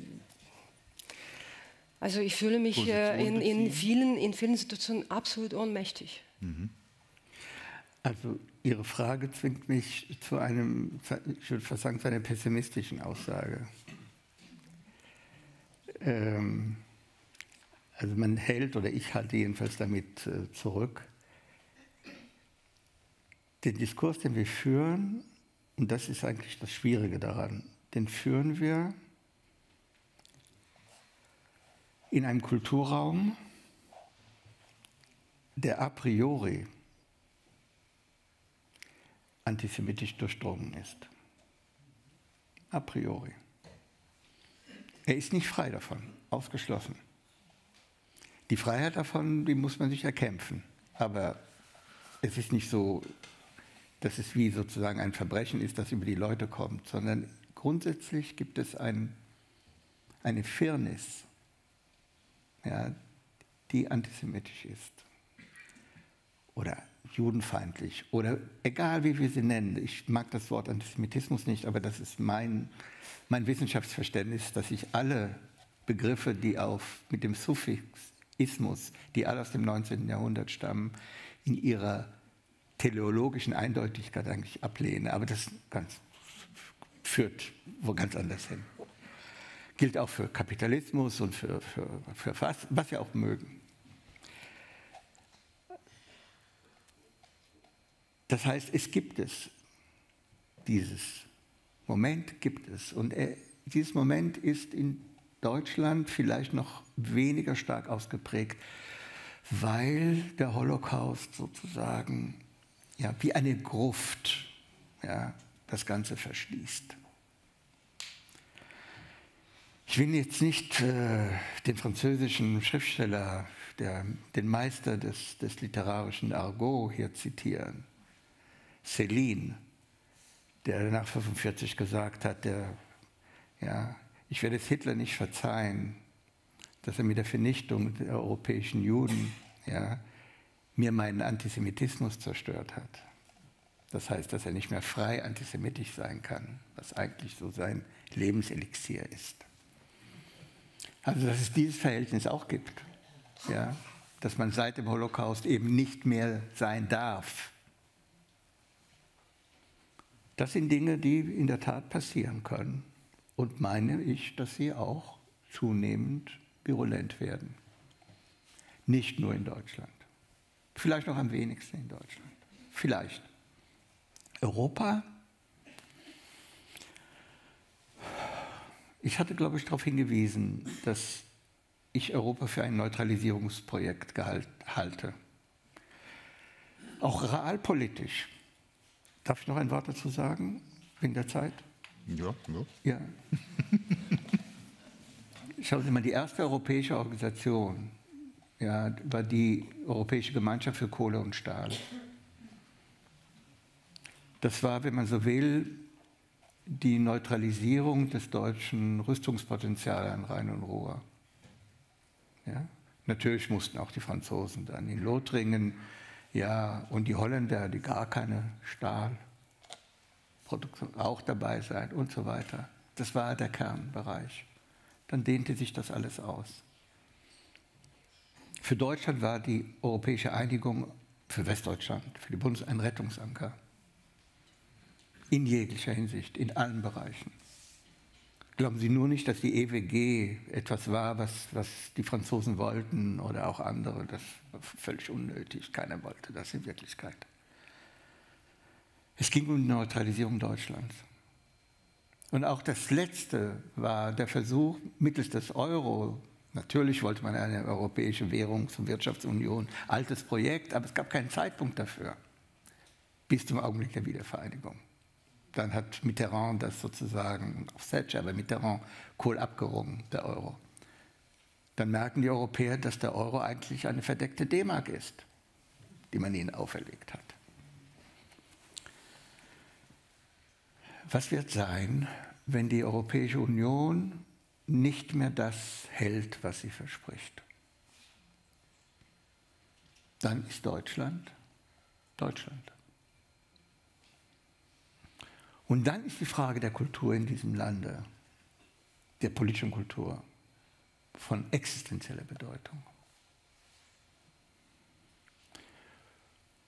also ich fühle mich äh, in, in, vielen, in vielen Situationen absolut ohnmächtig. Mhm. Also Ihre Frage zwingt mich zu einem, ich würde fast sagen, zu einer pessimistischen Aussage. Ähm, also man hält, oder ich halte jedenfalls damit äh, zurück, den Diskurs, den wir führen, und das ist eigentlich das Schwierige daran, den führen wir in einem Kulturraum, der a priori antisemitisch durchdrungen ist. A priori. Er ist nicht frei davon, ausgeschlossen. Die Freiheit davon, die muss man sich erkämpfen. Aber es ist nicht so, dass es wie sozusagen ein Verbrechen ist, das über die Leute kommt, sondern grundsätzlich gibt es ein, eine Firnis, ja, die antisemitisch ist. Oder judenfeindlich oder egal wie wir sie nennen. Ich mag das Wort Antisemitismus nicht, aber das ist mein, mein Wissenschaftsverständnis, dass ich alle Begriffe, die auf, mit dem Suffix Ismus, die alle aus dem 19. Jahrhundert stammen, in ihrer teleologischen Eindeutigkeit eigentlich ablehne. Aber das ganz, führt wo ganz anders hin. Gilt auch für Kapitalismus und für, für, für was, was wir auch mögen. Das heißt, es gibt es. Dieses Moment gibt es. Und er, dieses Moment ist in Deutschland vielleicht noch weniger stark ausgeprägt, weil der Holocaust sozusagen ja, wie eine Gruft ja, das Ganze verschließt. Ich will jetzt nicht äh, den französischen Schriftsteller, der, den Meister des, des literarischen Argot hier zitieren. Céline, der nach 45 gesagt hat, der, ja, ich werde es Hitler nicht verzeihen, dass er mit der Vernichtung der europäischen Juden ja, mir meinen Antisemitismus zerstört hat. Das heißt, dass er nicht mehr frei antisemitisch sein kann, was eigentlich so sein Lebenselixier ist. Also, dass es dieses Verhältnis auch gibt, ja, dass man seit dem Holocaust eben nicht mehr sein darf, das sind Dinge, die in der Tat passieren können. Und meine ich, dass sie auch zunehmend virulent werden. Nicht nur in Deutschland. Vielleicht noch am wenigsten in Deutschland. Vielleicht. Europa? Ich hatte, glaube ich, darauf hingewiesen, dass ich Europa für ein Neutralisierungsprojekt halte. Auch realpolitisch. Darf ich noch ein Wort dazu sagen, wegen der Zeit? Ja, ja. ja. Schauen Sie mal, die erste europäische Organisation ja, war die Europäische Gemeinschaft für Kohle und Stahl. Das war, wenn man so will, die Neutralisierung des deutschen Rüstungspotenzials an Rhein und Ruhr. Ja? Natürlich mussten auch die Franzosen dann in Lothringen ja, und die Holländer, die gar keine Stahlproduktion auch dabei sein und so weiter. Das war der Kernbereich. Dann dehnte sich das alles aus. Für Deutschland war die europäische Einigung, für Westdeutschland, für die Bundes ein Rettungsanker. In jeglicher Hinsicht, in allen Bereichen. Glauben Sie nur nicht, dass die EWG etwas war, was, was die Franzosen wollten oder auch andere. Das war völlig unnötig. Keiner wollte das in Wirklichkeit. Es ging um die Neutralisierung Deutschlands. Und auch das Letzte war der Versuch, mittels des Euro, natürlich wollte man eine europäische Währungs- und Wirtschaftsunion, altes Projekt, aber es gab keinen Zeitpunkt dafür, bis zum Augenblick der Wiedervereinigung dann hat Mitterrand das sozusagen, auf Thatcher, aber Mitterrand Kohl abgerungen, der Euro. Dann merken die Europäer, dass der Euro eigentlich eine verdeckte D-Mark ist, die man ihnen auferlegt hat. Was wird sein, wenn die Europäische Union nicht mehr das hält, was sie verspricht? Dann ist Deutschland Deutschland. Und dann ist die Frage der Kultur in diesem Lande, der politischen Kultur, von existenzieller Bedeutung.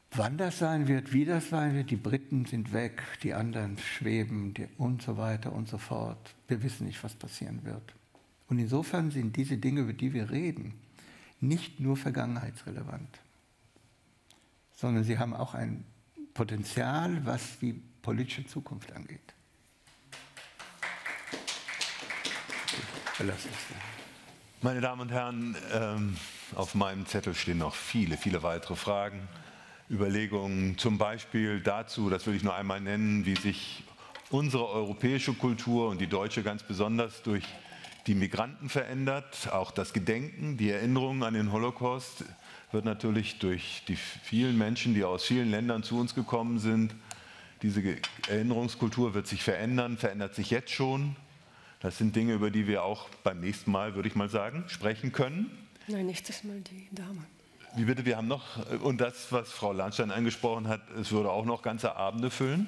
Wann das sein wird, wie das sein wird, die Briten sind weg, die anderen schweben die, und so weiter und so fort. Wir wissen nicht, was passieren wird. Und insofern sind diese Dinge, über die wir reden, nicht nur vergangenheitsrelevant, sondern sie haben auch ein Potenzial, was die politische Zukunft angeht. Meine Damen und Herren, ähm, auf meinem Zettel stehen noch viele, viele weitere Fragen. Überlegungen zum Beispiel dazu, das will ich nur einmal nennen, wie sich unsere europäische Kultur und die deutsche ganz besonders durch die Migranten verändert. Auch das Gedenken, die Erinnerung an den Holocaust wird natürlich durch die vielen Menschen, die aus vielen Ländern zu uns gekommen sind, diese Erinnerungskultur wird sich verändern, verändert sich jetzt schon. Das sind Dinge, über die wir auch beim nächsten Mal, würde ich mal sagen, sprechen können. Nein, nächstes Mal die Dame. Wie bitte, wir haben noch, und das, was Frau Lahnstein angesprochen hat, es würde auch noch ganze Abende füllen.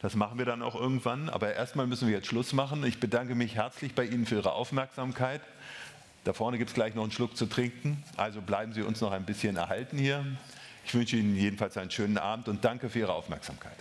Das machen wir dann auch irgendwann. Aber erstmal müssen wir jetzt Schluss machen. Ich bedanke mich herzlich bei Ihnen für Ihre Aufmerksamkeit. Da vorne gibt es gleich noch einen Schluck zu trinken. Also bleiben Sie uns noch ein bisschen erhalten hier. Ich wünsche Ihnen jedenfalls einen schönen Abend und danke für Ihre Aufmerksamkeit.